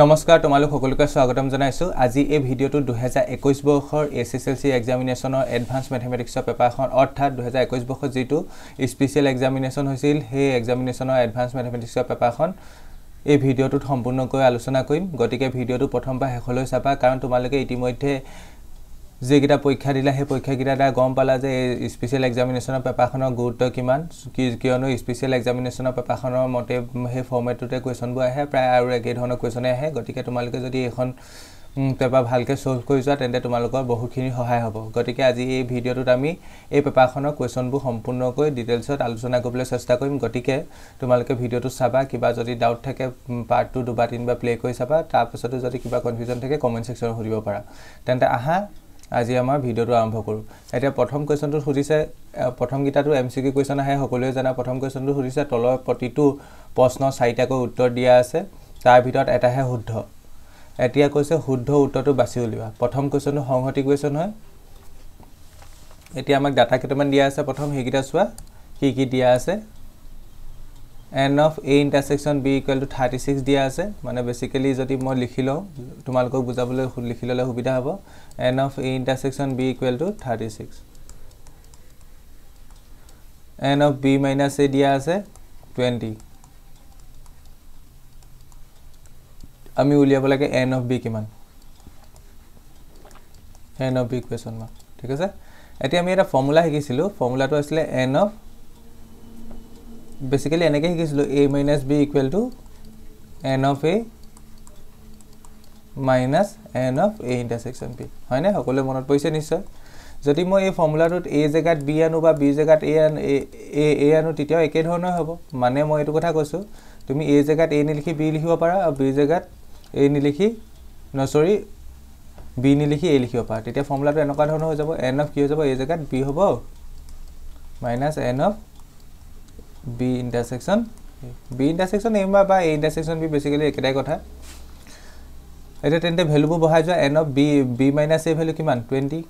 নমস্কাৰ তোমালোক সকলোকে স্বাগতম জনাইছোঁ। আজি এই ভিডিঅ'টো দুহেজাৰ একৈছ বৰ্ষৰ এছ এছ এল চি এক্সামিনেশ্যনৰ এডভান্স মেথমেটিক্সৰ পেপাৰখন অৰ্থাৎ দুহেজাৰ একৈছ বৰ্ষত যিটো স্পেচিয়েল এক্সামিনেশ্যন হৈছিল সেই এক্সামিনেশ্যনৰ এডভান্স মেথমেটিক্সৰ পেপাৰখন এই ভিডিঅ'টোত সম্পূৰ্ণকৈ আলোচনা কৰিম। গতিকে ভিডিঅ'টো প্ৰথমবাৰ শেষলৈ চাবা কাৰণ তোমালোকে ইতিমধ্যে যিকেইটা পৰীক্ষা দিলা সেই পৰীক্ষাকেইটাৰ দ্বাৰা গম পালা যে এই স্পেচিয়েল এক্সামিনেশ্যনৰ পেপাৰখনৰ গুৰুত্ব কিমান। কি কিয়নো স্পেচিয়েল এক্সামিনেশ্যনৰ পেপাৰখনৰ মতে সেই ফৰ্মেটটোতে কুৱেশ্যনবোৰ আহে প্ৰায় আৰু একে ধৰণৰ কুৱেশ্যনে আহে। গতিকে তোমালোকে যদি এইখন পেপাৰ ভালকৈ ছল্ভ কৰি যোৱা তেন্তে তোমালোকৰ বহুতখিনি সহায় হ'ব। গতিকে আজি এই ভিডিঅ'টোত আমি এই পেপাৰখনৰ কুৱেশ্যনবোৰ সম্পূৰ্ণকৈ ডিটেইলছত আলোচনা কৰিবলৈ চেষ্টা কৰিম। গতিকে তোমালোকে ভিডিঅ'টো চাবা কিবা যদি ডাউট থাকে পাৰ্টটো দুবাৰ তিনিবাৰ প্লে' কৰি চাবা। তাৰপিছতো যদি কিবা কনফিউজন থাকে কমেণ্ট ছেকশ্যনত সুধিব পাৰা। তেন্তে আহা। আজি আমাৰ ভিডিঅ'টো আৰম্ভ কৰোঁ। এতিয়া প্ৰথম কুৱেশ্যনটোত সুধিছে প্ৰথমকেইটাতো এম চি কিউ কুৱেশ্যন আহে সকলোৱে জানা প্ৰথম কুৱেশ্যনটো সুধিছে তলৰ প্ৰতিটো প্ৰশ্ন চাৰিটাকৈ উত্তৰ দিয়া আছে তাৰ ভিতৰত এটাহে শুদ্ধ। এতিয়া কৈছে শুদ্ধ উত্তৰটো বাছি উলিওৱা। প্ৰথম কুৱেশ্যনটো সংহতি কুৱেশ্যন হয়। এতিয়া আমাক ডাটা কেইটামান দিয়া আছে প্ৰথম সেইকেইটা চোৱা কি কি দিয়া আছে। N of A intersection B equal to thirty six দিয়া আছে। মানে বেচিকেলি যদি মই লিখি লওঁ তোমালোকক বুজাবলৈ লিখি ল'লে সুবিধা হ'ব। N of A intersection B equal to thirty six n of B minus A দিয়া আছে টুৱেণ্টি আমি উলিয়াব লাগে এন অফ বি কিমান? এন অফ বি কুৱেশ্যন ঠিক আছে? এতিয়া আমি এটা ফৰ্মুলা শিকিছিলোঁ। ফৰ্মুলাটো আছিলে এন অফ বেচিকেলি এনেকৈ শিকিছিলোঁ A minus B equal to n of A minus n of A intersection B হয়নে? সকলোৱে মনত পৰিছে নিশ্চয়? যদি মই এই ফৰ্মুলাটোত এ জেগাত বি আনো বা বি জেগাত এ আনো এ এ আনো তেতিয়াও একে ধৰণৰ হ'ব। মানে মই এইটো কথা কৈছোঁ তুমি এ জেগাত এ নিলিখি বি লিখিব পাৰা আৰু বি জেগাত এ নিলিখি ন চৰি বি নিলিখি এ লিখিব পাৰা। তেতিয়া ফৰ্মুলাটো এনেকুৱা ধৰণৰ হৈ যাব। এন অফ কি হৈ যাব? এই জেগাত বি হ'ব। Minus n of B intersection B intersection M বা এ ইণ্টাৰছেকশ্যন বি বেচিকেলি একেটাই কথা। এতিয়া তেন্তে ভেলুবোৰ বঢ়াই যোৱা n of B B minus A value কিমান? Twenty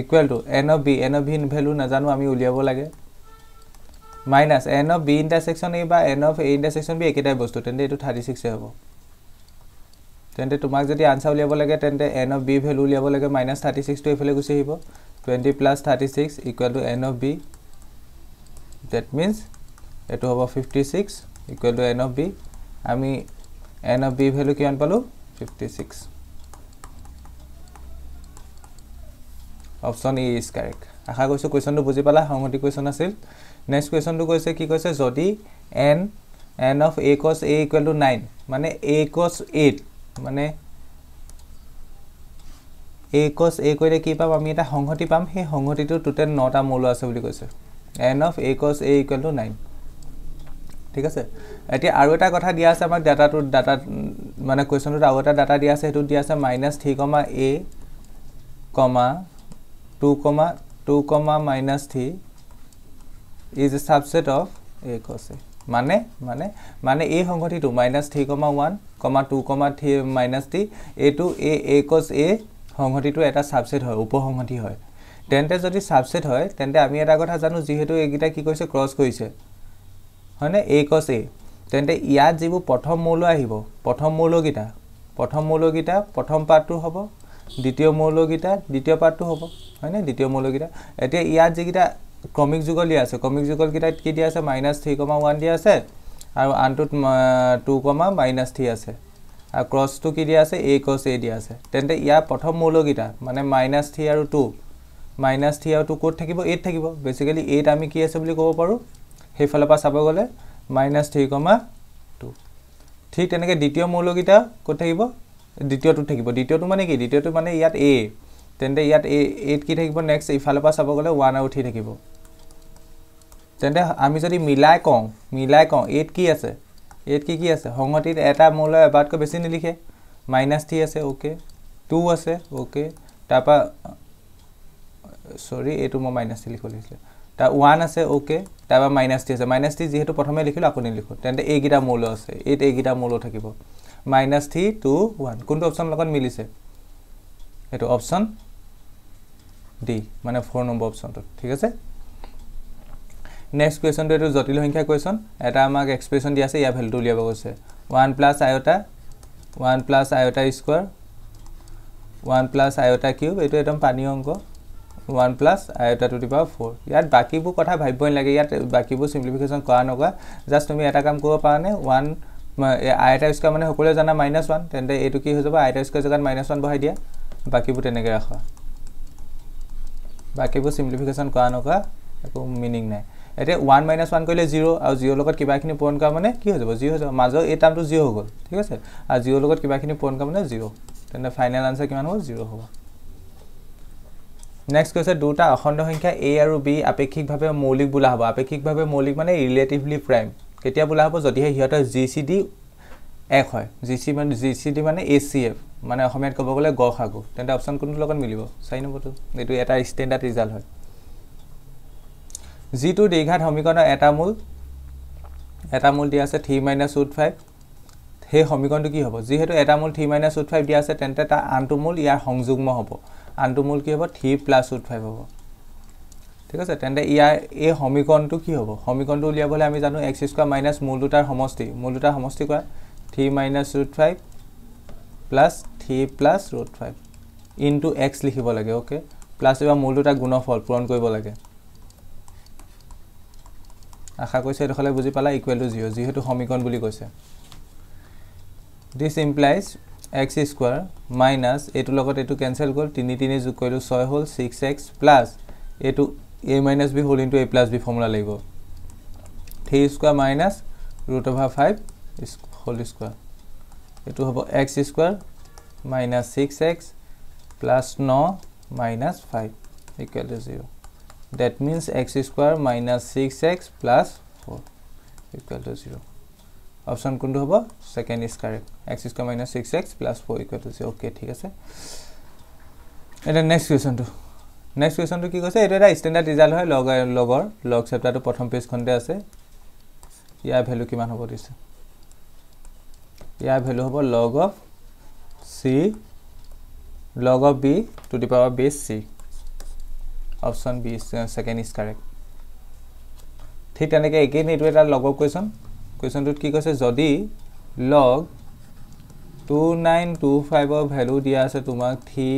equal to n of B n of B value নাজানো আমি উলিয়াব লাগে। Minus n of B intersection A বা n of A intersection B একেটাই বস্তু তেন্তে এইটো থাৰ্টি ছিক্সে হ'ব। তেন্তে তোমাক যদি আনচাৰ উলিয়াব লাগে তেন্তে এন অফ বি ভেলু উলিয়াব লাগে মাইনাছ থাৰ্টি ছিক্সটো এইফালে গুচি আহিব। Twenty plus thirty six equal to n of B that means এইটো হ'ব fifty six equal to n of B আমি এন অফ বি ভেলু কিমান পালোঁ? Fifty six option E is correct আশা কৰিছোঁ কুৱেশ্যনটো বুজি পালা সংহতি কুৱেশ্যন আছিল। নেক্সট কুৱেশ্যনটো কৈছে কি কৈছে? যদি N N of A cross A equal two nine মানে এ কছ এইট মানে এ কছ এ কৰিলে কি পাম? আমি এটা সংহতি পাম। সেই সংহতিটো টোটেল নটা মৌল আছে বুলি কৈছে। N of A cross A equal two nine ঠিক আছে? এতিয়া আৰু এটা কথা দিয়া আছে আমাক ডাটাটোত ডাটা মানে কুৱেশ্যনটোত আৰু এটা ডাটা দিয়া আছে সেইটোত দিয়া আছে minus three comma A comma two comma two comma minus three is a subset of A cross A মানে মানে মানে এই সংহতিটো minus three comma one comma two comma three minus three এইটো এ এ কছ এ সংহতিটো এটা ছাবছেট হয় উপসংহতি হয়। তেন্তে যদি ছাবছেট হয় তেন্তে আমি এটা কথা জানো যিহেতু এইকেইটা কি কৰিছে ক্ৰছ কৰিছে। হয়নে? এ কছ এ তেন্তে ইয়াত যিবোৰ প্ৰথম মৌল আহিব প্ৰথম মৌলকেইটা প্ৰথম মৌলকেইটা প্ৰথম পাৰ্টটো হ'ব দ্বিতীয় মৌলকেইটা দ্বিতীয় পাৰ্টটো হ'ব। হয়নে? দ্বিতীয় মৌলকেইটা। এতিয়া ইয়াত যিকেইটা ক্ৰমিক যুগল দিয়া আছে ক্ৰমিক যুগলকেইটাত কি দিয়া আছে? মাইনাছ থ্ৰী কমা ওৱান দিয়া আছে আৰু আনটোত টু কমা মাইনাছ থ্ৰী আছে। আৰু ক্ৰছটো কি দিয়া আছে? এ ক্ৰছ এ দিয়া আছে। তেন্তে ইয়াৰ প্ৰথম মৌলকেইটা মানে মাইনাছ থ্ৰী আৰু টু মাইনাছ থ্ৰী আৰু টু ক'ত থাকিব? এইট থাকিব। বেচিকেলি এইট আমি কি আছে বুলি ক'ব পাৰোঁ? সেইফালৰ পৰা চাব গ'লে মাইনাছ থ্ৰী কমা টু ঠিক তেনেকৈ দ্বিতীয় মৌলকেইটা ক'ত থাকিব? দ্বিতীয়টোত থাকিব। দ্বিতীয়টো মানে কি? দ্বিতীয়টো মানে ইয়াত এ তেন্তে ইয়াত এ এইট কি থাকিব নেক্সট ইফালৰ পৰা চাব গ'লে ওৱান আৰু থ্ৰী থাকিব। তেন্তে আমি যদি মিলাই কওঁ মিলাই কওঁ এইট কি আছে? এইট কি কি আছে? সংহতিত এটা মৌল এবাৰতকৈ বেছি নিলিখে। মাইনাছ থ্ৰী আছে অ'কে টু আছে অ'কে তাৰপৰা চৰি এইটো মই মাইনাছ থ্ৰী লিখিব লাগিছিলে তাৰ ওৱান আছে অ'কে তাৰপৰা মাইনাছ থ্ৰী আছে। মাইনাছ থ্ৰী যিহেতু প্ৰথমে লিখিলোঁ আকৌ নিলিখোঁ। তেন্তে এইকেইটা মৌল আছে। এইত এইকেইটা মৌল থাকিব। মাইনাছ থ্ৰী টু ওৱান কোনটো অপশ্যনৰ লগত মিলিছে? এইটো অপশ্যন ডি মানে ফ'ৰ নম্বৰ অপশ্যনটোত ঠিক আছে? নেক্সট কুৱেশ্যনটো এইটো জটিল সংখ্যা কুৱেশ্যন এটা আমাক এক্সপ্ৰেশ্যন দিয়া আছে ইয়াৰ ভেলুটো উলিয়াব কৈছে। One plus iota one plus iota square one plus iota cube এইটো একদম পানী অংক। One plus iota to the power four ইয়াত বাকীবোৰ কথা ভাবিবই নালাগে ইয়াত বাকীবোৰ চিম্প্লিফিকেশ্যন কৰা নকৰা। জাষ্ট তুমি এটা কাম কৰিব পাৰানে ওৱান আয়তা স্কুৱাৰ মানে সকলোৱে জানা মাইনাছ ওৱান তেন্তে এইটো কি হৈ যাব? আয়তা স্কুৱাৰ জেগাত মাইনাছ ওৱান বহাই দিয়া। বাকীবোৰ তেনেকৈ ৰাখা। বাকীবোৰ চিম্প্লিফিকেশ্যন কৰা নকৰা একো মিনিং নাই। এতিয়া ওৱান মাইনাছ ওৱান কৰিলে জিৰ' আৰু জিৰ'ৰ লগত কিবাখিনি পূৰণ কৰা মানে কি হৈ যাব? জিৰ' হৈ যাব। মাজৰ এই টাৰ্মটো জিৰ' হৈ গ'ল ঠিক আছে? আৰু জিৰ'ৰ লগত কিবাখিনি পূৰণ কৰা মানে জিৰ' তেন্তে ফাইনেল আনচাৰ কিমান হ'ব? জিৰ' হ'ব। নেক্সট কৈছে দুটা অখণ্ড সংখ্যা এ আৰু বি আপেক্ষিকভাৱে মৌলিক বোলা হ'ব। আপেক্ষিকভাৱে মৌলিক মানে ৰিলেটিভলি প্ৰাইম কেতিয়া বোলা হ'ব? যদিহে সিহঁতৰ জি চি ডি এক হয়। জি চি মানে জি চি ডি মানে এ চি এফ মানে অসমীয়াত ক'ব গ'লে গ সাগু তেন্তে অপশ্যন কোনটোৰ লগত মিলিব? চাৰি নম্বৰটো। এইটো এটা ষ্টেণ্ডাৰ্ড ৰিজাল্ট হয়। যিটো দীৰ্ঘাত সমীকৰণৰ এটা মূল এটা মূল দিয়া আছে থ্ৰী মাইনাছ ৰুট ফাইভ। সেই সমীকৰণটো কি হ'ব? যিহেতু এটা মূল থ্ৰী মাইনাছ ৰুট ফাইভ দিয়া আছে তেন্তে তাৰ আনটো মূল ইয়াৰ সংযুগ্ম হ'ব। আনটো মূল কি হ'ব? থ্ৰী প্লাছ ৰুট ফাইভ হ'ব। ঠিক আছে? তেন্তে ইয়াৰ এই সমীকৰণটো কি হ'ব? সমীকৰণটো উলিয়াবলৈ আমি জানো এক্স স্কুৱাৰ মাইনাছ মূল দুটাৰ সমষ্টি। মূল দুটাৰ সমষ্টি কৰা three minus root five plus three plus root five into x লিখিব লাগে অ'কে? প্লাছ এইবাৰ মূল দুটা গুণফল পূৰণ কৰিব লাগে। আশা কৰিছোঁ এইডোখৰলৈ বুজি পালা ইকুৱেল টু জিৰ' যিহেতু সমীকৰণ বুলি কৈছে। This implies x square minus এইটোৰ লগত এইটো কেঞ্চেল গ'ল তিনি তিনি যোগ কৰিলোঁ ছয় হ'ল ছিক্স এক্স প্লাছ এইটো এ মাইনাছ বি হ'ল into a plus b formula লাগিব। Three square minus root over five whole square. এইটো হ'ব x square minus six x plus no minus five equal to zero' that means x square minus six x plus four equal to zero' option কোনটো হ'ব? Second is correct x square minus six x plus four equal to okay ঠিক আছে। এতিয়া next কুৱেশ্যনটো next কুৱেশ্যনটো কি কৈছে? এইটো এটা standard result হয় লগ লগৰ লগ চেপ্টাৰটো প্ৰথম পেজখনতে আছে। ইয়াৰ ভেলু কিমান হ'ব দিছে? ইয়াৰ ভেলু হ'ব log of c log of b to the power base c option B second is correct ঠিক তেনেকৈ একেই এইটো এটা লগৰ কুৱেশ্যন কুৱেশ্যনটোত কি কৈছে? যদি লগ টু নাইন টু ফাইভৰ ভেলু দিয়া আছে তোমাক three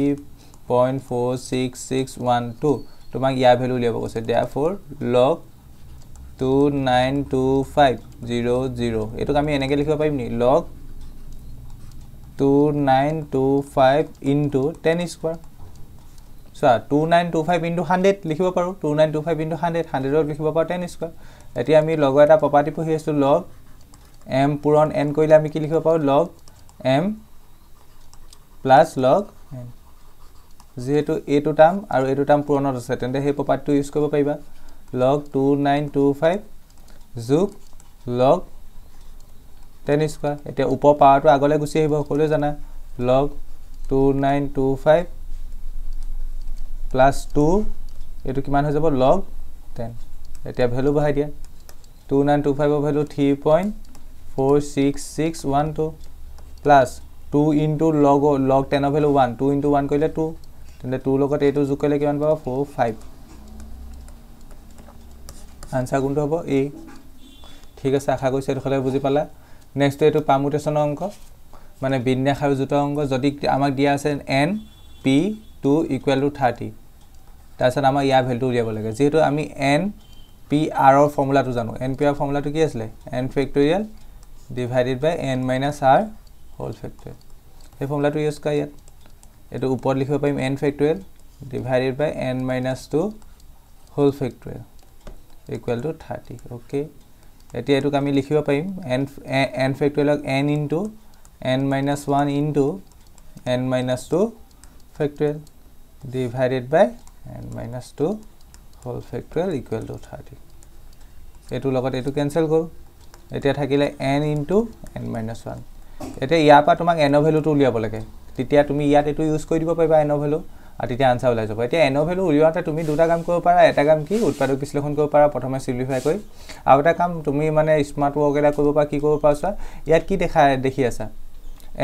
point four six six one two তোমাক ইয়াৰ ভেলু উলিয়াব কৈছে। Therefore log two nine two five zero' zero' এইটোক আমি এনেকৈ লিখিব পাৰিম নি? Log two nine two five into ten square চোৱা two nine two five into hundred লিখিব পাৰোঁ। Two nine two five into hundred হাণ্ড্ৰেডত লিখিব পাৰোঁ টেন স্কুৱাৰ এতিয়া আমি লগৰ এটা প্ৰপাৰ্টি পঢ়ি আছোঁ লগ এম পূৰণ এন কৰিলে আমি কি লিখিব পাৰোঁ? Log m plus log n যিহেতু এইটো টাৰ্ম আৰু এইটো টাৰ্ম পূৰণত আছে তেন্তে সেই প্ৰপাৰ্টিটো ইউজ কৰিব পাৰিবা। Log two nine two five যোগ লগ টেন স্কুৱাৰ এতিয়া ওপৰ পাৱাৰটো আগলৈ গুচি আহিব সকলোৱে জানা। Log two nine two five plus two এইটো কিমান হৈ যাব? লগ টেন এতিয়া ভেলু বঢ়াই দিয়া। টু নাইন টু ফাইভৰ value three point four six six one two plus two into log log টেনৰ value one two into one কৰিলে টু তেন্তে টুৰ লগত এইটো যোগ কৰিলে কিমান পাব? ফ'ৰ ফাইভ আনচাৰ কোনটো হ'ব? এ ঠিক আছে আশা কৰিছোঁ এইডোখৰলৈ বুজি পালা। নেক্সটটো এইটো পাৰ্মুটেশ্যনৰ অংক। মানে বিন্যাস আৰু জোঁটৰ অংক যদি আমাক দিয়া আছে n P two equal to thirty তাৰপিছত আমাক ইয়াৰ ভেলুটো উলিয়াব লাগে। যিহেতু আমি এন পি আৰৰ ফৰ্মুলাটো জানো। এন পি আৰ ফৰ্মুলাটো কি আছিলে? N factorial divided by n minus r whole factorial সেই ফৰ্মুলাটো ইউজ কৰা ইয়াত। এইটো ওপৰত লিখিব পাৰিম n factorial divided by n minus two whole factorial equal to thirty okay এতিয়া এইটোক আমি লিখিব পাৰিম n n ফেক্টৰিয়েলক n into n minus one into n minus two factorial divided by n minus two whole factorial equal to thirty এইটোৰ লগত এইটো cancel কৰোঁ। এতিয়া থাকিলে n into n minus one এতিয়া ইয়াৰ পৰা তোমাক এনৰ ভেলুটো উলিয়াব লাগে। তেতিয়া তুমি ইয়াত এইটো ইউজ কৰি দিব পাৰিবা এনৰ ভেলু আৰু তেতিয়া আনচাৰ ওলাই যাব। এতিয়া এনৰ ভেলু উলিয়াওঁতে তুমি দুটা কাম কৰিব পাৰা এটা কাম কি? উৎপাদক বিশ্লেষণ কৰিব পাৰা প্ৰথমে চিম্প্লিফাই কৰি। আৰু এটা কাম তুমি মানে স্মাৰ্ট ৱৰ্ক এটা কৰিব পাৰা কি কৰিব পাৰা চোৱা? ইয়াত কি দেখা দেখি আছা?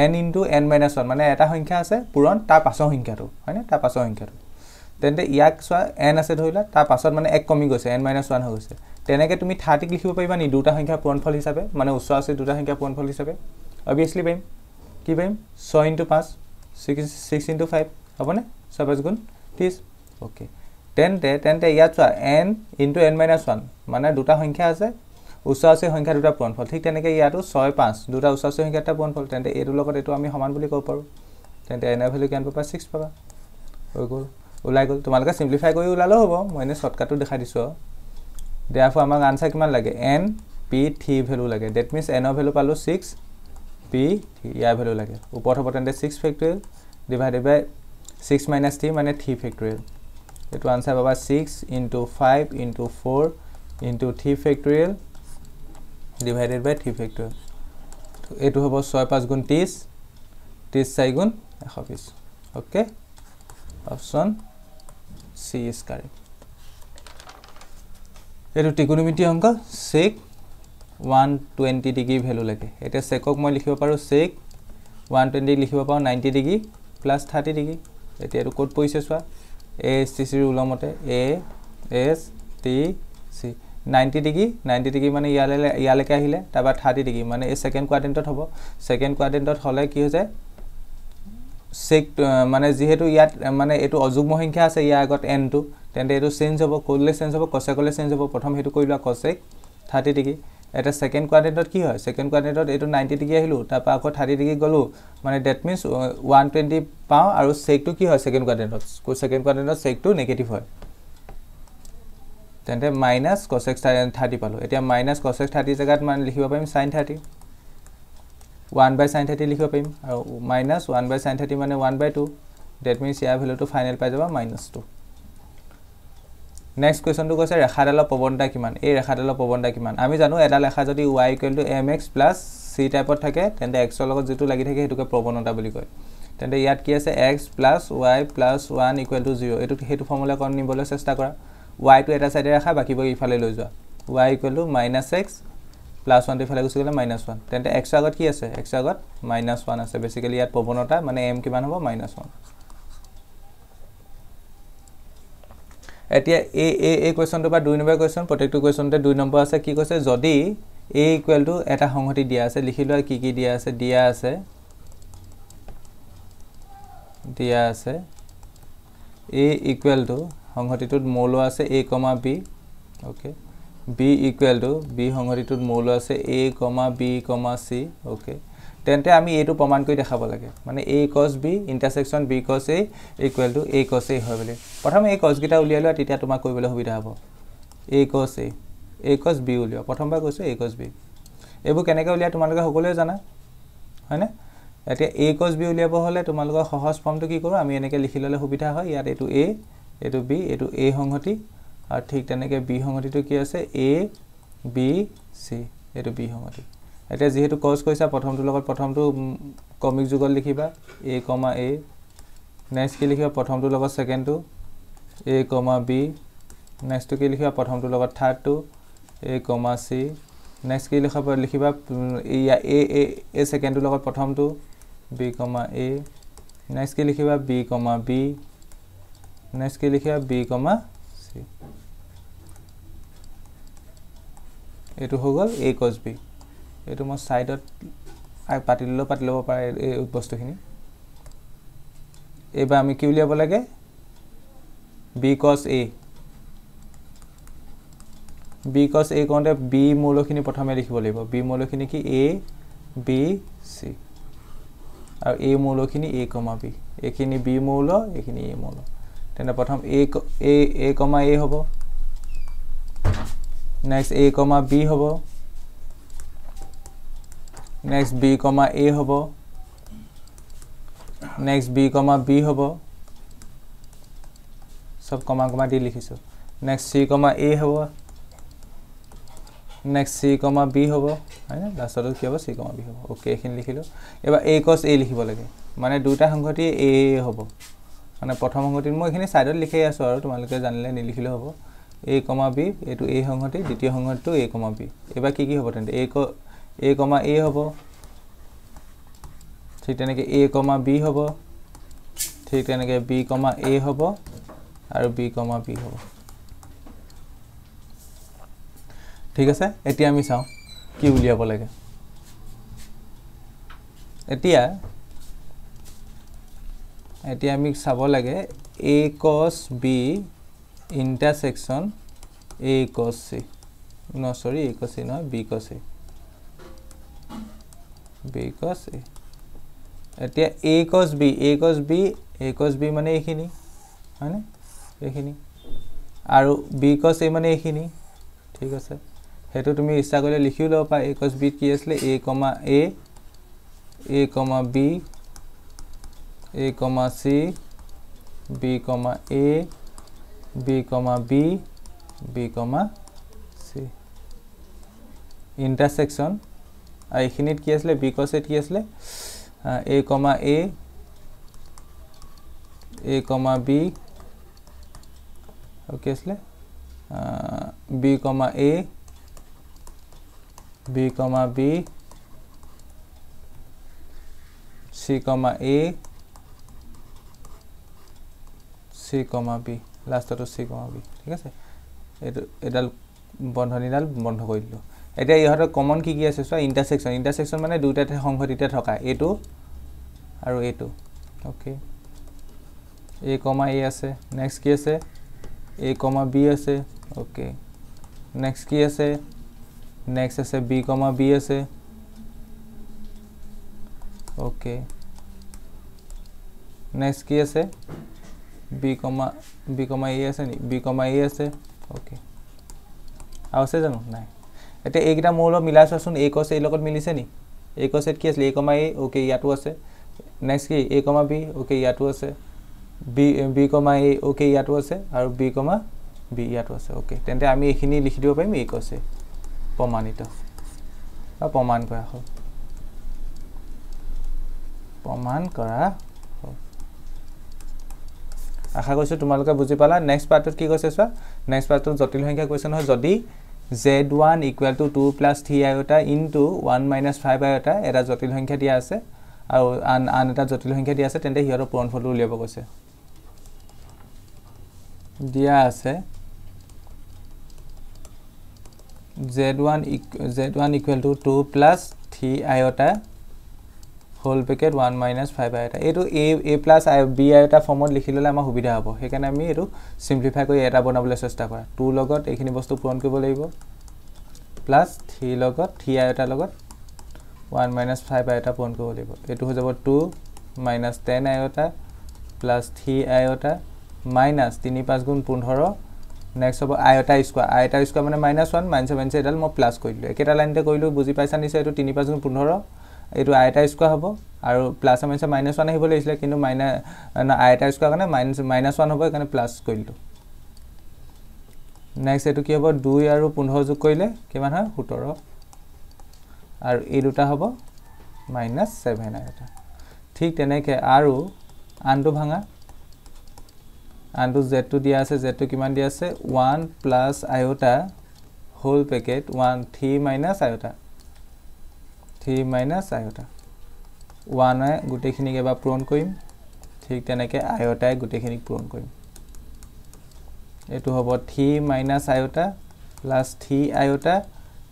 N into n minus one মানে এটা সংখ্যা আছে পূৰণ তাৰ পাছৰ সংখ্যাটো হয়নে? তাৰ পাছৰ সংখ্যাটো। তেন্তে ইয়াক চোৱা এন আছে ধৰি লোৱা তাৰ পাছত মানে এক কমি গৈছে এন মাইনাছ ওৱান হৈ গৈছে। তেনেকৈ তুমি থাৰ্টিক লিখিব পাৰিবা নি? দুটা সংখ্যা পূৰণফল হিচাপে মানে ওচৰা ওচৰি দুটা সংখ্যা পূৰণফল হিচাপে। অভিয়াছলি পাৰিম। কি পাৰিম? ছয় ইণ্টু পাঁচ ছিক্স ছিক্স ইণ্টু ফাইভ হ'বনে? ছয় পাঁচ গুণ ত্ৰিছ অ'কে তেন্তে তেন্তে ইয়াত চোৱা n into n minus one মানে দুটা সংখ্যা আছে ওচৰাচৰি সংখ্যা দুটা পূৰণফল ঠিক তেনেকৈ ইয়াতো ছয় পাঁচ দুটা ওচৰাচৰি সংখ্যা এটা পূৰণফল তেন্তে এইটোৰ লগত এইটো আমি সমান বুলি ক'ব পাৰোঁ। তেন্তে এনৰ ভেলু কিমান পাবা? ছিক্স পাবা। হৈ গ'ল। ওলাই গ'ল। তোমালোকে চিম্প্লিফাই কৰি ওলালেও হ'ব। মই এনেই শ্বৰ্টকাটটো দেখাই দিছোঁ আৰু। দিয়াৰ আমাক আনচাৰ কিমান লাগে? এন পি থ্ৰী ভেলু লাগে। ডেট মিনছ এনৰ ভেলু পালোঁ ছিক্স পি থ্ৰী ইয়াৰ ভেলু লাগে। ওপৰত হ'ব তেন্তে six factorial divided by six minus three মানে থ্ৰী ফেক্টৰিয়েল এইটো আনচাৰ পাবা six into five into four into three factorial divided by three factorial এইটো হ'ব ছয় পাঁচ গুণ ত্ৰিছ ত্ৰিছ চাৰি গুণ এশ বিছ okay option C is correct এইটো ত্ৰিকোণমিতি অংক sec one twenty degree value লাগে এতিয়া চেকক মই লিখিব পাৰোঁ চেক ওৱান টুৱেণ্টি লিখিব পাৰোঁ ninety degree plus thirty degree এতিয়া এইটো ক'ত পৰিছে চোৱা? এ এছ টি চিৰ ওলমতে A S T C ninety degree ninety degree মানে ইয়ালৈ ইয়ালৈকে আহিলে তাৰপৰা থাৰ্টি ডিগ্ৰী মানে এই ছেকেণ্ড কোৱাৰ্টেণ্টত হ'ব। ছেকেণ্ড কোৱাৰ্টেণ্টত হ'লে কি হৈছে? চেক মানে যিহেতু ইয়াত মানে এইটো অযুগ্ম সংখ্যা আছে ইয়াৰ আগত এনটো তেন্তে এইটো চেঞ্জ হ'ব ক'লৈ চেঞ্জ হ'ব কচেকলৈ চেঞ্জ হ'ব প্ৰথম সেইটো কৰি লোৱা কচেক থাৰ্টি ডিগ্ৰী এটা ছেকেণ্ড কোৱাৰ্টেণ্টত কি হয়? ছেকেণ্ড কোৱাৰ্টেণ্টত এইটো নাইণ্টি ডিগ্ৰী আহিলোঁ তাৰপৰা আকৌ থাৰ্টি ডিগ্ৰী গ'লোঁ মানে ডেট মিনছ ওৱান টুৱেণ্টি পাওঁ আৰু চেকটো কি হয় ছেকেণ্ড কোৱাৰ্টেণ্টত ছেকেণ্ড কোৱাৰ্টেণ্টত চেকটো নিগেটিভ হয়। তেন্তে মাইনাছ কচেক্স থাৰ্টি পালোঁ। এতিয়া মাইনাছ কচেক্স থাৰ্টি জেগাত মানে লিখিব পাৰিম sine thirty one by sine thirty লিখিব পাৰিম। আৰু minus one by sine thirty মানে one by two that means ইয়াৰ ভেলুটো ফাইনেল পাই যাবা মাইনাছ টু নেক্সট কুৱেশ্যনটো কৈছে ৰেখাডালৰ প্ৰৱণতা কিমান? এই ৰেখাডালৰ প্ৰৱণতা কিমান? আমি জানো এডাল ৰেখা যদি y equal to m x plus c টাইপত থাকে তেন্তে এক্সৰ লগত যিটো লাগি থাকে সেইটোকে প্ৰৱণতা বুলি কয়। তেন্তে ইয়াত কি আছে? X plus y plus one equal to zero' এইটো সেইটো ফৰ্মুলাকণ নিবলৈ চেষ্টা কৰা। ৱাইটো এটা ছাইডে ৰাখা বাকীবোৰ ইফালে লৈ যোৱা। Y equal to minus x plus ওৱানটো ইফালে গুচি গ'লে মাইনাছ ওৱান তেন্তে এক্সৰ আগত কি আছে? এক্সৰ আগত মাইনাছ ওৱান আছে। বেচিকেলি ইয়াত প্ৰৱণতা মানে এম কিমান হ'ব? মাইনাছ ওৱান এতিয়া এই এই এই কুৱেশ্যনটো বা দুই নম্বৰ কুৱেশ্যন প্ৰত্যেকটো কুৱেশ্যনতে দুই নম্বৰ আছে। কি কৈছে? যদি এ ইকুৱেল টু এটা সংহতি দিয়া আছে লিখি লোৱা কি কি দিয়া আছে? দিয়া আছে। দিয়া আছে। এ ইকুৱেল টু সংহতিটোত মৌল আছে A comma B okay B equal to B সংহতিটোত মৌল আছে A comma B comma C okay তেন্তে আমি এইটো প্ৰমাণ কৰি দেখাব লাগে। মানে এ কছ বি ইণ্টাৰছেকশ্যন বি কছ A equal to A cross এ হয় বুলি। প্ৰথমে এই কছকেইটা উলিয়াই লোৱা তেতিয়া তোমাক কৰিবলৈ সুবিধা হ'ব। এ কছ এ এ কছ বি উলিওৱা। প্ৰথমবাৰ কৈছোঁ এ কছ বি এইবোৰ কেনেকৈ উলিয়াই তোমালোকে সকলোৱে জানা হয়নে? এতিয়া এ কছ বি উলিয়াব হ'লে তোমালোকৰ সহজ ফৰ্মটো কি কৰোঁ? আমি এনেকৈ লিখি ল'লে সুবিধা হয়। ইয়াত এইটো এ এইটো বি এইটো এ সংহতি। আৰু ঠিক তেনেকৈ বি সংহতিটো কি আছে? এ বি চি এইটো বি সংহতি। এতিয়া যিহেতু কছ কৈছা প্ৰথমটোৰ লগত প্ৰথমটো কমিক যুগত লিখিবা এ কমা এ নেক্সট কি লিখিবা প্ৰথমটোৰ লগত ছেকেণ্ডটো এ কমা বি নেক্সটটো কি লিখিবা প্ৰথমটোৰ লগত থাৰ্ডটো এ কমা চি নেক্সট কি লিখাব লিখিবা এয়া এ এ এ ছেকেণ্ডটোৰ লগত প্ৰথমটো বি কমা এ নেক্সট কি লিখিবা বি কমা বি নেক্সট কি লিখিবা বি কমা চি এইটো হৈ গ'ল এ কছ বি এইটো মই ছাইডত পাতি ল'লেও পাতি ল'ব পাৰে এই বস্তুখিনি। এইবাৰ আমি কি উলিয়াব লাগে? বি কছ এ বি কছ এ কৰোঁতে বি মৌলখিনি প্ৰথমে লিখিব লাগিব। বি মৌলখিনি কি? এ বি চি আৰু এ মৌলখিনি এ কমা বি এইখিনি বি মৌল এইখিনি এ মৌল। তেনে প্ৰথম এ কমা এ হ'ব। নেক্সট এ কমা বি হ'ব। নেক্সট বি কমা এ হ'ব। নেক্সট বি কমা বি হ'ব। চব কমা কমা দি লিখিছোঁ। নেক্সট চি কমা এ হ'ব। নেক্সট চি কমা বি হ'ব। হয়নে? লাষ্টতো কি হ'ব? চি কমা বি হ'ব। অ'কে এইখিনি লিখিলোঁ। এইবাৰ এ কছ এ লিখিব লাগে। মানে দুটা সংগতি এ হ'ব। মানে প্ৰথম সংগতিত মই এইখিনি ছাইডত লিখি আছোঁ আৰু তোমালোকে জানিলে নিলিখিলেও হ'ব। এ কমা বি এইটো এ সংহতি দ্বিতীয় সংহতিটো এ কমা বি এইবাৰ কি কি হ'ব তেন্তে? এ ক এ কমা এ হ'ব। ঠিক তেনেকৈ এ কমা বি হ'ব। ঠিক তেনেকৈ বি কমা এ হ'ব আৰু বি কমা বি হ'ব। ঠিক আছে? এতিয়া আমি চাওঁ কি উলিয়াব লাগে। এতিয়া এতিয়া আমি চাব লাগে এ কছ বি ইণ্টাৰছেকশ্যন এ কছ চি ন চৰি এ কছ চি নহয় বি কছ এ বি কছ এ এতিয়া এ কছ বি এ কছ বি এ কছ বি মানে এইখিনি হয়নে? এইখিনি। আৰু বি কছ এ মানে এইখিনি ঠিক আছে? সেইটো তুমি ইচ্ছা কৰিলে লিখিও ল'ব পাৰা। এ কছ বিত কি আছিলে? A comma A A comma B A comma C B comma A B comma B B comma C intersection আৰু এইখিনিত কি আছিলে? বি কছ এত কি আছিলে? A comma A A comma B আৰু কি আছিলে? B comma A B comma B C comma A C comma B লাষ্টতো C comma B ঠিক আছে? এইটো এডাল বন্ধনীডাল বন্ধ কৰি দিলোঁ। এতিয়া ইহঁতৰ কমন কি কি আছে চোৱা? ইণ্টাৰছেকশ্যন ইণ্টাৰছেকশ্যন মানে দুয়োটাতে সংঘটিতে থকা। এইটো আৰু এইটো। অ'কে এ কমা এ আছে। নেক্সট কি আছে? এ কমা বি আছে। অ'কে নেক্সট কি আছে? নেক্সট আছে বি কমা বি আছে। অ'কে নেক্সট কি আছে? বি কমা বি কমা এ আছে নি? বি কমা এ আছে। অ'কে আৰু আছে জানো? নাই। এতিয়া এইকেইটা মোৰ লগত মিলাই চোৱাচোন এ কছ এৰ লগত মিলিছে নি? এ কছ এত কি আছিলে? এ কমা এ অ'কে ইয়াতো আছে। নেক্সট কি? এ কমা বি অ'কে ইয়াতো আছে। B B comma A okay ইয়াতো আছে। আৰু বি কমা বি ইয়াতো আছে। অ'কে তেন্তে আমি এইখিনি লিখি দিব পাৰিম এ কছে প্ৰমাণিত। বা প্ৰমাণ কৰা হ'ল। প্ৰমাণ কৰা আশা কৰিছোঁ তোমালোকে বুজি পালা। নেক্সট পাৰ্টটোত কি কৈছে চোৱা? নেক্সট পাৰ্টটোত জটিল সংখ্যা কৈছে নহয় যদি z one equal to two plus three iota into one minus five iota এটা জটিল সংখ্যা দিয়া আছে। আৰু আন আন এটা জটিল সংখ্যা দিয়া আছে তেন্তে সিহঁতৰ পূৰণফলটো উলিয়াব কৈছে। দিয়া আছে। Z one z one equal to two plus three iota whole bracket one minus five iota এইটো এ এ প্লাছ আই বি আইঅ'টা ফৰ্মত লিখি ল'লে আমাৰ সুবিধা হ'ব। সেইকাৰণে আমি এইটো চিম্প্লিফাই কৰি এটা বনাবলৈ চেষ্টা কৰা। টুৰ লগত এইখিনি বস্তু পূৰণ কৰিব লাগিব। প্লাছ থ্ৰীৰ লগত থ্ৰী আইঅ'টাৰ লগত ওৱান মাইনাছ ফাইভ আইঅ'টা পূৰণ কৰিব লাগিব। এইটো হৈ যাব two minus ten iota plus three iota minus তিনি পাঁচ গুণ পোন্ধৰ। নেক্সট হ'ব আইঅ'টা স্কোৱাৰ আইঅ'টা স্কোৱাৰ মানে মাইনাছ ওৱান মাইনাছ মাইনাছ এডাল মই প্লাছ কৰি দিলোঁ। একেটা লাইনতে কৰিলোঁ বুজি পাইছা নিশ্চয়? এইটো তিনি পাঁচ গুণ পোন্ধৰ। এইটো আইটা স্কোৱাৰ হ'ব আৰু প্লাছ মাইনাছে মাইনাছ ওৱান আহিব লাগিছিলে কিন্তু মাইনা আইটা স্কোৱাৰ কাৰণে মাইনাছ মাইনাছ ওৱান হ'ব সেইকাৰণে প্লাছ কৰিলোঁ। নেক্সট এইটো কি হ'ব? দুই আৰু পোন্ধৰ যোগ কৰিলে কিমান হয়? সোতৰ। আৰু এই দুটা হ'ব মাইনাছ ছেভেন আইটা ঠিক তেনেকৈ আৰু আনটো ভাঙা। আনটো জেডটো দিয়া আছে জেডটো কিমান দিয়া আছে? One plus iota whole bracket one three minus iota three minus iota ওৱানে গোটেইখিনিক এবাৰ পূৰণ কৰিম ঠিক তেনেকৈ আইঅ'টাই গোটেইখিনিক পূৰণ কৰিম। এইটো হ'ব three minus iota plus three iota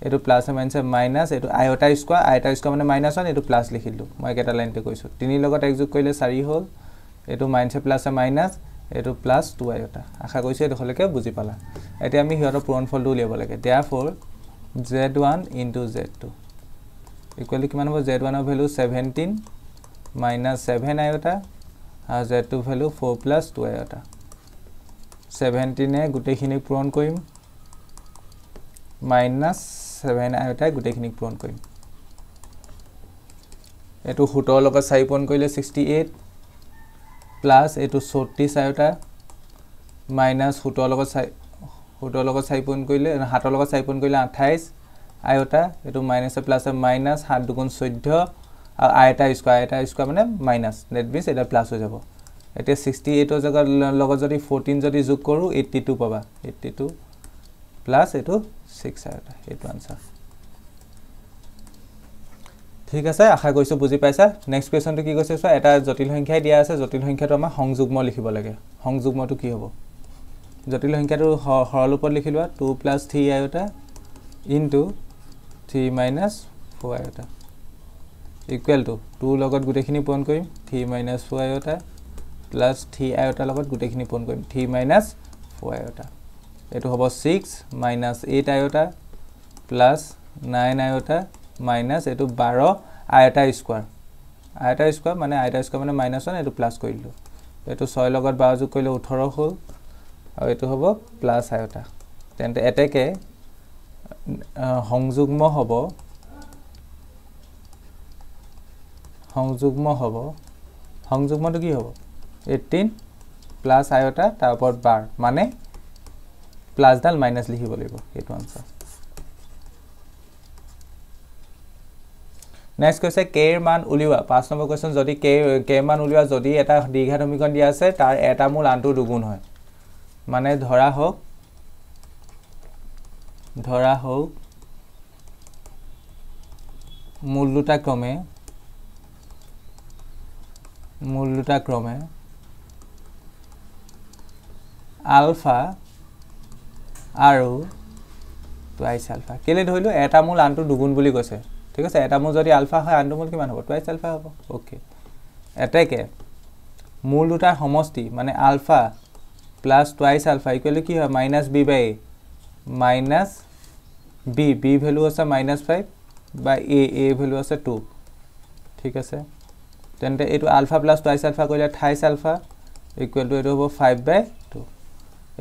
এইটো প্লাছে মাইনাছে মাইনাছ এইটো আইঅ'টা স্কোৱাৰ আইটা স্কোৱাৰ মানে মাইনাছ ওৱান এইটো প্লাছ লিখিলোঁ মই একেটা লাইনতে কৈছোঁ তিনিৰ লগত একযোগ কৰিলে চাৰি হ'ল এইটো মাইনাছে প্লাছে মাইনাছ এইটো প্লাছ টু আইঅ'টা আশা কৰিছোঁ এইডোখৰলৈকে বুজি পালা। এতিয়া আমি সিহঁতৰ পূৰণফলটো উলিয়াব লাগে। Therefore z one into z two equally কিমান হ'ব? জেড ওৱানৰ value seventeen minus seven iota আৰু z two value four plus two iota ছেভেণ্টিনে গোটেইখিনিক পূৰণ কৰিম। মাইনাছ ছেভেন আইঅ'টাই গোটেইখিনিক পূৰণ কৰিম। এইটো সোতৰ লগত চাৰি পূৰণ কৰিলে ছিক্সটি এইট প্লাছ এইটো চৌত্ৰিছ আইঅ'টা মাইনাছ সোতৰ লগত চাৰি সোতৰ লগত চাৰি পূৰণ কৰিলে সাতৰ লগত চাৰি পূৰণ কৰিলে আঠাইছ আইঅ'টা এইটো মাইনাছে প্লাছে মাইনাছ সাত দুগুণ চৈধ্য আৰু আইটা স্কোৱাৰ আইটা স্কোৱাৰ মানে মাইনাছ ডেট মিনছ এটা প্লাছ হৈ যাব। এতিয়া ছিক্সটি এইটৰ জেগাত লগত যদি ফৰ্টিন যদি যোগ কৰোঁ এইট্টি টু পাবা। এইট্টি টু প্লাছ এইটো ছিক্স আইটা এইটো আনচাৰ ঠিক আছে আশা কৰিছোঁ বুজি পাইছা। নেক্সট কুৱেশ্যনটো কি কৈছে চোৱা এটা জটিল সংখ্যাই দিয়া আছে জটিল সংখ্যাটো আমাৰ সংযুগ্ম লিখিব লাগে। সংযুগ্মটো কি হ'ব? জটিল সংখ্যাটো সৰল ৰূপত লিখি লোৱা two plus three iota into three minus four iota equal to tour লগত গোটেইখিনি পূৰণ কৰিম three minus four iota plus three আইঅ'টাৰ লগত গোটেইখিনি পূৰণ কৰিম থ্ৰী মাইনাছ ফ'ৰ আইঅ'টা এইটো হ'ব six minus eight iota plus nine iota minus এইটো বাৰ আইঅ'টা স্কুৱাৰ। আইঅ'টা স্কুৱাৰ মানে আইটা স্কুৱাৰ মানে মাইনাছ ওৱান এইটো প্লাছ কৰি দিলোঁ। এইটো ছয়ৰ লগত বাৰ যোগ কৰিলে ওঠৰ হ'ল আৰু এইটো হ'ব প্লাছ আইঅ'টা তেন্তে এতেকে সংযুগ্ম হ'ব। সংযুগ্ম হ'ব। সংযুগ্মটো কি হ'ব? এইটিন প্লাছ আইঅ'টা তাৰ ওপৰত বাৰ। মানে প্লাছডাল মাইনাছ লিখিব লাগিব সেইটো আনচাৰ নেক্সট কৈছে কেৰ মান উলিওৱা। পাঁচ নম্বৰ কুৱেশ্যন যদি কে কে মান উলিওৱা যদি এটা দীৰ্ঘা সমীকৰণ দিয়া আছে তাৰ এটা মূল আনটো দুগুণ হয়। মানে ধৰা হওক ধৰা হওক মূল দুটা ক্ৰমে মূল দুটা ক্ৰমে আলফা আৰু টুৱাইচ আলফা। কেলৈ ধৰিলোঁ? এটা মূল আনটো দুগুণ বুলি কৈছে। ঠিক আছে? এটা মূল যদি আলফা হয় আনটো মূল কিমান হ'ব? টুৱাইচ আলফা হ'ব। অ'কে। এতেকে মূল দুটাৰ সমষ্টি মানে আলফা প্লাছ টুৱাইচ আলফা ইকুৱেলি কি হয়? Minus b by a. Minus b b value আছে মাইনাছ ফাইভ বা এ এ ভেলু আছে টু ঠিক আছে? তেন্তে এইটো আলফা প্লাছ টুৱাইচ আলফা কৰিলে থাইচ আলফা ইকুৱেল টু এইটো হ'ব ফাইভ বাই টু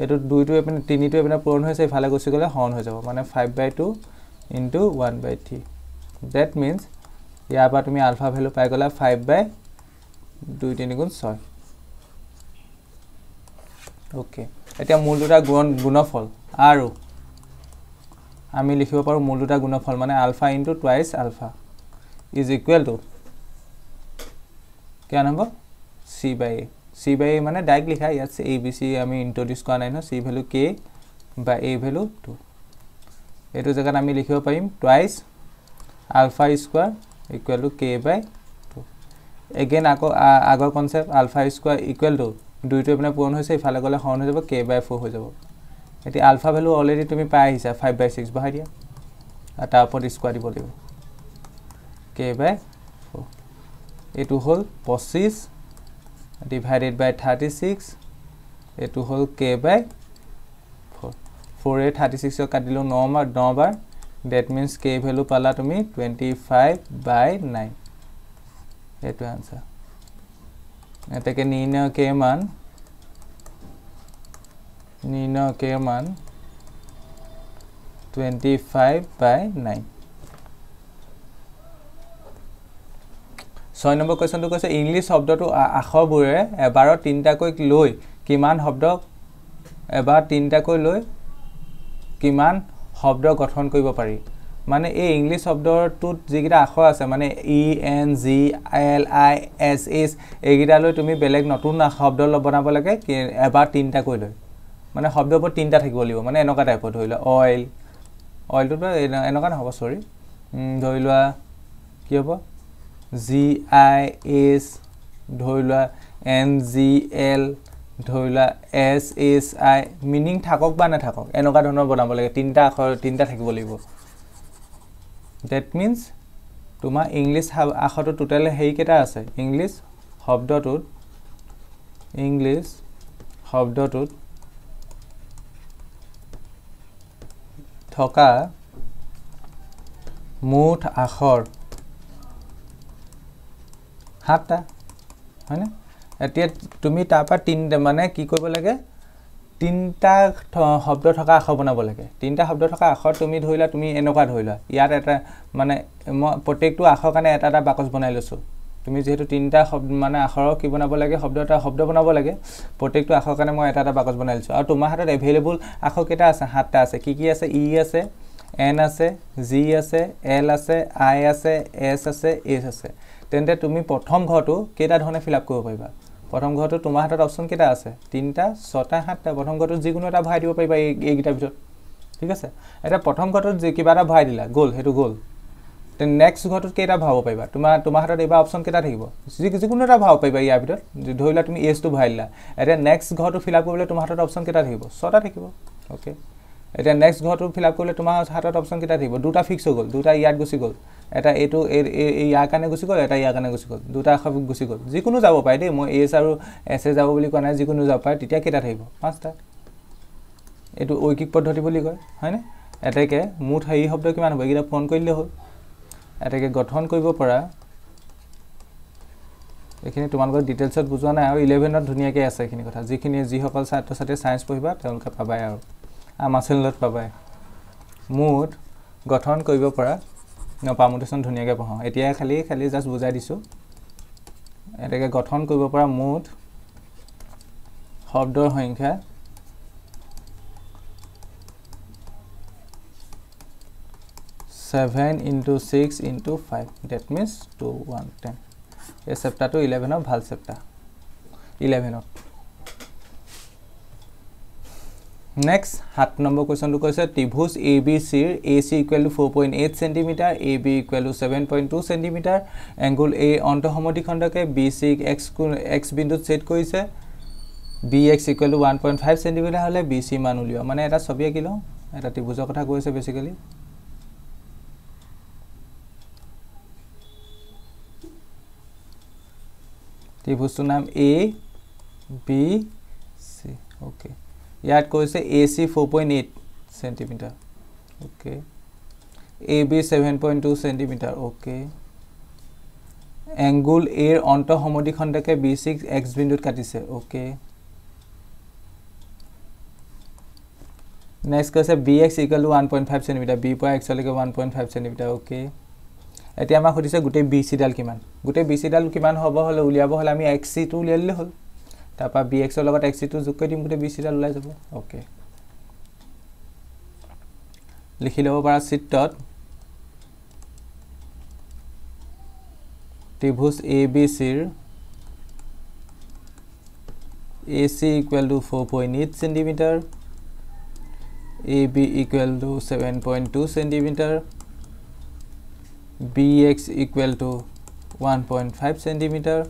এইটো দুইটো এইপিনে তিনিটো এইপিনে পূৰণ হৈছে ইফালে গুচি গ'লে হৰণ হৈ যাব মানে five by two into one by three that means ইয়াৰ পৰা তুমি আলফা ভেলু পাই গ'লা ফাইভ বাই দুই তিনি গুণ ছয় অ'কে এতিয়া মূল দুটা গুণ গুণফল আৰু আমি লিখিব পাৰোঁ মূল দুটা গুণফল মানে alpha into twice alpha is equal to কিমান হ'ব? চি বাই এ চি বাই এ মানে ডাইৰেক্ট লিখা ইয়াত এ বি চি আমি ইণ্ট্ৰডিউচ কৰা নাই নহয়। চি ভেলু কে বা এ ভেলু টু এইটো জেগাত আমি লিখিব পাৰিম twice alpha square equal to k by two again আকৌ আগৰ concept alpha square equal to দুইটো এইপিনে পূৰণ হৈছে ইফালে গ'লে সৰণ হৈ যাব কে বাই ফ'ৰ হৈ যাব। এতিয়া আলফা ভেলু অলৰেডি তুমি পাই আহিছা ফাইভ বাই ছিক্স বহাই দিয়া। আৰু তাৰ ওপৰত স্কুৱাৰ দিব লাগিব। কে বাই ফ'ৰ এইটো হ'ল পঁচিছ ডিভাইডেড বাই থাৰ্টি ছিক্স এইটো হ'ল কে বাই ফ'ৰ ফ'ৰে থাৰ্টি ছিক্সক কাটিলোঁ ন বাৰ ন বাৰ। ডেট মিনছ কে ভেলু পালা তুমি টুৱেণ্টি ফাইভ বাই নাইন সেইটোৱে আনচাৰ এতেকে নিৰ্ণয় কে মান নিৰ্ণয় কে মান টুৱেণ্টি ফাইভ বাই নাইন ছয় নম্বৰ কুৱেশ্যনটো কৈছে ইংলিছ শব্দটো আখৰবোৰে এবাৰত তিনিটাকৈ লৈ কিমান শব্দ এবাৰ তিনিটাকৈ লৈ কিমান শব্দ গঠন কৰিব পাৰি? মানে এই ইংলিছ শব্দটোত যিকেইটা আখৰ আছে মানে E N G L I S H এইকেইটালৈ তুমি বেলেগ নতুন শব্দ বনাব লাগে এবাৰ তিনিটাকৈ লৈ। মানে শব্দৰ ওপৰত তিনিটা থাকিব লাগিব মানে এনেকুৱা টাইপৰ ধৰি লোৱা অইল অইলটোতো এনেকুৱা নহ'ব চৰি ধৰি লোৱা কি হ'ব? জি আই এইচ ধৰি লোৱা এন জি এল ধৰি লোৱা এছ এইচ আই মিনিং থাকক বা নাথাকক এনেকুৱা ধৰণৰ বনাব লাগে তিনিটা আখৰ তিনিটা থাকিব লাগিব। ডেট মিনছ তোমাৰ ইংলিছ আখৰটো টোটেল হেৰিকেইটা আছে? ইংলিছ শব্দটোত ইংলিছ শব্দটোত থকা মুঠ আখৰ। সাতটা হয়নে? এতিয়া তুমি তাৰপৰা তিনিটা মানে কি কৰিব লাগে? তিনিটা শব্দ থকা আখৰ বনাব লাগে। তিনিটা শব্দ থকা আখৰ তুমি ধৰিলা তুমি এনেকুৱা ধৰি লোৱা ইয়াত এটা মানে মই প্ৰত্যেকটো আখৰ কাৰণে এটা এটা বাকচ বনাই লৈছোঁ। তুমি যিহেতু তিনিটা শব্দ মানে আখৰৰ কি বনাব লাগে শব্দ এটা শব্দ বনাব লাগে প্ৰত্যেকটো আখৰ কাৰণে মই এটা এটা বাকচ বনাই লৈছোঁ আৰু তোমাৰ হাতত এভেইলেবল আখৰ কেইটা আছে সাতটা আছে। কি কি আছে? ই আছে এন আছে জি আছে এল আছে আই আছে এছ আছে এইচ আছে। তেন্তে তুমি প্ৰথম ঘৰটো কেইটা ধৰণে ফিল আপ কৰিব পাৰিবা? প্ৰথম ঘৰটো তোমাৰ হাতত অপশ্যন কেইটা আছে? তিনিটা ছটা সাতটা। প্ৰথম ঘৰটোত যিকোনো এটা ভৰাই দিব পাৰিবা এই এইকেইটাৰ ভিতৰত। ঠিক আছে? এতিয়া প্ৰথম ঘৰটোত যি কিবা এটা ভৰাই দিলা গ'ল সেইটো গ'ল। নেক্সট ঘৰটোত কেইটা ভৰাব পাৰিবা তোমাৰ তোমাৰ হাতত এইবাৰ অপশ্যন কেইটা থাকিব? যি যিকোনো এটা ভৰাব পাৰিবা ইয়াৰ ভিতৰত। ধৰি লোৱা তুমি ভৰাই দিলা এতিয়া নেক্সট ঘৰটো ফিল আপ কৰিবলৈ তোমাৰ হাতত অপশ্যন কেইটা থাকিব? ছটা থাকিব। অ'কে এতিয়া নেক্সট ঘৰটো ফিল আপ কৰিলে তোমাৰ হাতত অপশ্যন কেইটা থাকিব? দুটা ফিক্স হৈ গ'ল। দুটা ইয়াত গুচি গ'ল। এটা এইটো ইয়াৰ কাৰণে গুচি গ'ল এটা ইয়াৰ কাৰণে গুচি গ'ল। দুটা গুচি গ'ল। যিকোনো যাব পাৰে দেই। মই এছ আৰু এছ এ যাব বুলি কোৱা নাই। যিকোনো যাব পাৰে তেতিয়া কেইটা থাকিব? পাঁচটা। এইটো ঐকিক পদ্ধতি বুলি কয়। হয়নে? এতেকে মুঠ হেৰি শব্দ কিমান হ'ব? এইকেইটা পূৰণ কৰি দিলে হ'ল। এতেকে গঠন কৰিব পৰা। এইখিনি তোমালোকৰ ডিটেইলছত বুজোৱা নাই আৰু ইলেভেনত ধুনীয়াকৈ আছে এইখিনি কথা। যিখিনি যিসকল ছাত্ৰ ছাত্ৰীয়ে ছায়েন্স পঢ়িবা তেওঁলোকে পাবাই আৰু। আমাৰ চেনেলত পাবাই। মুঠ গঠন কৰিব পৰা। ন ধুনীয়াকৈ পঢ়াওঁ। এতিয়া খালি খালি জাষ্ট বুজাই দিছোঁ। এনেকৈ গঠন কৰিব পৰা মুঠ শব্দৰ সংখ্যা। Seven into six into five that means two one ten এই চেপ্টাৰটো ইলেভেনৰ ভাল চেপ্টাৰ ইলেভেনত নেক্সট সাত নম্বৰ কুৱেশ্যনটো কৈছে ত্ৰিভুজ এ বি চিৰ A C equal to four point eight centimetre A B equal to seven point two centimetre angle A অন্তঃসমদ্বিখণ্ডকে B চিক এক্স এক্স বিন্দুত ছেট কৰিছে B X equal to one point five centimetre হ'লে B C মান উলিওৱা মানে এটা ছবি আঁকি লওঁ। এটা ত্ৰিভুজৰ কথা কৈছে বেচিকেলি ত্ৰিভুজটোৰ নাম এ বি চি অ'কে ইয়াত কৈছে A C four point eight centimetre okay A B seven point two centimetre okay angle এৰ অন্তঃসমদ্বিখণ্ডকে বি চিক্স এক্স বিন্দুত কাটিছে অ'কে নেক্সট কৈছে B X equal to one point five centimetre বিৰ পৰা এক্সলৈকে one point five centimetre okay এতিয়া আমাক সুধিছে গোটেই বি চিডাল কিমান? গোটেই বি চিডাল কিমান হ'ব হ'লে উলিয়াব হ'লে আমি এক্স চিটো উলিয়াই দিলে হ'ল। তাৰপৰা বি এক্সৰ লগত এক্স চিটো যোগ কৰি দিম গোটেই বি চিডাল ওলাই যাব। অ'কে। লিখি ল'ব পৰা চিত্ৰত। ত্ৰিভুজ এ বি চিৰ A C equal to four point eight centimetre A B equal to seven point two centimetre B X equal to one point five centimetre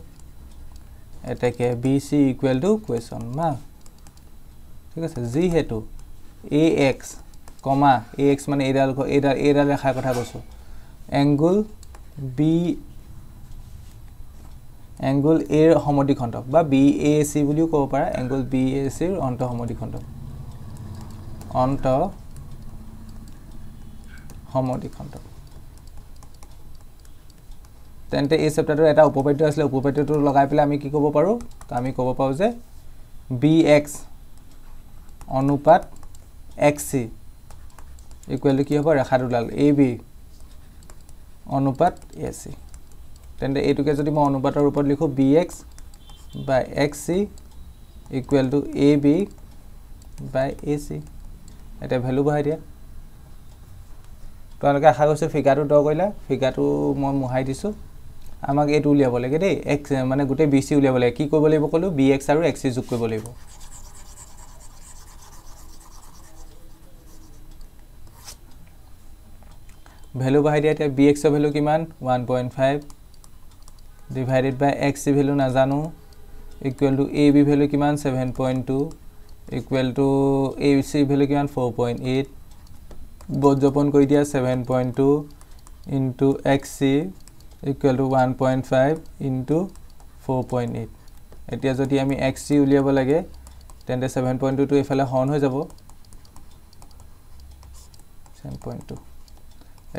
এতেকে B C equal to question mark ঠিক আছে যিহেতু এ x কমা এ x মানে এইডাল এইডাল এইডাল ৰেখাৰ কথা কৈছোঁ। এংগুল বি এংগুল এৰ সমদ্বিখণ্ডক বা বি এ চি বুলিও ক'ব পাৰা এংগুল বি এ চিৰ অন্ত সমদ্বিখণ্ডক। অন্ত সমদ্বিখণ্ডক। তেন্তে এই চেপ্টাৰটোৰ এটা উপপাদ্য আছিলে উপপাদ্যটো লগাই পেলাই আমি কি ক'ব পাৰোঁ? আমি ক'ব পাৰোঁ যে বি এক্স অনুপাত এক্স চি ইকুৱেল টু কি হ'ব? ৰেখাটো ওলাল এ বি অনুপাত এ চি তেন্তে এইটোকে যদি মই অনুপাতৰ ৰূপত লিখোঁ B X by X C equal to A B by A C এতিয়া ভেলু বঢ়াই দিয়া। তোমালোকে আশা কৰিছোঁ ফিগাৰটো দ কৰিলা। ফিগাৰটো মই মোহাই দিছোঁ। আমাক এইটো উলিয়াব লাগে দেই এক্স মানে গোটেই বি চি উলিয়াব লাগে। কি কৰিব লাগিব ক'লোঁ? বি এক্স আৰু এক্স চি যোগ কৰিব লাগিব। ভেলু বঢ়াই দিয়া এতিয়া বি এক্সৰ ভেলু কিমান? One point five divided by X C value নাজানো। Equal to A B value কিমান? Seven point two equal to A C value কিমান? ফ'ৰ পইণ্ট এইট বজ্ৰপণ কৰি দিয়া seven point two into X C equal to one point five into four point eight এতিয়া যদি আমি x C উলিয়াব লাগে তেন্তে ছেভেন পইণ্ট টুটো এইফালে হৰ্ণ হৈ যাব। ছেভেন পইণ্ট টু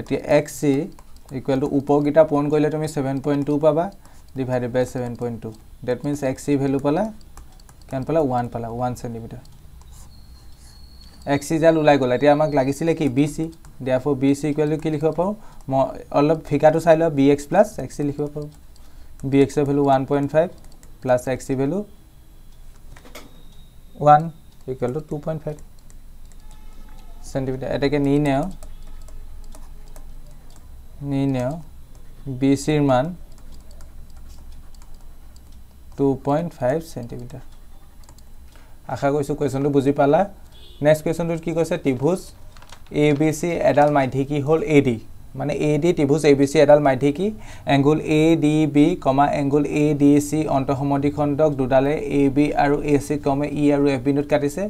এতিয়া এক্স চি ইকুৱেল টু ওপৰকেইটা পূৰণ কৰিলে তুমি ছেভেন পইণ্ট টু পাবা divided by seven point two that means X C value পালা কিমান পালা ওৱান পালা ওৱান চেণ্টিমিটাৰ এক্স চি জাল ওলাই গ'ল। এতিয়া আমাক লাগিছিলে কি? বি চি দিয়া ফ'ৰ বি চি ইকুৱেল কি লিখিব পাৰোঁ? মই অলপ ফিকাটো চাই লওঁ B X plus X C লিখিব পাৰোঁ। বি এক্সৰ value one point five plus X C value one equal to two point five centimetre এতেকে নিৰ্ণয় নিৰ্ণয় বি চিৰ মান টু পইণ্ট ফাইভ চেণ্টিমিটাৰ আশা কৰিছোঁ কুৱেশ্যনটো বুজি পালা। নেক্সট কুৱেশ্যনটোত কি কৈছে? ত্ৰিভুজ এ বি চি এডাল মাধ্যিকী হ'ল এ ডি মানে এ ডি ত্ৰিভুজ এ বি চি এডাল মাধ্যিকী angle A D B comma angle A D C অন্তঃসমদ্বিখণ্ডক দুডালে এ বি আৰু এ চি ক্ৰমে ই আৰু এফ বিন্দুত কাটিছে।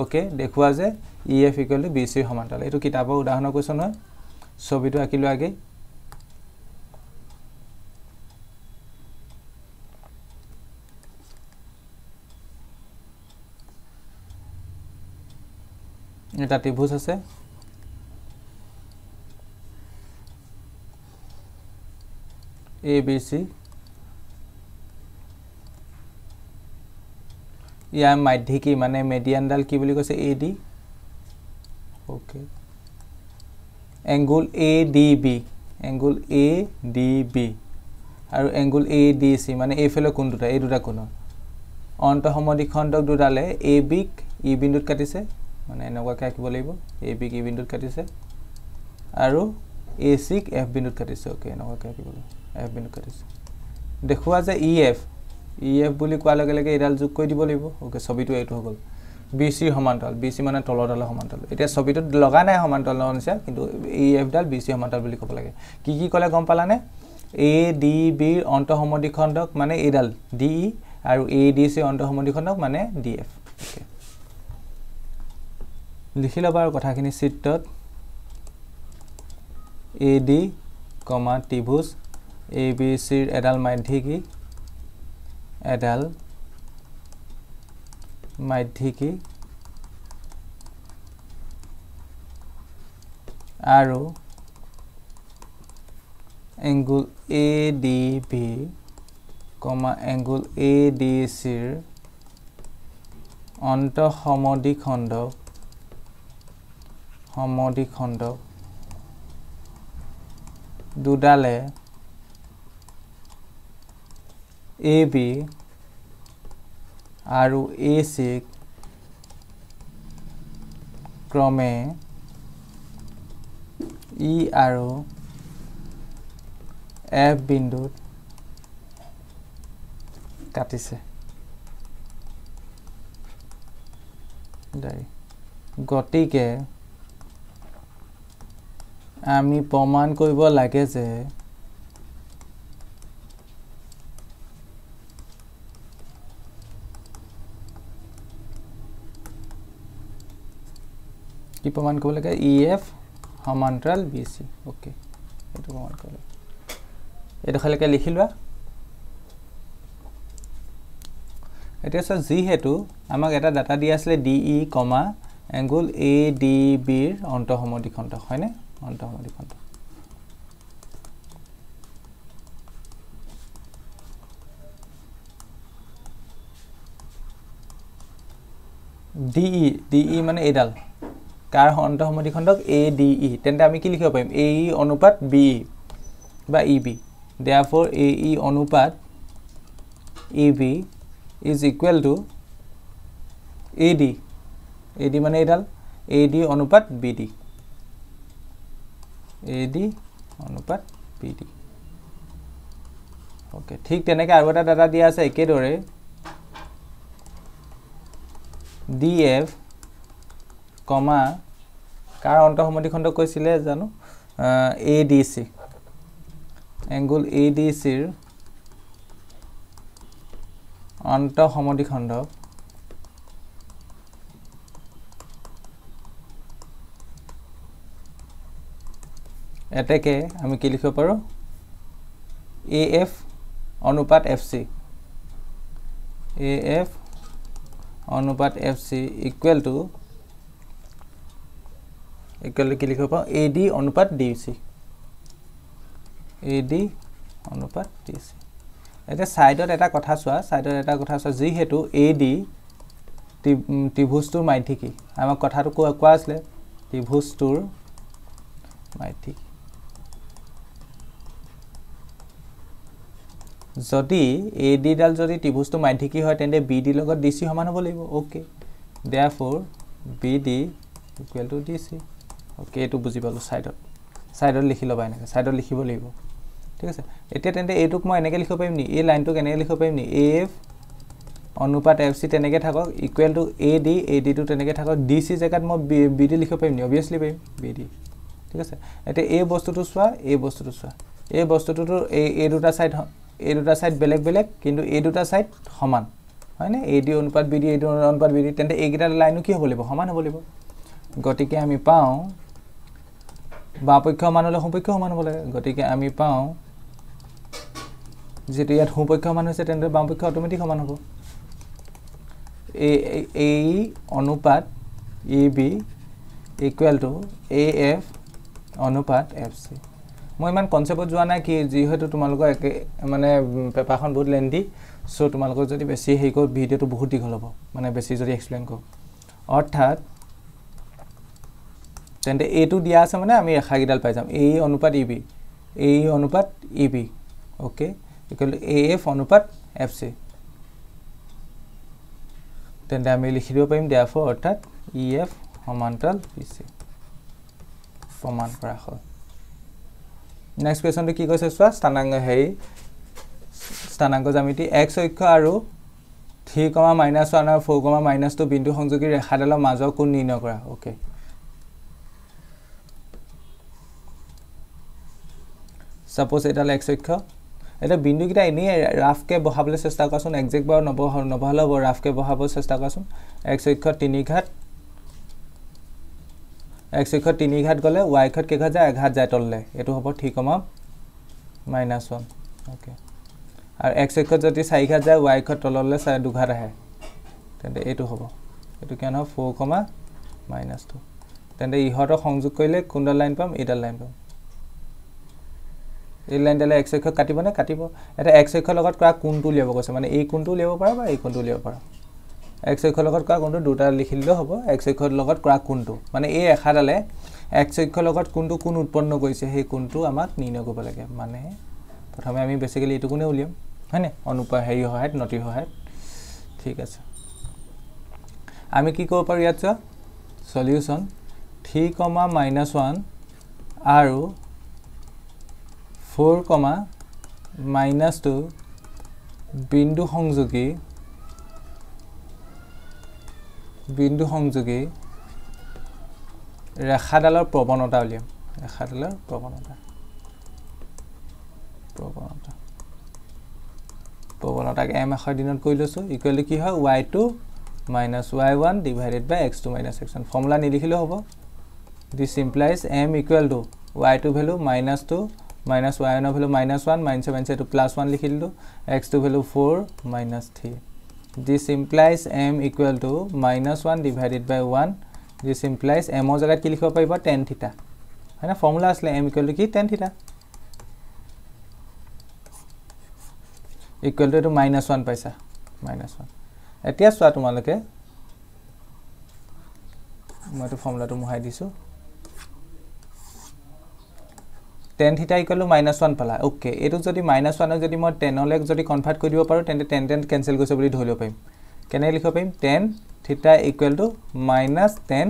অ'কে দেখুওৱা যে E F equal to B চিৰ সমান্তৰাল। এইটো কিতাপৰ উদাহৰণৰ কুৱেশ্যন হয়। ছবিটো আঁকিলোঁ আগেই। এটা ত্ৰিভুজ আছে। এ বি চি ইয়াৰ মাধ্যিক মানে মেডিয়ানডাল কি বুলি কৈছে? A D okay angle A D B angle A D B আৰু এংগুল এ ডি চি মানে এইফালে কোন দুটা? এই দুটা কোণৰ। অন্তঃসমদ্বিখণ্ডক দুডালে এ বিক ই বিন্দুত কাটিছে। মানে এনেকুৱাকৈ আঁকিব লাগিব এ বিক ই বিন্দুত কাটিছে। আৰু এ চিক এফ বিন্দুত কাটিছে অ'কে এনেকুৱাকৈ আঁকিব লাগিব। এফ বিন্দুত কাটিছে। দেখুওৱা যে ই এফ ই এফ বুলি কোৱাৰ লগে লগে এইডাল যোগ কৰি দিব লাগিব অ'কে ছবিটো এইটো হৈ গ'ল। বি চিৰ সমান্তৰাল বি চি মানে তলৰডালৰ সমান্তৰাল। এতিয়া ছবিটোত লগা নাই সমান্তৰালৰ নিচিনা কিন্তু ই এফডাল বি চি সমান্তৰাল বুলি ক'ব লাগে। কি কি ক'লে গম পালানে? এ ডি বিৰ অন্তঃসমদ্বিখণ্ডক মানে এইডাল ডি ই আৰু এ ডি চিৰ অন্তঃসমদ্বিখণ্ডক মানে ডি এফ লিখি ল'বা আৰু কথাখিনি চিত্ৰত। A D comma ত্ৰিভুজ A B চিৰ এডাল মাধ্যিকী এডাল মাধ্যিকী আৰু angle A D B comma angle A D চিৰ অন্তঃসমদ্বিখণ্ডক সমদ্বিখণ্ডক দুডালে এ বি আৰু এ চিক ক্ৰমে ই আৰু এফ বিন্দুত কাটিছে। গতিকে আমি প্ৰমাণ কৰিব লাগে যে কি প্ৰমাণ কৰিব লাগে? ই এফ সমান্তৰাল বি চি অ'কে এইটো প্ৰমাণ কৰিব লাগে। এইডোখৰলৈকে লিখি লোৱা। এতিয়া চোৱা যিহেতু আমাক এটা ডাটা দি আছিলে D E comma angle A D বিৰ অন্তঃসমদ্বিখণ্ড হয়নে? অন্তঃসমদ্বিখণ্ড ডি ই ডি ই মানে এইডাল কাৰ অন্তঃসমদ্বিখণ্ডক এ ডি ই তেন্তে আমি কি লিখিব পাৰিম? এ ই অনুপাত বি ই বা E B for A E অনুপাত E B is equal to A D A D মানে এইডাল এ ডি অনুপাত বি ডি এ ডি অনুপাত বি ডি অ'কে ঠিক তেনেকৈ আৰু এটা ডাটা দিয়া আছে একেদৰে। ডি এফ কমা কাৰ অন্তঃসমদ্বিখণ্ড কৈছিলে জানো? A D C angle A D চিৰ অন্তঃসমদ্বিখণ্ড এতেকে আমি কি লিখিব পাৰোঁ? এ এফ অনুপাত এফ চি। এ এফ অনুপাত F C equal to equal কি লিখিব পাৰোঁ? এ ডি অনুপাত ডি চি। এ ডি অনুপাত ডি চি। এতিয়া ছাইডত এটা কথা চোৱা ছাইডত এটা কথা চোৱা যিহেতু এ ডি ত্ৰিভুজটোৰ মাধ্যিকী। আমাক কথাটো কোৱা কোৱা আছিলে ত্ৰিভুজটোৰ মাধ্যিকী। যদি এ ডিডাল যদি ত্ৰিভুজটো মাধ্যিকী হয় তেন্তে বি ডিৰ লগত ডি চি সমান হ'ব লাগিব। Okay therefore B D equal to D C okay এইটো বুজি পালোঁ ছাইডত ছাইডত লিখি ল'বা এনেকৈ। ছাইডত লিখিব লাগিব। ঠিক আছে? এতিয়া তেন্তে এইটোক মই এনেকৈ লিখিব পাৰিম নি? এই লাইনটোক এনেকৈ লিখিব পাৰিম নি? এফ অনুপাত এফ চি তেনেকৈ থাকক। Equal to A D A ডিটো তেনেকৈ থাকক। ডি চি জেগাত মই বি ডি লিখিব পাৰিম নি? অভিয়াছলি পাৰিম। বি ডি ঠিক আছে? এতিয়া এই বস্তুটো চোৱা এই বস্তুটো চোৱা। এই বস্তুটোতো এই এই দুটা ছাইড এই দুটা ছাইড বেলেগ বেলেগ কিন্তু এই দুটা ছাইড সমান। হয়নে? এ ডি অনুপাত বি ডি এ ডি অনুপাত বি ডি তেন্তে এইকেইটা লাইনো কি হ'ব লাগিব? সমান হ'ব লাগিব। গতিকে আমি পাওঁ বাওঁপক্ষ সমান হ'লে সোঁপক্ষ সমান হ'ব লাগে। গতিকে আমি পাওঁ যিহেতু ইয়াত সোঁপক্ষ সমান হৈছে তেন্তে বাওঁপক্ষ অট'মেটিক সমান হ'ব। এই এই অনুপাত E B equal to A F অনুপাত এফ চি মই ইমান কনচেপ্টত যোৱা নাই কি যিহেতু তোমালোকৰ একে মানে পেপাৰখন বহুত লেণ্ডি চ' তোমালোকক যদি বেছি হেৰি কৰোঁ ভিডিঅ'টো বহুত দীঘল হ'ব মানে বেছি যদি এক্সপ্লেইন কৰোঁ। অৰ্থাৎ তেন্তে এইটো দিয়া আছে মানে আমি ৰেখাকেইডাল পাই যাম। এই অনুপাত ই বি এই অনুপাত E B okay A F অনুপাত এফ চি। তেন্তে আমি লিখি দিব পাৰিম ফৰ অৰ্থাৎ ই এফ সমান্তৰাল পি চি। প্ৰমাণ কৰা হয় নেক্সট কুৱেশ্যনটো কি কৈছে চোৱা? স্থানাংগ হেৰি স্থানাংক জ্যামিতি এক্স অক্ষ আৰু থ্ৰী কমা মাইনাছ ওৱান আৰু ফ'ৰ কমা মাইনাছ টু বিন্দু সংযোগী ৰেখাডালৰ মাজৰ কোণ নিৰ্ণয় কৰা। অ'কে ছাপ'জ এইডাল এক্স অক্ষ। এতিয়া বিন্দুকেইটা এনেই ৰাফকৈ বহাবলৈ চেষ্টা কৰাচোন একজেক্ট বাৰু নবহা নবহালেও হ'ব ৰাফকৈ বহাব চেষ্টা কৰাচোন। এক্স অক্ষ তিনি ঘাট এক্স অক্ষত তিনি ঘাট গ'লে ৱাই অক্ষত কেইঘাট যায় এঘাট যায় তললৈ। এইটো হ'ব three comma minus one. Okay আৰু এক্স অক্ষত যদি চাৰি ঘাট যায় ৱাই অক্ষত তললৈ চাই দুঘাট আহে। তেন্তে এইটো হ'ব। এইটো কিমান হ'ব ফ'ৰ কমা মাইনাছ টু। তেন্তে ইহঁতক সংযোগ কৰিলে কোনডাল লাইন পাম? এইডাল লাইন পাম। এই লাইনডালে এক্স অক্ষক কাটিবনে? কাটিব। এটা এক্স অক্ষৰ লগত কৰা কোনটো উলিয়াব কৈছে? মানে এই কোনটো উলিয়াব পাৰা বা এই কোনটো উলিয়াব পাৰা? এক্স অক্ষৰ লগত কৰা কোনটো? দুটা লিখি দিলেও হ'ব। এক্স অক্ষৰ লগত কৰা কোনটো? মানে এই ৰেখাডালে এক্স অক্ষৰ লগত কোনটো কোন উৎপন্ন কৰিছে সেই কোনটো আমাক নিৰ্ণয় কৰিব লাগে। মানে প্ৰথমে আমি বেচিকেলি এইটো কোনে উলিয়াম? হয়নে? অনুপা হেৰি সহায়ত নটিৰ সহায়ত। ঠিক আছে। আমি কি কৰিব পাৰোঁ ইয়াত চোৱা? Solution three comma minus one আৰু ফ'ৰ কমা মাইনাছ টু বিন্দু সংযোগী বিন্দু সংযোগী ৰেখাডালৰ প্ৰৱণতা উলিয়াম। ৰেখাডালৰ প্ৰৱণতা। প্ৰৱণতা। প্ৰৱণতাক এম এশৰ দিনত কৰি লৈছোঁ। ইকুৱেলি কি হয়? Y two minus y one divided by x two minus x one formula নিলিখিলেও হ'ব। This implies m equal to y two value minus two minus y ওৱানৰ value minus one minus minus এইটো plus one লিখি দিলোঁ। X two value four minus three this implies m equal to minus one divided by one this implies এমৰ জেগাত কি লিখিব পাৰিব? Ten থিতা হয়নে ফৰ্মুলা আছিলে এম ইকুৱেল টু কি? টেন থিতা ইকুৱেল টু এইটো মাইনাছ ওৱান পাইছা। মাইনাছ ওৱান এতিয়া চোৱা তোমালোকে। মইতো ফৰ্মুলাটো মোহাই দিছোঁ। Tan theta equal to minus one পালা। অ'কে এইটো যদি মাইনাছ ওৱানক যদি মই টেনলৈ যদি কনভাৰ্ট কৰি দিব পাৰোঁ তেন্তে টেন টেন কেঞ্চেল গৈছে বুলি ধৰি ল'ব পাৰিম। কেনেকৈ লিখিব পাৰিম? Tan theta equal to minus tan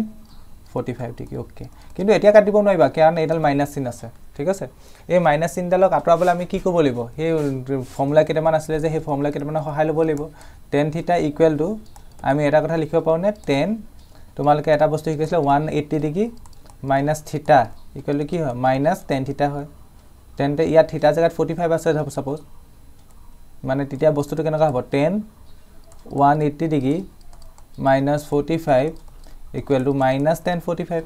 forty five degree okay কিন্তু এতিয়া কাটিব নোৱাৰিবা কাৰণ এইডাল মাইনাছ চিন আছে ঠিক আছে? এই মাইনাছ চিনডালক আঁতৰাবলৈ আমি কি কৰিব লাগিব? সেই ফৰ্মুলা কেইটামান আছিলে যে সেই ফৰ্মুলা কেইটামানৰ সহায় ল'ব লাগিব। টেন থিটা ইকুৱেল টু আমি এটা কথা লিখিব পাৰোঁনে টেন তোমালোকে এটা বস্তু শিকিছিলে one eighty degree minus theta equal কি হয়? মাইনাছ টেন থিটা হয়। তেন্তে ইয়াত থিটা জেগাত ফৰ্টি ফাইভ আছে চাপ'জ মানে তেতিয়া বস্তুটো কেনেকুৱা হ'ব? Tan one eighty degree minus forty five equal to minus tan forty five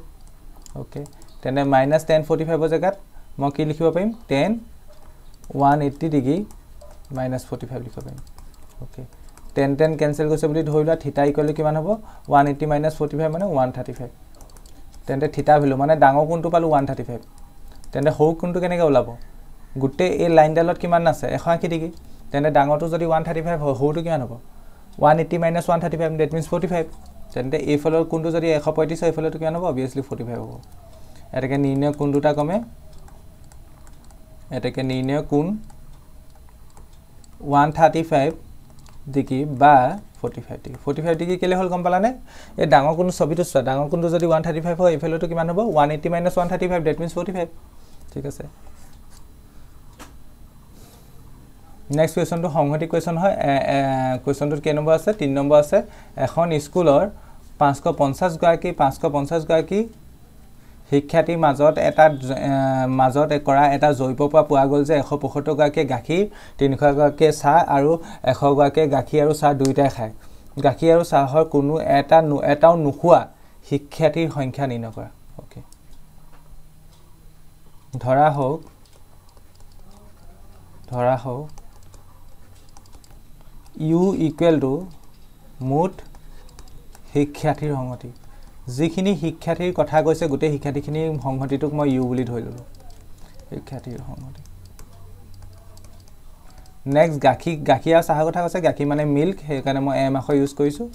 okay তেন্তে মাইনাছ টেন ফৰ্টি ফাইভৰ জেগাত মই কি লিখিব পাৰিম? Tan one eighty degree minus forty five লিখিব পাৰিম। অ'কে টেন টেন কেঞ্চেল গৈছে বুলি ধৰি লোৱা থিটা ইকুৱেল কিমান হ'ব? One eighty minus forty five মানে ওৱান থাৰ্টি ফাইভ তেন্তে থিটা ভেলু মানে ডাঙৰ কোণটো পালোঁ ওৱান থাৰ্টি ফাইভ তেন্তে সৰু কোণটো কেনেকৈ ওলাব? গোটেই এই লাইনডালত কিমান আছে? এশ আশী ডিগ্ৰী। তেন্তে ডাঙৰটো যদি ওৱান থাৰ্টি ফাইভ হয় সৰুটো কিমান হ'ব? One eighty minus one thirty five that means forty five তেন্তে এইফালৰ কোণটো যদি এশ পঁয়ত্ৰিছ হয় এইফালতো কিমান হ'ব? অভিয়াছলি ফৰ্টি ফাইভ হ'ব। এটাকে নিৰ্ণয় কোণ দুটা কমে? এটাকে নিৰ্ণয় কোণ ওৱান থাৰ্টি ফাইভ ডিগ্ৰী বা forty five degree forty five degree কেলৈ হ'ল গম পালানে? এই ডাঙৰ কোণটো ছবিটো চোৱা ডাঙৰ কোণটো যদি ওৱান থাৰ্টি ফাইভ হয় এইফালেতো কিমান হ'ব? One eighty minus one thirty five that means forty five ঠিক আছে। নেক্সট কুৱেশ্যনটো সংহতি কুৱেশ্যন হয়। কুৱেশ্যনটোত কেই নম্বৰ আছে? তিনি নম্বৰ আছে। এখন স্কুলৰ পাঁচশ পঞ্চাছগৰাকী পাঁচশ পঞ্চাছগৰাকী শিক্ষাৰ্থীৰ মাজত এটা মাজত কৰা এটা জৈৱ পৰা পোৱা গ'ল যে এশ পঁয়সত্তৰগৰাকীয়ে গাখীৰ তিনিশগৰাকীয়ে চাহ আৰু এশগৰাকীয়ে গাখীৰ আৰু চাহ দুয়োটাই খায়। গাখীৰ আৰু চাহৰ কোনো এটা এটাও নোখোৱা শিক্ষাৰ্থীৰ সংখ্যা নিৰ্ণয় কৰা। অ'কে ধৰা হওক ধৰা হওক ইউ ইকুৱেল টু মুঠ শিক্ষাৰ্থীৰ সংগতি যিখিনি শিক্ষাৰ্থীৰ কথা কৈছে গোটেই শিক্ষাৰ্থীখিনিৰ সংহতিটোক মই ইউ বুলি ধৰি ল'লোঁ। শিক্ষাৰ্থীৰ সংহতি। নেক্সট গাখীৰ গাখীৰ আৰু চাহৰ কথা কৈছে। গাখীৰ মানে মিল্ক সেইকাৰণে মই এম আখৰ ইউজ কৰিছোঁ।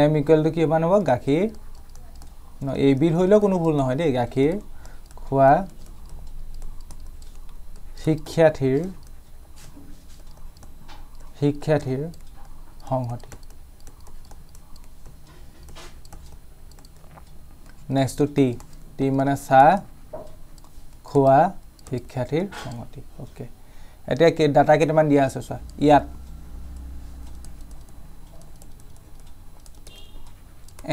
এম ইকুৱেলটো কি হ'ব গাখীৰ। ন এইবিধ ধৰিলেও কোনো ভুল নহয় দেই। গাখীৰ খোৱা শিক্ষাৰ্থীৰ শিক্ষাৰ্থীৰ সংহতি। নেক্সটটো টি টি মানে চাহ খোৱা শিক্ষাৰ্থীৰ সংহতি। অ'কে এতিয়া ডাটা কেইটামান দিয়া আছে চোৱা। ইয়াত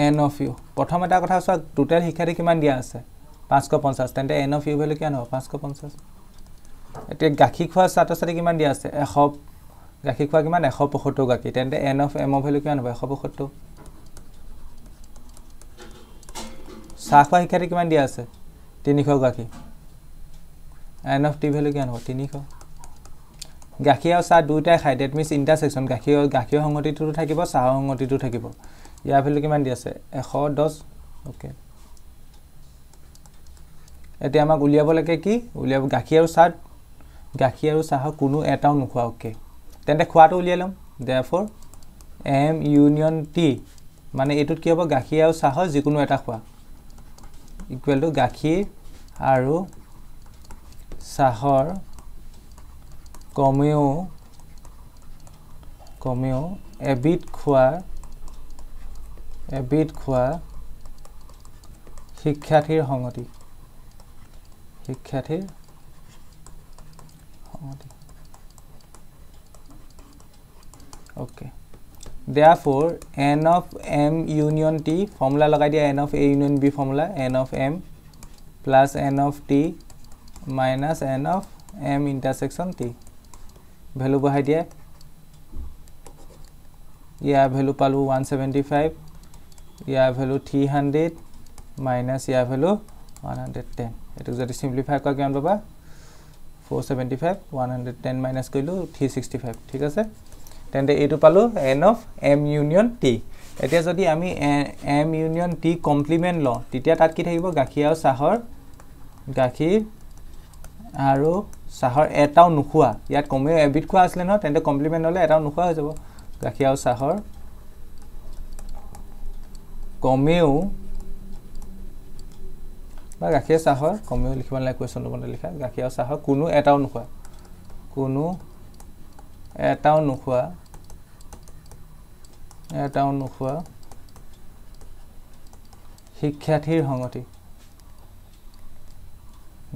এন অফ ইউ প্ৰথম এটা কথা চোৱা টোটেল শিক্ষাৰ্থী কিমান দিয়া আছে? পাঁচশ পঞ্চাছ। তেন্তে এন অফ ইউ ভেলু কিমান হ'ব পাঁচশ পঞ্চাছ। এতিয়া গাখীৰ খোৱা ছাত্ৰ ছাত্ৰী কিমান দিয়া আছে? এশ গাখীৰ খোৱা কিমান? এশ পঁয়সত্তৰ গাখীৰ। তেন্তে এন অফ এম অ' ভেলু কিমান হ'ব এশ পঁয়সত্তৰ। চাহ খোৱা শিক্ষাৰ্থী কিমান দিয়া আছে? তিনিশ গাখীৰ। এন অফ টি ভেলু কিমান হ'ব তিনিশ। গাখীৰ আৰু চাহ দুয়োটাই খায়। ডেট মিনছ ইণ্টাৰছেকশ্যন গাখীৰ গাখীৰৰ সংগতিটোতো থাকিব চাহৰ সংগতিটো থাকিব। ইয়াৰ ভেলু কিমান দি আছে? এশ দহ। অ'কে এতিয়া আমাক উলিয়াব লাগে কি? উলিয়াব গাখীৰ আৰু চাহ। গাখীৰ আৰু চাহৰ কোনো এটাও নোখোৱা। অ'কে তেন্তে খোৱাটো উলিয়াই ল'ম। দেয়া ফৰ এম ইউনিয়ন টি মানে এইটোত কি হ'ব? গাখীৰ আৰু চাহৰ যিকোনো এটা খোৱা। ইকুৱেল টু গাখীৰ আৰু চাহৰ কমেও কমেও এবিধ খোৱা এবিধ খোৱা শিক্ষাৰ্থীৰ সংগতি। শিক্ষাৰ্থীৰ সংগতি। Okay A union B formula n of M plus n of T minus n of M intersection T value বহাই দিয়ে। ইয়াৰ ভেলু পালোঁ ওৱান ছেভেণ্টি ফাইভ ইয়াৰ ভেলু থ্ৰী হাণ্ড্ৰেড মাইনাছ ইয়াৰ ভেলু ওৱান হাণ্ড্ৰেড টেন এইটোক যদি simplify কৰা কিমান পাবা? Four seventy five one hundred ten minus কৰিলোঁ থ্ৰী ছিক্সটি ফাইভ ঠিক আছে? তেন্তে এইটো পালোঁ n of M union T এতিয়া যদি আমি এম ইউনিয়ন টি কমপ্লিমেণ্ট লওঁ তেতিয়া তাত কি থাকিব? গাখীৰ আৰু চাহৰ গাখীৰ আৰু চাহৰ এটাও নোখোৱা। ইয়াত কমেও এবিধ খোৱা আছিলে নহয় তেন্তে কমপ্লিমেণ্ট হ'লে এটাও নোখোৱা হৈ যাব। গাখীৰ আৰু চাহৰ কমেও বা গাখীৰ চাহৰ কমেও লিখিব নালাগে কুৱেশ্যনটো মতে লিখা। গাখীৰ আৰু চাহৰ কোনো এটাও নোখোৱা। কোনো এটাও নোখোৱা। এটাও নোখোৱা। শিক্ষাৰ্থীৰ সংগতি।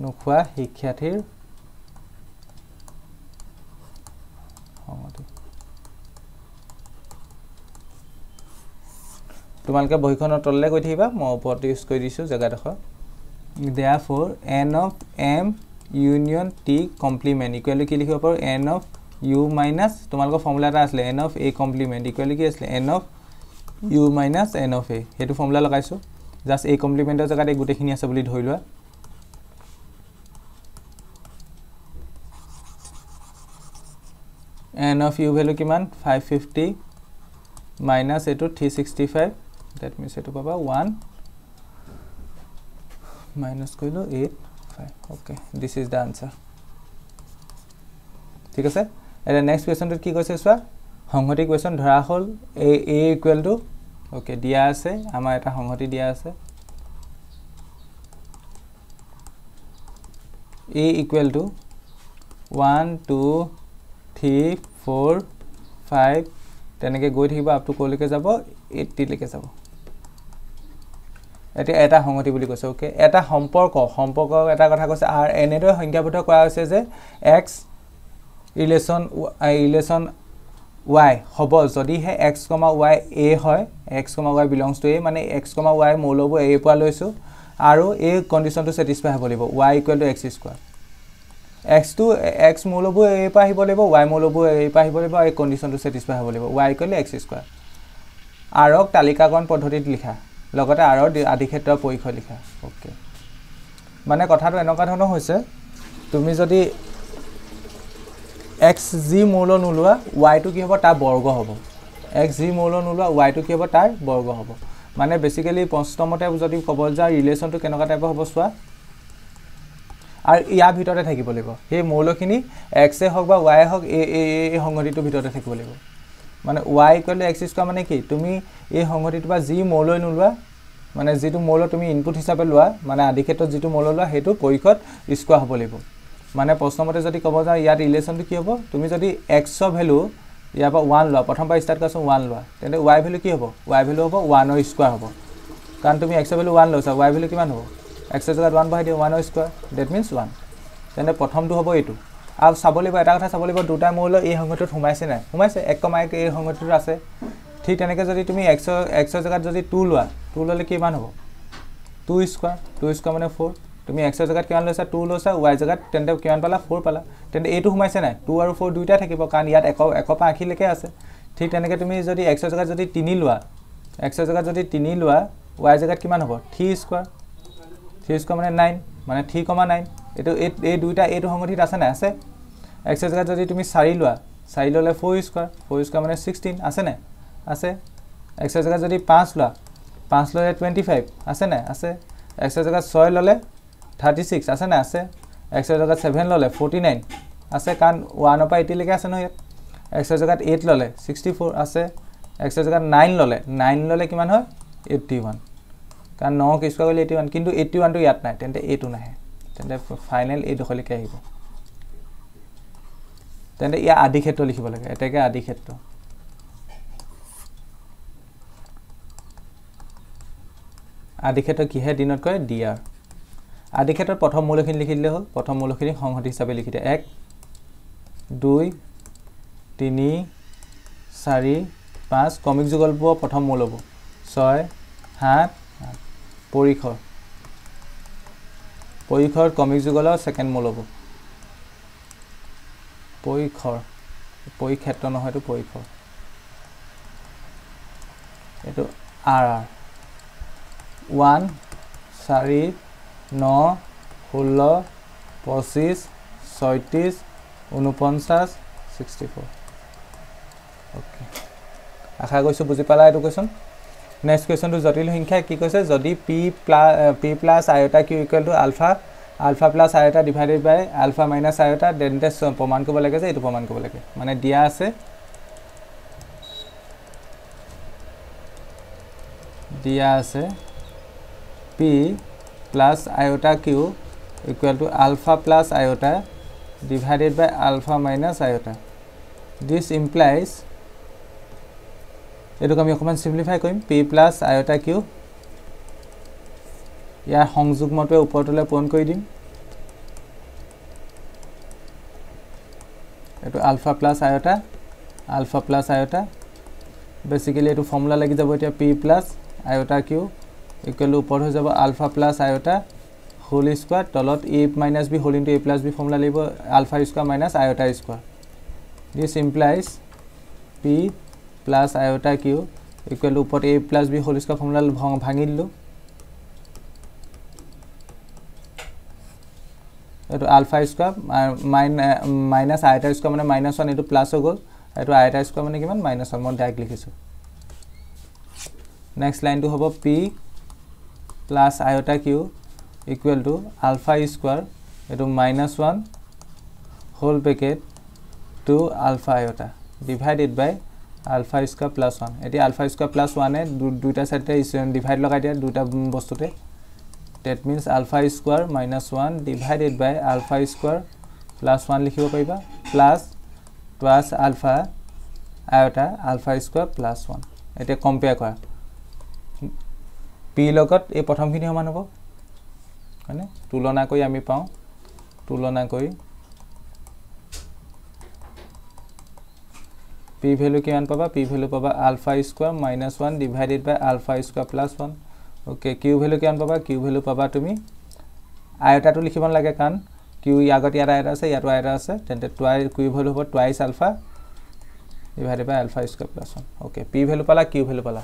নোখোৱা শিক্ষাৰ্থীৰ সংগতি। তোমালোকে বহীখনৰ তললৈ গৈ থাকিবা মই ওপৰত ইউজ কৰি দিছোঁ জেগাডোখৰ। Therefore n of M union T complement equally কি লিখিব পাৰোঁ? এন অফ ইউ মাইনাছ তোমালোকৰ ফৰ্মুলা এটা আছিলে n of A complement equally কি আছিলে? N of U minus n of A সেইটো ফৰ্মুলা লগাইছোঁ। জাষ্ট এই কমপ্লিমেণ্টৰ জেগাত এই গোটেইখিনি আছে বুলি ধৰি লোৱা। এন অফ ইউ ভেলু কিমান? ফাইভ ফিফটি মাইনাছ এইটো three sixty five that means এইটো পাবা ওৱান মাইনাছ কৰিলোঁ eight five okay this is the answer ঠিক আছে? এতিয়া নেক্সট কুৱেশ্যনটোত কি কৈছে চোৱা? সংহতি কুৱেশ্যন ধৰা হ'ল A A equal to okay দিয়া আছে আমাৰ এটা সংহতি দিয়া আছে। A equal to one two three four five তেনেকৈ গৈ থাকিব আপ টু ক'লৈকে যাব এইটিলৈকে যাব। এতিয়া এটা সংগতি বুলি কৈছে অ'কে এটা সম্পৰ্ক সম্পৰ্ক এটা কথা কৈছে আৰু এনেদৰে সংখ্যাবদ্ধ কৰা হৈছে যে এক্স ৰিলেশ্যন ৰিলেশ্যন ৱাই হ'ব। যদিহে এক্স কমা ৱাই এ হয় x comma y belongs to A মানে এক্স কমা ৱাই মৌলবোৰ এৰ পৰা লৈছোঁ আৰু এই কণ্ডিশ্যনটো ছেটিছফাই হ'ব লাগিব y equal to x square এক্সটো x মৌলবোৰ এৰ পৰা আহিব লাগিব ৱাই মৌলবোৰ এৰ পৰা আহিব লাগিব আৰু এই কণ্ডিশ্যনটো ছেটিছফাই হ'ব লাগিব y equal to x square আৰক তালিকাকৰণ পদ্ধতিত লিখা লগতে আৰৰ আদিক্ষেত্ৰৰ পৰিসৰ লিখা। অ'কে মানে কথাটো এনেকুৱা ধৰণৰ হৈছে তুমি যদি এক্স জি মৌল নোলোৱা ৱাইটো কি হ'ব? তাৰ বৰ্গ হ'ব। এক্স জি মৌল নোলোৱা ৱাইটো কি হ'ব? তাৰ বৰ্গ হ'ব। মানে বেচিকেলি প্ৰশ্নমতে যদি ক'ব যাওঁ ৰিলেশ্যনটো কেনেকুৱা টাইপৰ হ'ব চোৱা? আৰু ইয়াৰ ভিতৰতে থাকিব লাগিব। সেই মৌলখিনি এক্সে হওক বা ৱাই হওক এই এই সংগতিটোৰ ভিতৰতে থাকিব লাগিব। মানে ৱাই টু এক্স স্কুৱাৰ মানে কি? তুমি এই সংগতিটোৰ পৰা যি মৌলৈ নোলোৱা মানে যিটো মৌল তুমি ইনপুট হিচাপে লোৱা মানে আদি ক্ষেত্ৰত যিটো মৌল লোৱা সেইটো পৰীক্ষত স্কোৱাৰ হ'ব লাগিব। মানে প্ৰশ্নমতে যদি ক'ব যাওঁ ইয়াত ৰিলেশ্যনটো কি হ'ব? তুমি যদি এক্সৰ ভেলু ইয়াৰ পৰা ওৱান লোৱা প্ৰথম পৰা ষ্টাৰ্ট কৰাচোন ওৱান লোৱা তেন্তে ৱাই ভেলু কি হ'ব? ৱাই ভেলু হ'ব ওৱানৰ স্কোৱাৰ হ'ব। কাৰণ তুমি এক্সৰ ভেলু ওৱান লৈছা ৱাই ভেলু কিমান হ'ব? এক্সৰ জেগাত ওৱান বহাই দিওঁ ওৱানৰ স্কোৱাৰ ডেট মিনছ ওৱান তেন্তে প্ৰথমটো হ'ব এইটো। আৰু চাব লাগিব এটা কথা চাব লাগিব দুটা মৌল এই সংগতিটোত সোমাইছে নাই? সোমাইছে এক কমা এক এই সংগতিটোত আছে। ঠিক তেনেকৈ যদি তুমি এক্সৰ এক্সৰ জেগাত যদি টু লোৱা টু ল'লে কিমান হ'ব? টু স্কোৱাৰ টু স্কোৱাৰ মানে ফ'ৰ তুমি এক্সৰ জেগাত কিমান লৈছা টু লৈছা ৱাই জেগাত তেন্তে কিমান পালা? ফ'ৰ পালা। তেন্তে এইটো সোমাইছে নাই? টু আৰু ফ'ৰ দুইটা থাকিব কাৰণ ইয়াত এক পৰা আশীলৈকে আছে। ঠিক তেনেকৈ তুমি যদি এক্সৰ জেগাত যদি তিনি লোৱা এক্সৰ জেগাত যদি তিনি লোৱা ৱাই জেগাত কিমান হ'ব? থ্ৰী স্কোৱাৰ থ্ৰী স্কোৱাৰ মানে নাইন মানে থ্ৰী কমা নাইন এইটো এই এই দুইটা এইটো সংগঠিত আছে নাই? আছে? এক্সৰ জেগাত যদি তুমি চাৰি লোৱা চাৰি ল'লে ফ'ৰ স্কোৱাৰ ফ'ৰ স্কোৱাৰ মানে ছিক্সটিন আছে নাই? আছে? এক্সৰ জেগাত যদি পাঁচ লোৱা পাঁচ ল'লে টুৱেণ্টি ফাইভ আছে নাই? আছে? এক্সৰ জেগাত ছয় ল'লে থাৰ্টি ছিক্স আছে নাই? আছে। এক্সৰ জেগাত ছেভেন ল'লে ফৰ্টি নাইন আছে কাৰণ ওৱানৰ পৰা এইটিলৈকে আছে নহয় ইয়াত। এক্সৰ জেগাত এইট ল'লে ছিক্সটি ফ'ৰ আছে এক্সৰ জেগাত নাইন ল'লে নাইন ল'লে কিমান হয়? এইট্টি ওৱান কাৰণ নক স্কোৱাৰ কৰিলে এইটি ওৱান কিন্তু এইটি ওৱানটো ইয়াত নাই তেন্তে এইটো নাহে। তেন্তে ফাইনেল এইডোখৰলৈকে আহিব। তেন্তে ইয়াৰ আদি ক্ষেত্ৰ লিখিব লাগে এতেকে আদি ক্ষেত্ৰ আদি ক্ষেত্ৰ কিহে দিনত কয়? ডি আৰ আদি ক্ষেত্ৰত প্ৰথম মৌলখিনি লিখি দিলে হ'ল। প্ৰথম মৌলখিনি সংহতি হিচাপে লিখি দিয়ে। এক দুই তিনি চাৰি পাঁচ। ক্ৰমিক যুগলবোৰ প্ৰথম মৌলবোৰ। ছয় সাত পৰিসৰ। পৰিসৰ ক্ৰমিক যুগলৰ ছেকেণ্ড মৌলবোৰ। পৰিসৰ। পৰিক্ষেত্ৰ নহয় এইটো পৰিসৰ। এইটো আৰ আৰ। ওৱান চাৰি ন ষোল্ল পঁচিছ ছয়ত্ৰিছ ঊনপঞ্চাছ ছিক্সটি ফ'ৰ। অ'কে। আশা কৰিছোঁ বুজি পালা এইটো কুৱেশ্যন নেক্সট কুৱেশ্যনটো জটিল সংখ্যাই কি কৈছে? যদি p plus p plus iota q equal to alpha alpha plus iota divided by alpha minus iota তেন্তে প্ৰমাণ কৰিব লাগে যে এইটো প্ৰমাণ কৰিব লাগে। মানে দিয়া আছে। দিয়া আছে। P plus iota q equal to alpha plus iota divided by alpha minus iota. This implies এইটোক আমি অকণমান চিম্প্লিফাই কৰিম পি প্লাছ আয়তা কিউ। ইয়াৰ সংযোগমতে ওপৰটোলৈ পূৰণ কৰি দিম। এইটো alpha plus iota alpha plus iota. Basically এইটো ফৰ্মুলা লাগি যাব এতিয়া p plus iota q. Equal ওপৰত হৈ যাব alpha plus iota whole square তলত a minus b whole into a plus b formula লাগিব alpha square minus iota square. This implies P plus iota Q equal ওপৰত A plus B whole square formula ভাঙি দিলোঁ। এইটো alpha square minus minus iota square মানে minus one এইটো plus হৈ গ'ল। এইটো আইটা স্কোৱাৰ মানে কিমান? মাইনাছ ওৱান মই ডাইৰেক্ট লিখিছোঁ। নেক্সট লাইনটো হ'ব p plus iota q equal to alpha square এইটো minus one whole packet two alpha iota divided by alpha square plus one এতিয়া আলফা স্কোৱাৰ প্লাছ ওৱানে দুইটা চাইডতে ডিভাইড লগাই দিয়ে দুটা বস্তুতে। That means alpha square minus one divided by alpha square plus one লিখিব পাৰিবা। Plus plus alpha iota alpha square plus one এতিয়া কম্পেয়াৰ কৰা। পিৰ লগত এই প্ৰথমখিনি সমান হ'ব। হয়নে? তুলনা কৰি আমি পাওঁ। তুলনা কৰি পি ভেলু কিমান পাবা? পি ভেলু পাবা alpha square minus one divided by alpha square plus one. Okay q value কিমান পাবা? কিউ ভেলু পাবা তুমি আয়তাটো লিখিব নালাগে কাৰণ কিউ আগত ইয়াত আয়তা আছে ইয়াতো আয়তা আছে। তেন্তে টুৱাই কিউ ভেলু হ'ব twice alpha divided by alpha square plus one. Okay p value পালা কিউ ভেলু পালা।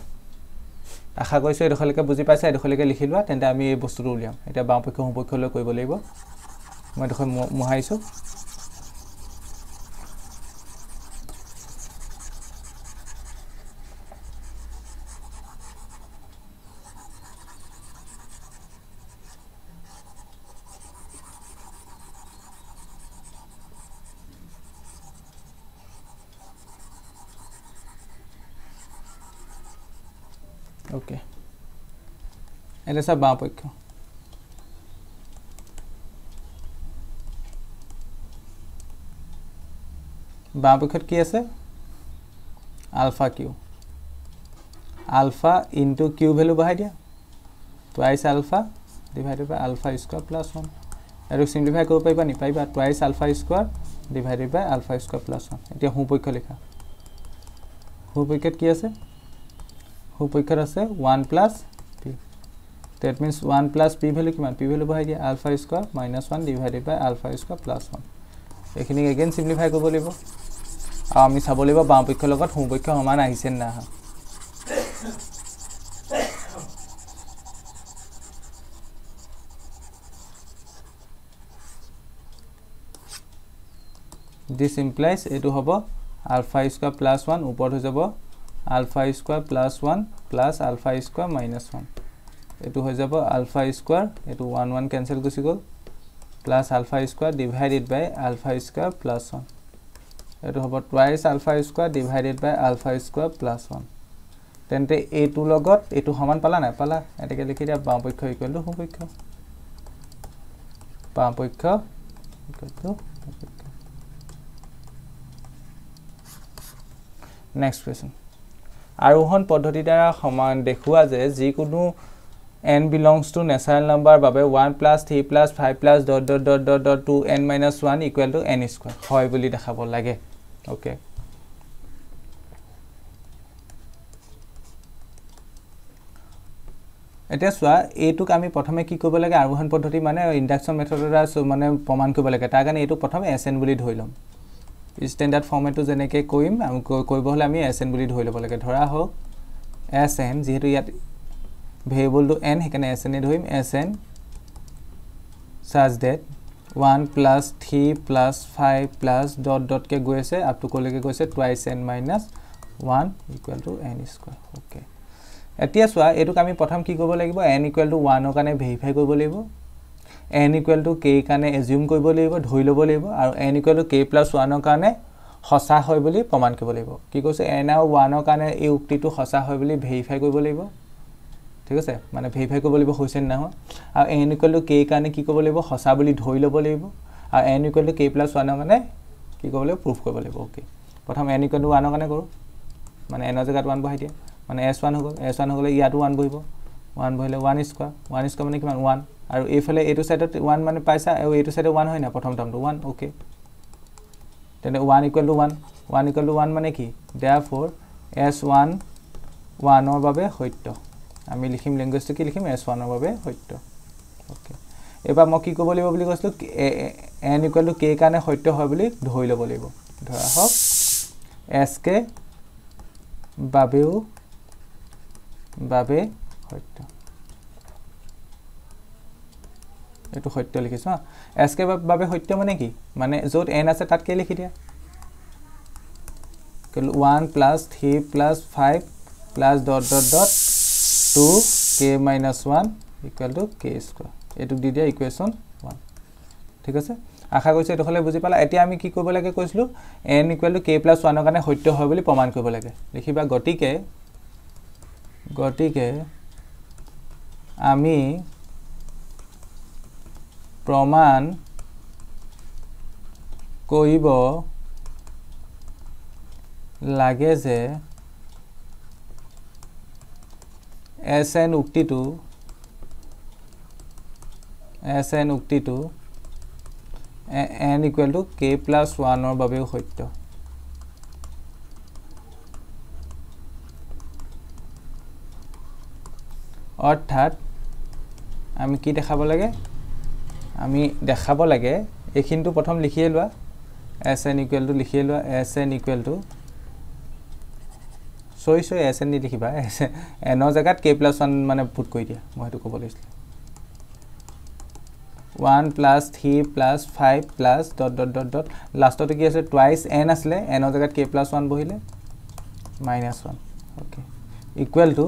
আশা কৰিছোঁ এইডোখৰলৈকে বুজি পাইছা এইডোখৰলৈকে লিখি লোৱা তেন্তে আমি এই বস্তুটো উলিয়াম। এতিয়া বাওঁপক্ষ সোঁপক্ষলৈ কৰিব লাগিব। মই এইডোখৰ মোহাৰিছোঁ অ'কে এতিয়া চাওক বাওঁ পক্ষ বাওঁ পক্ষত কি আছে alpha q alpha into q value বঢ়াই দিয়া twice alpha divided by alpha square plus one এইটো চিম্প্লিফাই কৰিব পাৰিবা নি পাৰিবা twice alpha square divided by alpha square plus one এতিয়া সোঁপক্ষ লিখা সোঁপক্ষত কি আছে সোঁপক্ষত আছে one plus p that means one plus p value কিমান? পি ভেলু বঢ়াই দিয়া alpha square minus one divided by alpha square plus one এইখিনিক again simplify কৰিব লাগিব। আৰু আমি চাব লাগিব বাওঁপক্ষৰ লগত সোঁপক্ষ সমান আহিছে নে নাই দিছ ইমপ্লাইজ এইটো হ'ব আলফা স্কুৱাৰ প্লাছ ওৱান ওপৰত হৈ যাব alpha square plus one plus alpha square minus one এইটো হৈ যাব আলফা স্কুৱাৰ এইটো ওৱান ওৱান কেঞ্চেল গুচি গ'ল plus alpha square divided by alpha square plus one. এইটো হ'ব twice alpha square divided by alpha square plus one. তেন্তে এইটোৰ লগত এইটো সমান পালা নাই? পালা। এনেকৈ লিখি দিয়া বাওঁপক্ষ ইকুৱেল টু সোঁপক্ষ বাওঁপক্ষ নেক্সট কুৱেশ্যন আৰোহণ পদ্ধতিৰ দ্বাৰা সমান দেখুওৱা যে যিকোনো n belongs to natural number বাবে one plus three plus five plus dot dot dot dot dot two n minus one equal to n square হয় বুলি দেখাব লাগে। অ'কে এতিয়া চোৱা এইটোক আমি প্ৰথমে কি কৰিব লাগে আৰোহণ পদ্ধতি মানে ইণ্ডাকশ্যন মেথডৰ দ্বাৰা মানে প্ৰমাণ কৰিব লাগে। তাৰ কাৰণে এইটো প্ৰথমে এছ এন বুলি ধৰি ল'ম। ষ্টেণ্ডাৰ্ড ফৰ্মেটটো যেনেকৈ কৰিম কৰিব হ'লে আমি এছ এন বুলি ধৰি ল'ব লাগে। ধৰা হওক এছ এন যিহেতু ইয়াত ভেৰিয়েবলটো এন সেইকাৰণে এছ এনে ধৰিম S n charge that one plus three plus five plus dot ডটকৈ গৈ আছে আপ টু ক'লৈকে গৈছে twice n minus one equal to n square okay এতিয়া চোৱা এইটোক আমি প্ৰথম কি কৰিব লাগিব? এন ইকুৱেল টু ওৱানৰ কাৰণে ভেৰিফাই কৰিব লাগিব। এন ইকুৱেল টু কেৰ কাৰণে এজিউম কৰিব লাগিব ধৰি ল'ব লাগিব আৰু n equal to k plus ওৱানৰ কাৰণে সঁচা হয় বুলি প্ৰমাণ কৰিব লাগিব। কি কৈছে? এন আৰু ওৱানৰ কাৰণে এই উক্তিটো সঁচা হয় বুলি ভেৰিফাই কৰিব লাগিব। ঠিক আছে? মানে ভেৰিফাই কৰিব লাগিব হৈছে নে নহয় আৰু এন ইকুৱেল টু কেৰ কাৰণে কি কৰিব লাগিব? সঁচা বুলি ধৰি ল'ব লাগিব। আৰু n equal to k plus ওৱানৰ কাৰণে কি কৰিব লাগিব? প্ৰুফ কৰিব লাগিব। অ'কে প্ৰথম এন ইকুৱেল টু ওৱানৰ কাৰণে কৰোঁ। মানে এনৰ জেগাত ওৱান বহাই দিয়া। মানে এছ ওৱান হৈ গ'ল। এছ ওৱান হৈ গ'লে ইয়াতো ওৱান বহিব। ওৱান বহিলে ওৱান স্কুৱাৰ ওৱান স্কুৱাৰ মানে কিমান? ওৱান আৰু এইফালে এইটো ছাইডত ওৱান মানে পাইছা আৰু এইটো ছাইডে ওৱান হয় নাই প্ৰথম টাৰ্মটো ওৱান অ'কে তেন্তে one equal to one one equal to one মানে কি? দেয়া ফ'ৰ এছ ওৱান ওৱানৰ বাবে সত্য। আমি লিখিম লেংগুৱেজটো কি লিখিম? এছ ওৱানৰ বাবে সত্য। অ'কে এইবাৰ মই কি ক'ব লাগিব বুলি কৈছিলোঁ? এন ইকুৱেল টু কে কাৰণে সত্য হয় বুলি ধৰি ল'ব লাগিব। ধৰা হওক এছ কে বাবেও বাবে সত্য। এইটো সত্য লিখিছোঁ হা। এছ কে বাবে সত্য মানে কি? মানে য'ত এন আছে তাত কে লিখি দিয়া? One plus three plus five plus dot dot dot two k minus one equal to k square এইটোক দি দিয়া ইকুৱেশ্যন ওৱান ঠিক আছে? আশা কৰিছোঁ এইটো হ'লে বুজি পালা। এতিয়া আমি কি কৰিব লাগে কৈছিলোঁ? N equal to k plus ওৱানৰ কাৰণে সত্য হয় বুলি প্ৰমাণ কৰিব লাগে। লিখিবা গতিকে গতিকে আমি প্ৰমাণ কৰিব লাগে যে এছ এন উক্তিটো S N উক্তিটো n equal to k plus ওৱানৰ বাবেও সত্য। অৰ্থাৎ, আমি কি দেখাব লাগে? আমি দেখাব লাগে, এইখিনিটো প্ৰথম লিখিয়ে লোৱা। এছ এন ইকুৱেলটো লিখিয়ে লোৱা। এছ এন ইকুৱেলটো চৰি চৰি এছ এন দি লিখিবা এছ এনৰ জেগাত কে প্লাছ ওৱান মানে পুট কৰি দিয়া মই সেইটো ক'ব লাগিছিলোঁ। One plus three plus five plus dot dot dot dot লাষ্টতে কি আছে টুৱাইছ এন আছিলে এনৰ জেগাত কে প্লাছ ওৱান বহিলে। Minus one okay equal to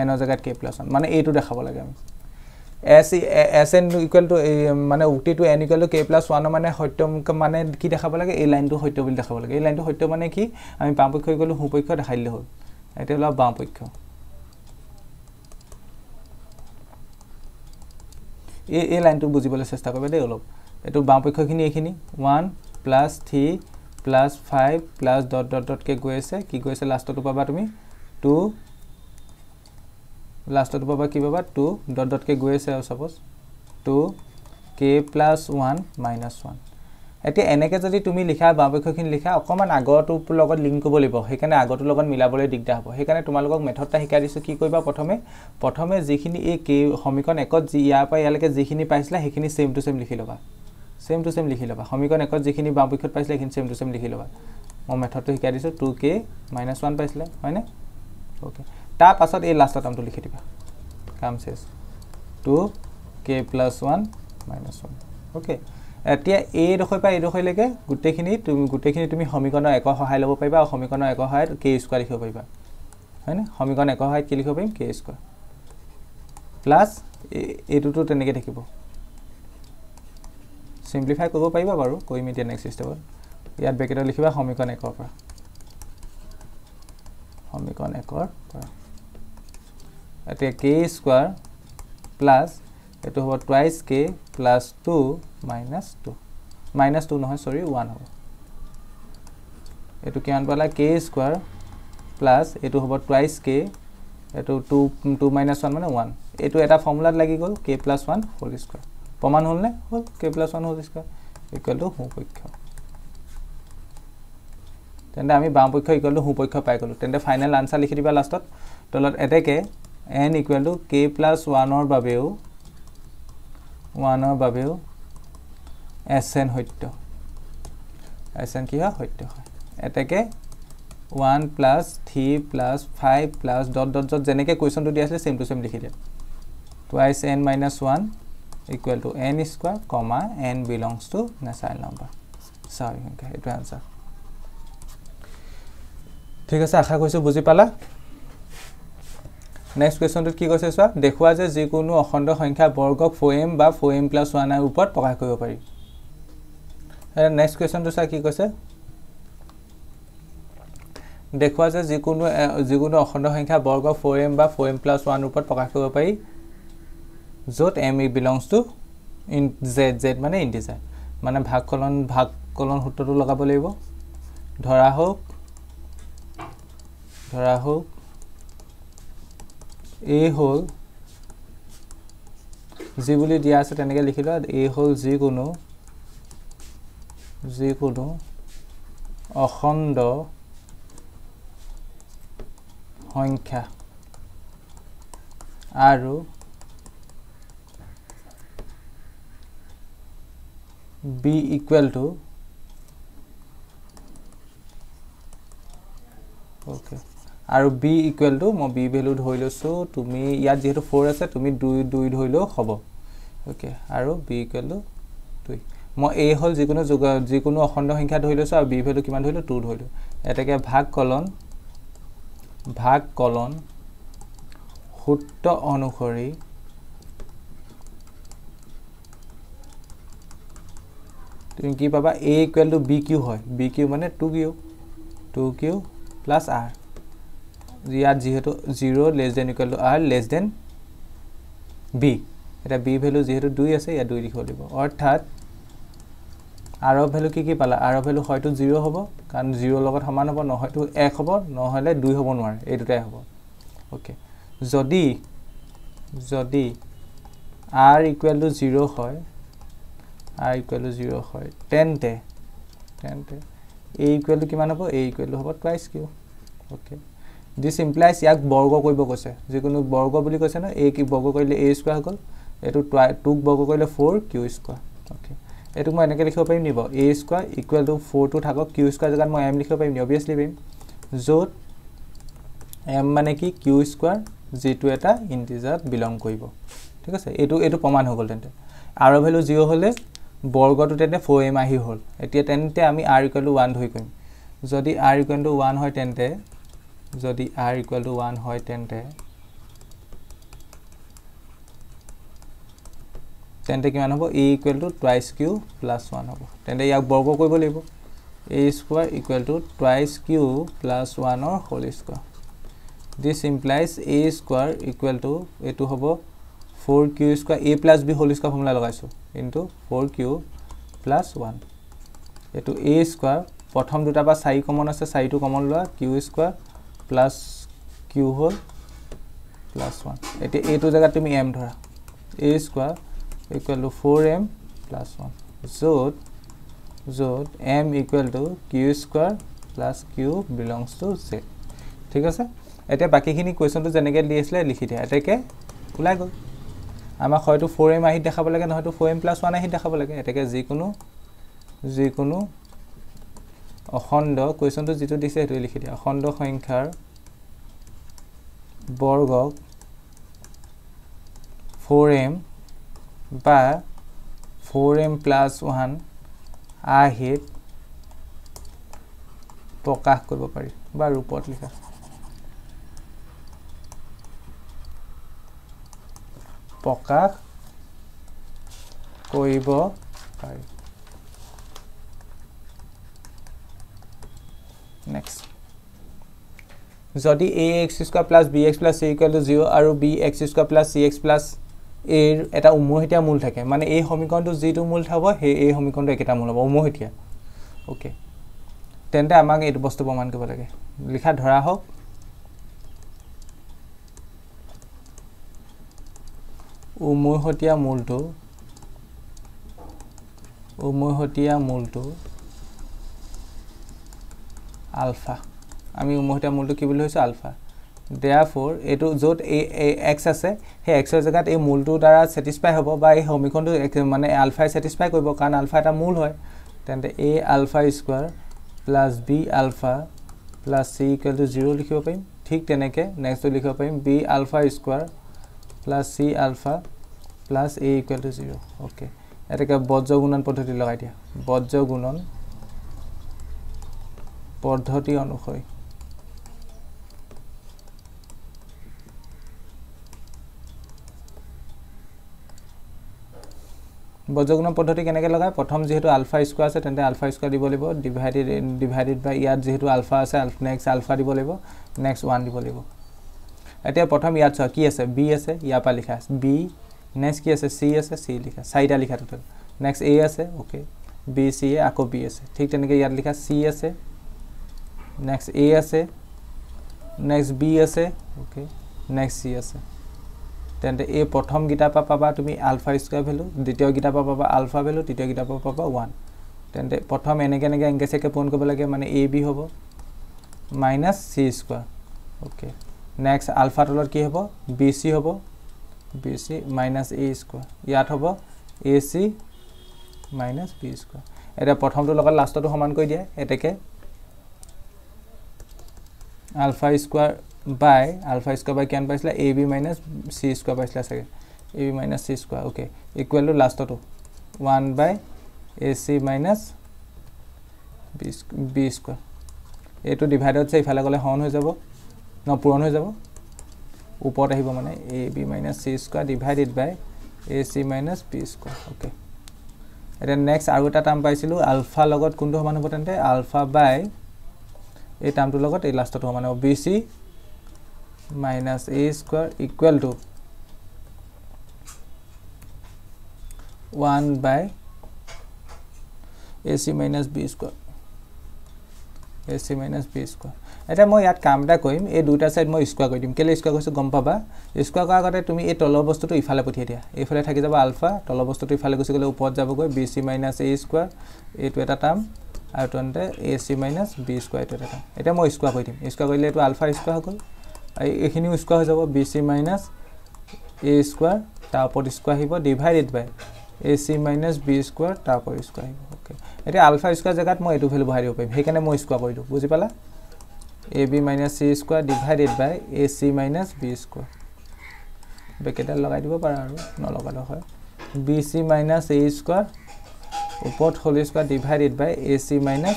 এনৰ জেগাত কে প্লাছ ওৱান মানে এইটো দেখাব লাগে আমি। S S N equal to মানে উক্তিটো N equal to K plus ওৱানৰ মানে সত্য মানে কি দেখাব লাগে? এই লাইনটো সত্য বুলি দেখাব লাগে। এই লাইনটো সত্য মানে কি? আমি বাওঁপক্ষ ইকুৱেল টু সোঁপক্ষ দেখাই দিলে হ'ল। এতিয়া হল বাঁপক্ষ এই এই লাইনটো বুজিবলৈ চেষ্টা কৰিবা দেই অলপ। এইটো বাওঁপক্ষখিনি এইখিনি। One plus three plus five plus dot dot ডটকৈ গৈ আছে। কি গৈ আছে? লাষ্টতো পাবা তুমি। টু লাষ্টতো পাবা কি পাবা? টু ডট ডটকৈ গৈ আছে আৰু suppose two K plus one minus one এতিয়া এনেকৈ যদি তুমি লিখা বাওঁপক্ষখিনি লিখা অকণমান আগৰটোৰ লগত লিংক কৰিব লাগিব সেইকাৰণে আগৰটোৰ লগত মিলাবলৈ দিগদাৰ হ'ব। সেইকাৰণে তোমালোকক মেথড এটা শিকাই দিছোঁ কি কৰিবা প্ৰথমে প্ৰথমে যিখিনি এই কে সমীকৰণ একত যি ইয়াৰ পৰা ইয়ালৈকে যিখিনি পাইছিলা সেইখিনি ছেইম টু ছেইম লিখি ল'বা। ছেইম টু ছেইম লিখি ল'বা। সমীকৰণ একত যিখিনি বাওঁপক্ষত পাইছিলে সেইখিনি ছেইম টু ছেইম লিখি ল'বা। মই মেথডটো শিকাই দিছোঁ টু কে মাইনাছ ওৱান পাইছিলে হয়নে? অ'কে তাৰ পাছত এই লাষ্টৰ টাৰ্মটো লিখি দিবা। কাম চেছ two K plus one minus one okay এতিয়া এইডোখৰ পৰা এইডোখৰলৈকে গোটেইখিনি তুমি গোটেইখিনি তুমি সমীকৰণৰ একৰ সহায় ল'ব পাৰিবা আৰু সমীকৰণৰ একৰ সহায়ত কে স্কোৱাৰ লিখিব পাৰিবা। হয়নে? সমীকৰণ একৰ সহায়ত কি লিখিব পাৰিম? কে স্কোৱাৰ। প্লাছ এইটোতো তেনেকৈ থাকিব। চিম্প্লিফাই কৰিব পাৰিবা বাৰু কৰিম এতিয়া নেক্সট ষ্টেপত ইয়াত ব্ৰেকেটত লিখিবা সমীকৰণ একৰ পৰা। সমীকৰণ একৰ পৰা। এতিয়া কে স্কোৱাৰ প্লাছ এইটো হ'ব twice K plus two minus two. Minus two নহয় চৰি ওৱান হ'ব। এইটো কিমান পালা? কে স্কোৱাৰ প্লাছ এইটো হ'ব টুৱাইছ কে। এইটো টু টু মাইনাছ ওৱান মানে ওৱান। এইটো এটা ফৰ্মুলাত লাগি গ'ল কে প্লাছ ওৱান হোল স্কোৱাৰ। প্ৰমাণ হ'লনে? হ'ল K plus one whole square. Equal to সোঁপক্ষ তেন্তে আমি বাওঁপক্ষ ইকুৱেল টু সোঁপক্ষ পাই গ'লোঁ। তেন্তে ফাইনেল আনচাৰ লিখি দিবা লাষ্টত তলত এতেকে N equal to K plus ওৱানৰ বাবেও ওৱানৰ বাবেও এছ এন সত্য। এছ এন কি হয় সত্য হয়? এতেকে one plus three plus five plus dot dot dot যেনেকৈ কুৱেশ্যনটো দিয়া আছিলে ছেম টু ছেম লিখি দিয়া twice N minus one equal to N square comma N belongs to natural number. স্বাভাৱিক সংখ্যা এইটো এনচাৰ ঠিক আছে আশা কৰিছোঁ বুজি পালা। নেক্সট কুৱেশ্যনটোত কি কৈছে চোৱা? দেখুওৱা যে যিকোনো অখণ্ড সংখ্যা বৰ্গক ফ'ৰ এম বা ফ'ৰ এম প্লাছ ওৱানৰ ওপৰত প্ৰকাশ কৰিব পাৰি। নেক্সট কুৱেশ্যনটো চোৱা কি কৈছে? দেখুওৱা যে যিকোনো যিকোনো অখণ্ড সংখ্যা বৰ্গক ফ'ৰ এম বা ফ'ৰ এম প্লাছ ওৱানৰ ওপৰত প্ৰকাশ কৰিব পাৰি য'ত M E belongs to in Z Z মানে ইণ্টিজাৰ মানে ভাগ কলন ভাগ কলন সূত্ৰটো লগাব লাগিব। ধৰা হওক ধৰা হওক এ হ'ল যি বুলি দিয়া আছে তেনেকৈ লিখি লোৱা এ হ'ল যিকোনো যিকোনো অখণ্ড সংখ্যা আৰু বি ইকুৱেল টু অ'কে আৰু বি ইকুৱেল টু মই বি ভেলু ধৰি লৈছোঁ তুমি ইয়াত যিহেতু ফ'ৰ আছে তুমি দুই দুই ধৰিলেও হ'ব। অ'কে আৰু বি ইকুৱেল টু মই এ হ'ল যিকোনো যোগ যিকোনো অখণ্ড সংখ্যা ধৰি লৈছোঁ আৰু বি ভেলু কিমান ধৰিলোঁ টু ধৰিলোঁ এতেকে ভাগ কলন ভাগ কলন সূত্ৰ অনুসৰি তুমি কি পাবা? A equal to B Q হয়। বি কিউ মানে two Q. Two Q plus R ইয়াত যিহেতু zero' less than equal to R less than B এতিয়া বি ভেলু যিহেতু দুই আছে ইয়াত দুই লিখিব লাগিব। অৰ্থাৎ আৰৰ ভেলু কি কি পালা? আৰৰ ভেলু হয়তো জিৰ' হ'ব কাৰণ জিৰ'ৰ লগত সমান হ'ব নহয়তো এক হ'ব নহ'লে দুই হ'ব নোৱাৰে এই দুটাই হ'ব। অ'কে যদি যদি আৰ ইকুৱেল টু জিৰ' হয় আৰ ইকুৱেল টু জিৰ' হয় তেন্তে তেন্তে এ ইকুৱেল টু কিমান হ'ব? এ ইকুৱেল টু হ'ব twice Q okay this implies ইয়াক বৰ্গ কৰিব কৈছে। যিকোনো বৰ্গ বুলি কৈছে ন এ কি বৰ্গ কৰিলে এ গ'ল এইটো টুৱাই টুক বৰ্গ কৰিলে ফ'ৰ কিউ স্কুৱাৰ অ'কে এইটোক মই এনেকৈ লিখিব পাৰিম নিব এ স্কুৱাৰ ইকুৱেল টু ফ'ৰটো থাকক কিউ স্কুৱাৰ জেগাত মই এম লিখিব পাৰিম নি? অভিয়াছলি পাৰিম। য'ত এম মানে কি? কিউ স্কুৱাৰ যিটো এটা ইণ্টিজাৰত বিলং কৰিব। ঠিক আছে? এইটো এইটো প্ৰমাণ হৈ গ'ল তেন্তে। আৰৰ ভেলু জিৰ' হ'লে বৰ্গটো তেন্তে ফ'ৰ এম আহি হ'ল। এতিয়া তেন্তে আমি আৰ ইকুৱেল টু ওৱান ধৰি কৰিম। যদি আৰ ইকুৱেল টু ওৱান হয় তেন্তে যদি আৰ ইকুৱেল টু ওৱান হয় তেন্তে তেন্তে কিমান হ'ব? A equal to twice Q plus one হ'ব। তেন্তে ইয়াক বৰ্গ কৰিব লাগিব। A square equal to twice Q plus ওৱানৰ whole square this implies A square equal to এইটো হ'ব four Q square A plus B whole square formula লগাইছোঁ। Into four Q plus one এইটো এ স্কুৱাৰ প্ৰথম দুটা বা চাৰি common আছে চাৰিটো কমন লোৱা কিউ স্কুৱাৰ প্লাছ কিউ হ'ল প্লাছ ওৱান এতিয়া এইটো জেগাত তুমি এম ধৰা। A square to four M plus one য'ত য'ত M equal to Q square plus Q belongs to Z ঠিক আছে? এতিয়া বাকীখিনি যেনেকৈ দি আছিলে লিখি দিয়া। এতেকে ওলাই গ'ল। আমাক হয়তো ফ'ৰ এম আহিত দেখাব লাগে নহয়তো ফ'ৰ এম প্লাছ ওৱান আহিত দেখাব লাগে। এতেকে যিকোনো যিকোনো অখণ্ড কুৱেশ্যনটো যিটো দিছে সেইটোৱে লিখি দিয়া। অখণ্ড সংখ্যাৰ বৰ্গক ফ'ৰ এম বা ফ'ৰ এম প্লাছ ওৱান আহিত প্ৰকাশ কৰিব পাৰি বা ৰূপত লিখা। প্ৰকাশ কৰিব পাৰি। নেক্সট যদি A X square plus B X plus C equal to zero' আৰু B X square plus C X plus R এটা উমৈহতীয়া মূল থাকে। মানে এই সমীকৰণটো যিটো মূল থাব সেই এই সমীকৰণটো একেটা মূল হ'ব উমৈহতীয়া। অ'কে তেন্তে আমাক এইটো বস্তু প্ৰমাণ কৰিব লাগে। লিখা ধৰা হওক। উমৈহতীয়া মূলটো উমৈহতীয়া মূলটো আলফা। আমি উমৈহতীয়া মূলটো কি বুলি ভাবিছোঁ? আলফা। ফ'ৰ এইটো য'ত এই এক্স আছে সেই এক্সৰ জেগাত এই মূলটোৰ দ্বাৰা ছেটিছফাই হ'ব বা এই সমীকৰণটো মানে আলফাই ছেটিছফাই কৰিব কাৰণ আলফা এটা মূল হয়। তেন্তে A alpha square plus B alpha plus C equal to zero' লিখিব পাৰিম। ঠিক তেনেকৈ নেক্সটটো লিখিব পাৰিম। B alpha square plus C alpha plus A equal to zero' okay এতেকে বজ্ৰ গুণন পদ্ধতি লগাই দিয়া। বজ্ৰ গুণন পদ্ধতি অনুসৰি। বজ্ৰগুণন পদ্ধতি কেনেকৈ লগায়? প্ৰথম যিহেতু আলফা স্কোৱাৰ আছে তেন্তে আলফা স্কোৱাৰ দিব লাগিব। ডিভাইডেড ডিভাইডেড বাই ইয়াত যিহেতু আলফা আছে নেক্সট আলফা দিব লাগিব। নেক্সট ওৱান দিব লাগিব। এতিয়া প্ৰথম ইয়াত চোৱা কি আছে? বি আছে ইয়াৰ পৰা লিখা আছে। বি নেক্সট কি আছে? চি আছে চি লিখা চাৰিটা লিখা টোটেল নেক্সট এ আছে অ'কে বি চি এ আকৌ বি আছে। ঠিক তেনেকৈ ইয়াত লিখা চি আছে। নেক্সট এ আছে। নেক্সট বি আছে অ'কে নেক্সট চি আছে। তেন্তে এই প্ৰথমকেইটাৰ পৰা পাবা তুমি আলফা স্কুৱাৰ ভেলু দ্বিতীয়কেইটাৰ পৰা পাবা আলফা ভেলু তৃতীয়কেইটাৰ পৰা পাবা ওৱান। তেন্তে প্ৰথম এনেকৈ এনেকৈ এংকে চেকে পূৰণ কৰিব লাগে মানে এ বি হ'ব minus C square okay next alpha তলত কি হ'ব? বি চি হ'ব B C minus A square ইয়াত হ'ব A C minus B square এতিয়া প্ৰথমটোৰ লগত লাষ্টটো সমান কৰি দিয়ে এতেকে। Alpha square by alpha square by কিমান পাইছিলে A B minus C square পাইছিলে চাগে A B minus C square okay equal to লাষ্টটো one by A C minus B B square এইটো ডিভাইডত যে ইফালে গ'লে হৰণ হৈ যাব। ন পূৰণ হৈ যাব। ওপৰত আহিব মানে A B minus C square divided by A C minus B square okay এতিয়া নেক্সট আৰু এটা টাৰ্ম পাইছিলোঁ আলফা লগত কোনটো সমান হ'ব তেন্তে? আলফা বাই এই টাৰ্মটোৰ লগত এই লাষ্টটো সমান হ'ব। B C minus A square equal to one by A C minus B square A C minus B square এতিয়া মই ইয়াত কাম এটা কৰিম এই দুটা ছাইড মই স্কুৱাৰ কৰি দিম। কেলৈ স্কুৱাৰ কৰিছোঁ গম পাবা? স্কুৱাৰ কৰাৰ আগতে তুমি এই তলৰ বস্তুটো ইফালে পঠিয়াই দিয়া। এইফালে থাকি যাব আলফা তলৰ বস্তুটো ইফালে গুচি গ'লে ওপৰত যাবগৈ B C minus A square এইটো এটা টাৰ্ম আৰু তেন্তে A C minus B square এইটো এটা টাৰ্ম এতিয়া মই স্কুৱাৰ কৰি দিম। স্কুৱাৰ কৰিলে এইটো আলফা স্কুৱাৰ হৈ গ'ল। এইখিনিও স্কুৱাৰ হৈ যাব B C minus A square তাৰ ওপৰত স্কুৱাৰ আহিব divided by A C minus B square তাৰ ওপৰত স্কুৱাৰ আহিব অ'কে এতিয়া আলফা স্কুৱাৰ জেগাত মই এইটো ভেলু বহাই দিব পাৰিম সেইকাৰণে মই স্কুৱাৰ কৰিলোঁ বুজি পালা? A B minus C square divided by A C minus B square বেকেডাল লগাই দিব পাৰা আৰু নলগালেও হয়। B C minus A square ওপৰত whole square divided by A C minus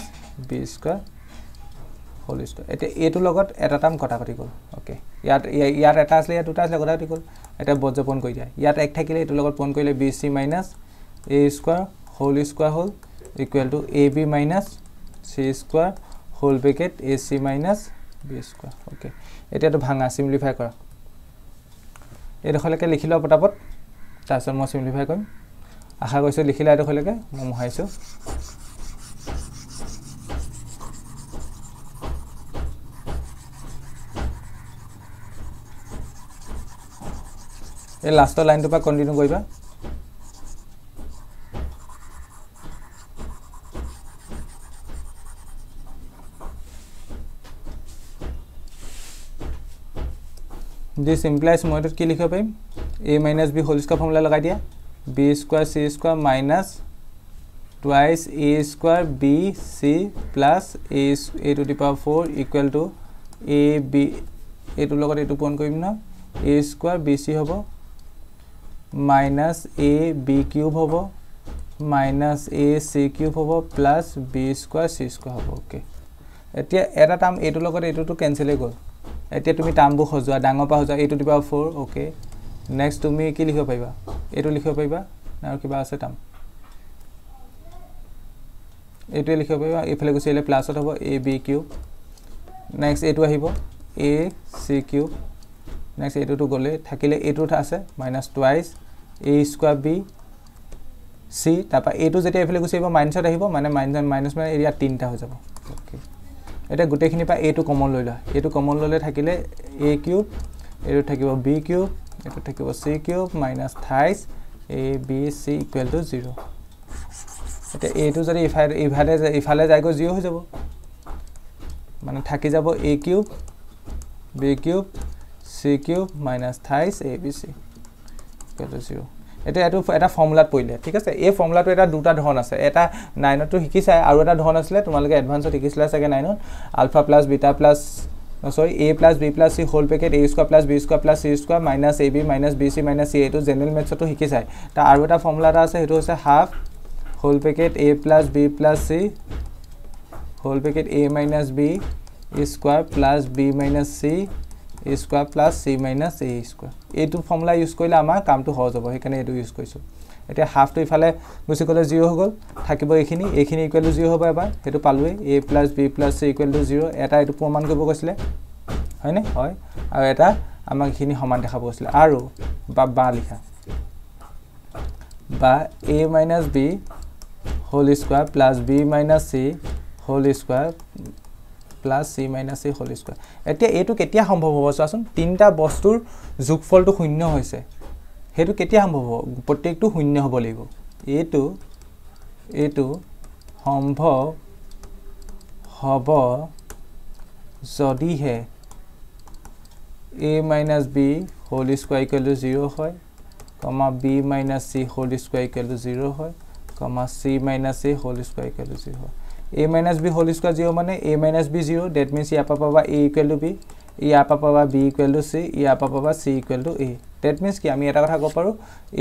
B square whole square এতিয়া এইটোৰ লগত এটা টাৰ্ম কটা কাটি গ'ল। অ'কে ইয়াত ইয়াত এটা আছিলে ইয়াত দুটা আছিলে কটা কাটি গ'ল। এতিয়া বজ্ৰপণ কৰি দিয়া। ইয়াত এক থাকিলে এইটোৰ লগত পূৰণ কৰিলে B C minus A square whole square হ'ল equal to A B minus C square whole bracket A C minus B square okay এতিয়াতো ভাঙা চিম্প্লিফাই কৰা। এইডোখৰলৈকে লিখি লোৱা পটাপট তাৰপিছত মই চিম্প্লিফাই কৰিম। আশা কৰিছোঁ লিখিলে এডোখৰলৈকে মই মোহাৰিছোঁ। এই লাষ্টৰ লাইনটোৰ পৰা কণ্টিনিউ কৰিবা। দিছ ইমপ্লাইজ মই এইটোত কি লিখিব পাৰিম? A minus B whole square formula লগাই দিয়া। B square C square minus twice A square B C plus A A two the power four equal to A B এইটোৰ লগত এইটো পূৰণ কৰিম ন? এ স্কোৱাৰ বি চি হ'ব। হ'ব plus B square C square হ'ব অ'কে এতিয়া এটা টাৰ্ম এইটোৰ লগত এইটোতো কেঞ্চেলেই গ'ল। এতিয়া তুমি টাৰ্মবোৰ সজোৱা ডাঙৰ পৰা সজোৱা এইটো দিবা ফ'ৰ অ'কে নেক্সট তুমি কি লিখিব পাৰিবা? এইটো লিখিব পাৰিবা? আৰু কিবা আছে টাৰ্ম এইটোৱে লিখিব পাৰিবা? এইফালে গুচি আহিলে প্লাছত হ'ব এ বি কিউব নেক্সট এইটো আহিব। এ চি কিউব নেক্সট এইটোতো গ'লেই। থাকিলে এইটোত আছে minus twice A square B C তাৰপৰা এইটো যেতিয়া এইফালে গুচি আহিব মাইনাছত আহিব মানে মাইনাছ মাইনাছ মানে এৰিয়াত তিনিটা হৈ যাব। অ'কে এতিয়া গোটেইখিনিৰ পৰা এইটো কমন লৈ লোৱা। এইটো কমন ল'লে থাকিলে এ কিউব এইটো থাকিব বি কিউব এইটো থাকিব C cube minus thrice A B C equal to zero' এতিয়া এইটো যদি ইফালে ইফালে ইফালে যায়গৈ জিৰ' হৈ যাব। মানে থাকি যাব A cube B cube C cube minus thrice A B C zero' এতিয়া এইটো এটা ফৰ্মুলাত পৰিলে ঠিক আছে? এই ফৰ্মুলাটো এটা দুটা ধৰণ আছে। এটা নাইনতো শিকিছাই আৰু এটা ধৰণ আছিলে তোমালোকে এডভান্সত শিকিছিলা চাগে নাইনত ULFA plus beta plus sorry A plus B plus C whole bracket A square plus B square plus C square minus A B minus B C minus C এইটো জেনেৰেল মেথছতো শিকিছাই। তাৰ আৰু এটা ফৰ্মুলা এটা আছে সেইটো হৈছে half whole bracket A plus B plus C whole bracket A minus B square plus B minus C A square plus C minus A square এইটো ফৰ্মুলা ইউজ কৰিলে আমাৰ কামটো সহজ হ'ব সেইকাৰণে এইটো ইউজ কৰিছোঁ। এতিয়া হাফটো ইফালে গুচি গ'লে জিৰ' হৈ গ'ল থাকিব এইখিনি এইখিনি ইকুৱেল টু জিৰ' হ'ব এবাৰ সেইটো পালোৱেই। A plus B plus C equal to zero' এটা এইটো প্ৰমাণ কৰিব কৈছিলে। হয়নে? হয়। আৰু এটা আমাক এইখিনি সমান দেখাব কৈছিলে। আৰু বা বা লিখা। বা A minus B whole square plus B minus C whole square plus C minus C whole square এতিয়া এইটো কেতিয়া সম্ভৱ হ'ব? চোৱাচোন তিনিটা বস্তুৰ যোগফলটো শূন্য হৈছে। সেইটো কেতিয়া সম্ভৱ হ'ব? প্ৰত্যেকটো শূন্য হ'ব লাগিব। এইটো এইটো সম্ভৱ হ'ব যদিহে A minus B whole square to zero' হয় comma B minus C whole square to zero' হয় comma C minus C whole square to zero' হয়। ডেট মিনছ ইয়াৰ পৰা পাবা এ ইকুৱেল টু বি ইয়াৰ পৰা পাবা বি ইকুৱেল টু চি ইয়াৰ পৰা পাবা C equal to A that means কি আমি এটা কথা ক'ব পাৰোঁ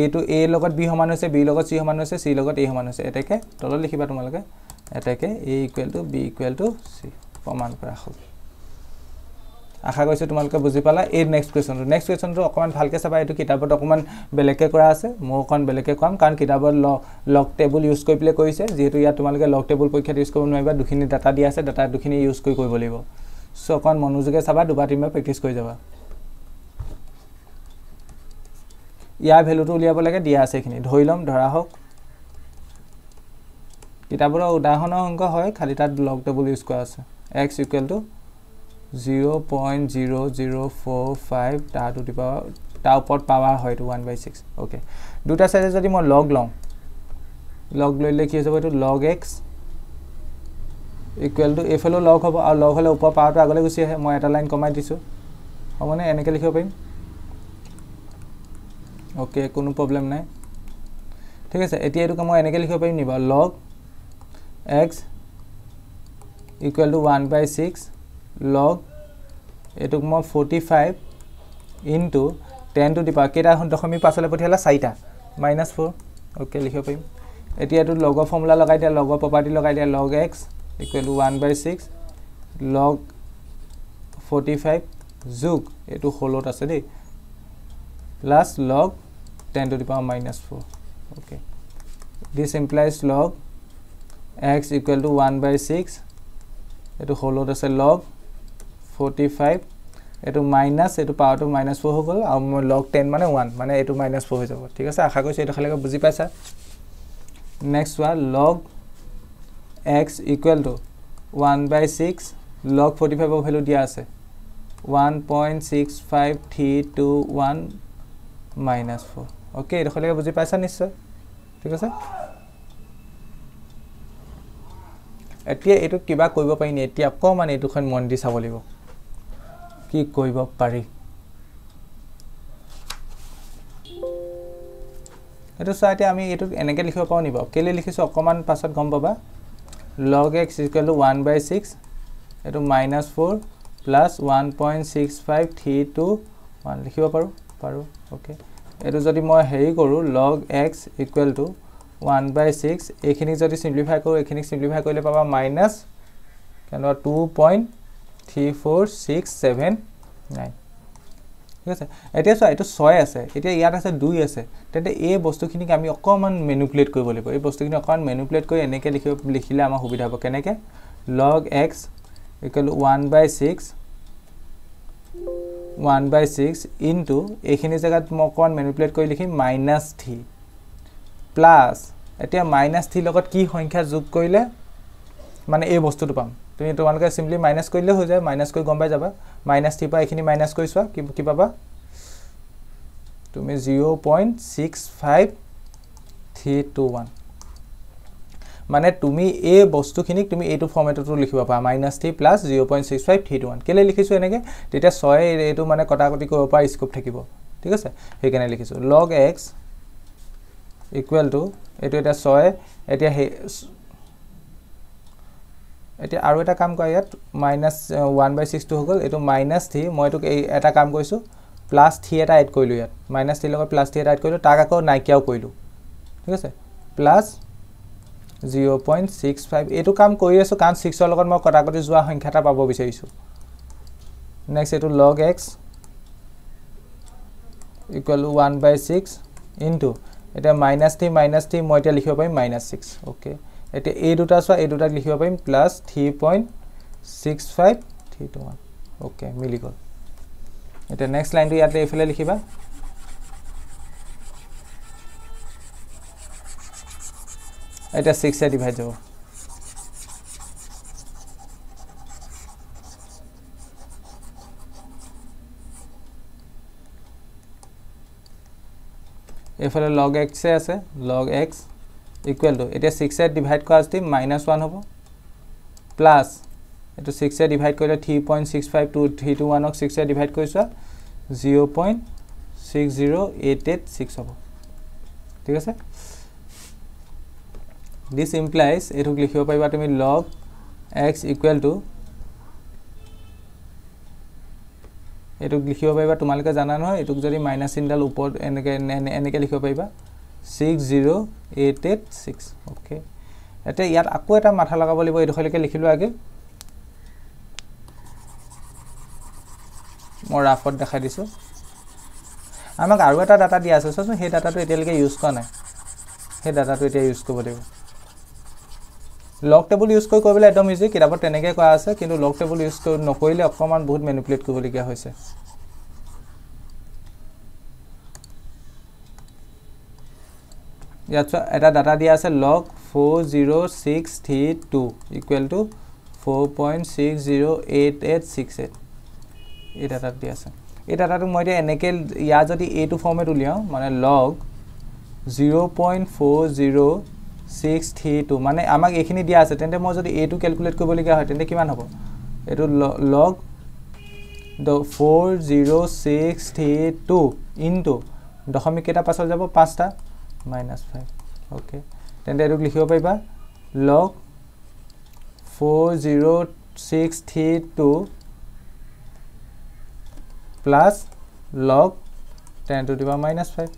এইটো এ লগত বি সমান হৈছে বিৰ লগত চি সমান হৈছে চিৰ লগত এ সমান হৈছে। এটাকে তলত লিখিবা তোমালোকে এটাকে A equal to B equal to C প্ৰমাণ কৰা হ'ল। আশা কৰিছোঁ তোমালোকে বুজি পালা। এই নেক্সট কুৱেশ্যনটো নেক্সট কুৱেশ্যনটো অকণমান ভালকৈ চাবা। এইটো কিতাপত অকণমান বেলেগকৈ কৰা আছে। মই অকণ বেলেগকৈ ক'ম কাৰণ কিতাপত ল লগ টেবুল ইউজ কৰি পেলাই কৰিছে। যিহেতু ইয়াত তোমালোকে লগ টেবুল পৰীক্ষাত ইউজ কৰিব নোৱাৰিবা। দুখিনি ডাটা দিয়া আছে। ডাটা দুখিনি ইউজ কৰি কৰিব লাগিব। চ' অকণমান মনোযোগে চাবা। দুবাৰ তিনিবাৰ প্ৰেক্টিছ কৰি যাবা। ইয়াৰ ভেলুটো উলিয়াব লাগে। দিয়া আছে এইখিনি। ধৰি ল'ম ধৰা হওক। কিতাপৰ উদাহৰণৰ অংক হয়। খালি তাত লগ টেবুল ইউজ কৰা আছে। X equal to zero' point zero' zero' four five তাৰ টু দি পাৱাৰ তাৰ ওপৰত পাৱাৰ হয় এইটো ওৱান বাই ছিক্স অ'কে দুটা চাইডে যদি মই লগ লওঁ লগ লৈ ল'লে কি হৈ যাব এইটো লগ এক্স ইকুৱেল টু এইফালেও লগ হ'ব আৰু লগ হ'লে ওপৰ পাৱাৰটো আগলৈ গুচি আহে মই এটা লাইন কমাই দিছোঁ। হ'বনে? এনেকৈ লিখিব পাৰিম? অ'কে কোনো প্ৰব্লেম নাই। ঠিক আছে এতিয়া এইটোকে মই এনেকৈ লিখিব পাৰিম নি বাৰু? Log X equal to one by six log এইটোক মই forty five into ten to the power কেইটা দশমিক পাছলৈ পঠিয়ালে? চাৰিটা। মাইনাছ ফ'ৰ অ'কে লিখিব পাৰিম। এতিয়া এইটো লগৰ ফৰ্মুলা লগাই দিয়া লগৰ প্ৰপাৰ্টি লগাই দিয়া log X equal to one by six log forty five যোগ এইটো ষোল্লত আছে দেই plus log ten to the power minus four okay this implies log X equal to one by six এইটো ষোল্লত আছে লগ ফৰ্টি ফাইভ এইটো minus এইটো পাৱাৰটো মাইনাছ ফ'ৰ হৈ গ'ল আৰু মই লগ টেন মানে ওৱান মানে এইটো মাইনাছ ফ'ৰ হৈ যাব। ঠিক আছে? আশা কৰিছোঁ এইটো খালৈকে বুজি পাইছা। নেক্সট চোৱা log X equal to one by six log forty ফাইভৰ ভেলু দিয়া আছে। One point six five three two one minus four okay এইডোখৰলৈকে বুজি পাইছা নিশ্চয়? ঠিক আছে? এতিয়া এইটো কিবা কৰিব পাৰি নি? এতিয়া অকণমান এইটোখন মন দি চাব লাগিব। কি কৰিব পাৰি? এইটো চোৱা এতিয়া আমি এইটো এনেকৈ লিখিব পাৰোঁ নি বাৰু? কেলৈ লিখিছোঁ? অকণমান পাছত গম পাবা। Log X equal to one by six. এইটো minus four plus one point six five three two one. লিখিব পাৰোঁ? পাৰোঁ অ'কে। এইটো যদি মই হেৰি কৰোঁ log X equal to one by six এইখিনিক যদি চিম্প্লিফাই কৰোঁ এইখিনিক চিম্প্লিফাই কৰিলে পাবা মাইনাছ কেনেকুৱা two point three four six seven nine ঠিক আছে? এতিয়া চোৱা এইটো ছয় আছে। এতিয়া ইয়াত আছে দুই আছে। তেন্তে এই বস্তুখিনিক আমি অকণমান মেনুপুলেট কৰিব লাগিব। এই বস্তুখিনি অকণমান মেনুপুলেট কৰি এনেকৈ লিখিব লিখিলে আমাৰ সুবিধা হ'ব। কেনেকৈ? Log X equal one by six one by six into এইখিনি জেগাত মই অকণমান মেনুপুলেট কৰি লিখিম মাইনাছ থ্ৰী প্লাছ এতিয়া মাইনাছ থ্ৰীৰ লগত কি সংখ্যা যোগ কৰিলে মানে এই বস্তুটো পাম? তুমি তোমালোকে চিম্পলি মাইনাছ কৰিলে হৈ যায় মাইনাছ কৰি গম পাই যাবা। মাইনাছ থ্ৰীৰ পৰা এইখিনি মাইনাছ কৰি চোৱা কি কি পাবা? তুমি zero' point six five three two one মানে তুমি এই বস্তুখিনিক তুমি এইটো ফৰ্মেটতো লিখিব পাৰা। Minus three plus zero' point six five three two one কেলৈ লিখিছোঁ এনেকৈ? তেতিয়া ছয় এইটো মানে কটা কটি কৰিব পৰা স্কোপ থাকিব। ঠিক আছে? সেইকাৰণে লিখিছোঁ। লগ এক্স ইকুৱেল টু এইটো এতিয়া ছয় এতিয়া সেই এতিয়া আৰু এটা কাম কৰা ইয়াত মাইনাছ ওৱান বাই ছিক্সটো হৈ গ'ল এইটো মাইনাছ থ্ৰী মই এইটোক এই এটা কাম কৰিছোঁ প্লাছ থ্ৰী এটা এড কৰিলোঁ ইয়াত মাইনাছ থ্ৰীৰ লগত প্লাছ থ্ৰী এটা এড কৰিলোঁ তাক আকৌ নাইকিয়াও কৰিলোঁ ঠিক আছে? Plus zero' point six five এইটো কাম কৰি আছোঁ কাৰণ ছিক্সৰ লগত মই কটাকটি যোৱা সংখ্যা এটা পাব বিচাৰিছোঁ। নেক্সট এইটো log x equal to one by six into এতিয়া মাইনাছ থ্ৰী মাইনাছ থ্ৰী মই এতিয়া লিখিব পাৰিম মাইনাছ ছিক্স অ'কে এতিয়া এই দুটা চোৱা এই দুটাক লিখিব পাৰিম plus three point six five three two one okay মিলি গ'ল। এতিয়া নেক্সট লাইনটো ইয়াতে এইফালে লিখিবা। এতিয়া ছিক্সে ডিভাইড যাব। এইফালে লগ এক্সে আছে লগ এক্স ইকুৱেল টু এতিয়া ছিক্সে ডিভাইড কৰা যদি মাইনাছ ওৱান হ'ব প্লাছ এইটো ছিক্সে ডিভাইড কৰিলে three point six five two three two ওৱানক ছিক্সে ডিভাইড কৰি চোৱা zero' point six zero' eight eight six হ'ব। ঠিক আছে? দিছ ইমপ্লাইজ এইটোক লিখিব পাৰিবা তুমি লগ এক্স ইকুৱেল টু এইটোক লিখিব পাৰিবা তোমালোকে জানা নহয় এইটোক যদি মাইনাছ চিনডাল ওপৰত এনেকৈ এনেকৈ লিখিব পাৰিবা। Six zero' eight eight six okay এতিয়া ইয়াত আকৌ এটা মাথা লগাব লাগিব এইডোখৰলৈকে লিখিলোঁ আগে। মই ৰাফত দেখাই দিছোঁ। আমাক আৰু এটা ডাটা দিয়া আছে চোৱাচোন সেই ডাটাটো এতিয়ালৈকে ইউজ কৰা নাই। সেই ডাটাটো এতিয়া ইউজ কৰিব লাগিব। লগ টেবুল ইউজ কৰি কৰিবলৈ একদম ইজি কিতাপত তেনেকৈ কৰা আছে কিন্তু লগ টেবুল ইউজ কৰি নকৰিলে অকণমান বহুত মেনিপুলেট কৰিবলগীয়া হৈছে। ইয়াত এটা ডাটা দিয়া আছে log four zero' six three two equal to four point six zero' eight eight six eight এই ডাটাটো দিয়া আছে। এই ডাটাটো মই এতিয়া এনেকৈ ইয়াৰ যদি এইটো ফৰ্মেট উলিয়াওঁ মানে log zero' point four zero' six three two মানে আমাক এইখিনি দিয়া আছে তেন্তে মই যদি এইটো কেলকুলেট কৰিবলগীয়া হয় তেন্তে কিমান হ'ব? এইটো log four zero' six three two into দশমিক কেইটা পাছত যাব পাঁচটা। মাইনাছ ফাইভ অ'কে তেন্তে এইটোক লিখিব পাৰিবা log four zero' six three two plus log ten to দিব মাইনাছ ফাইভ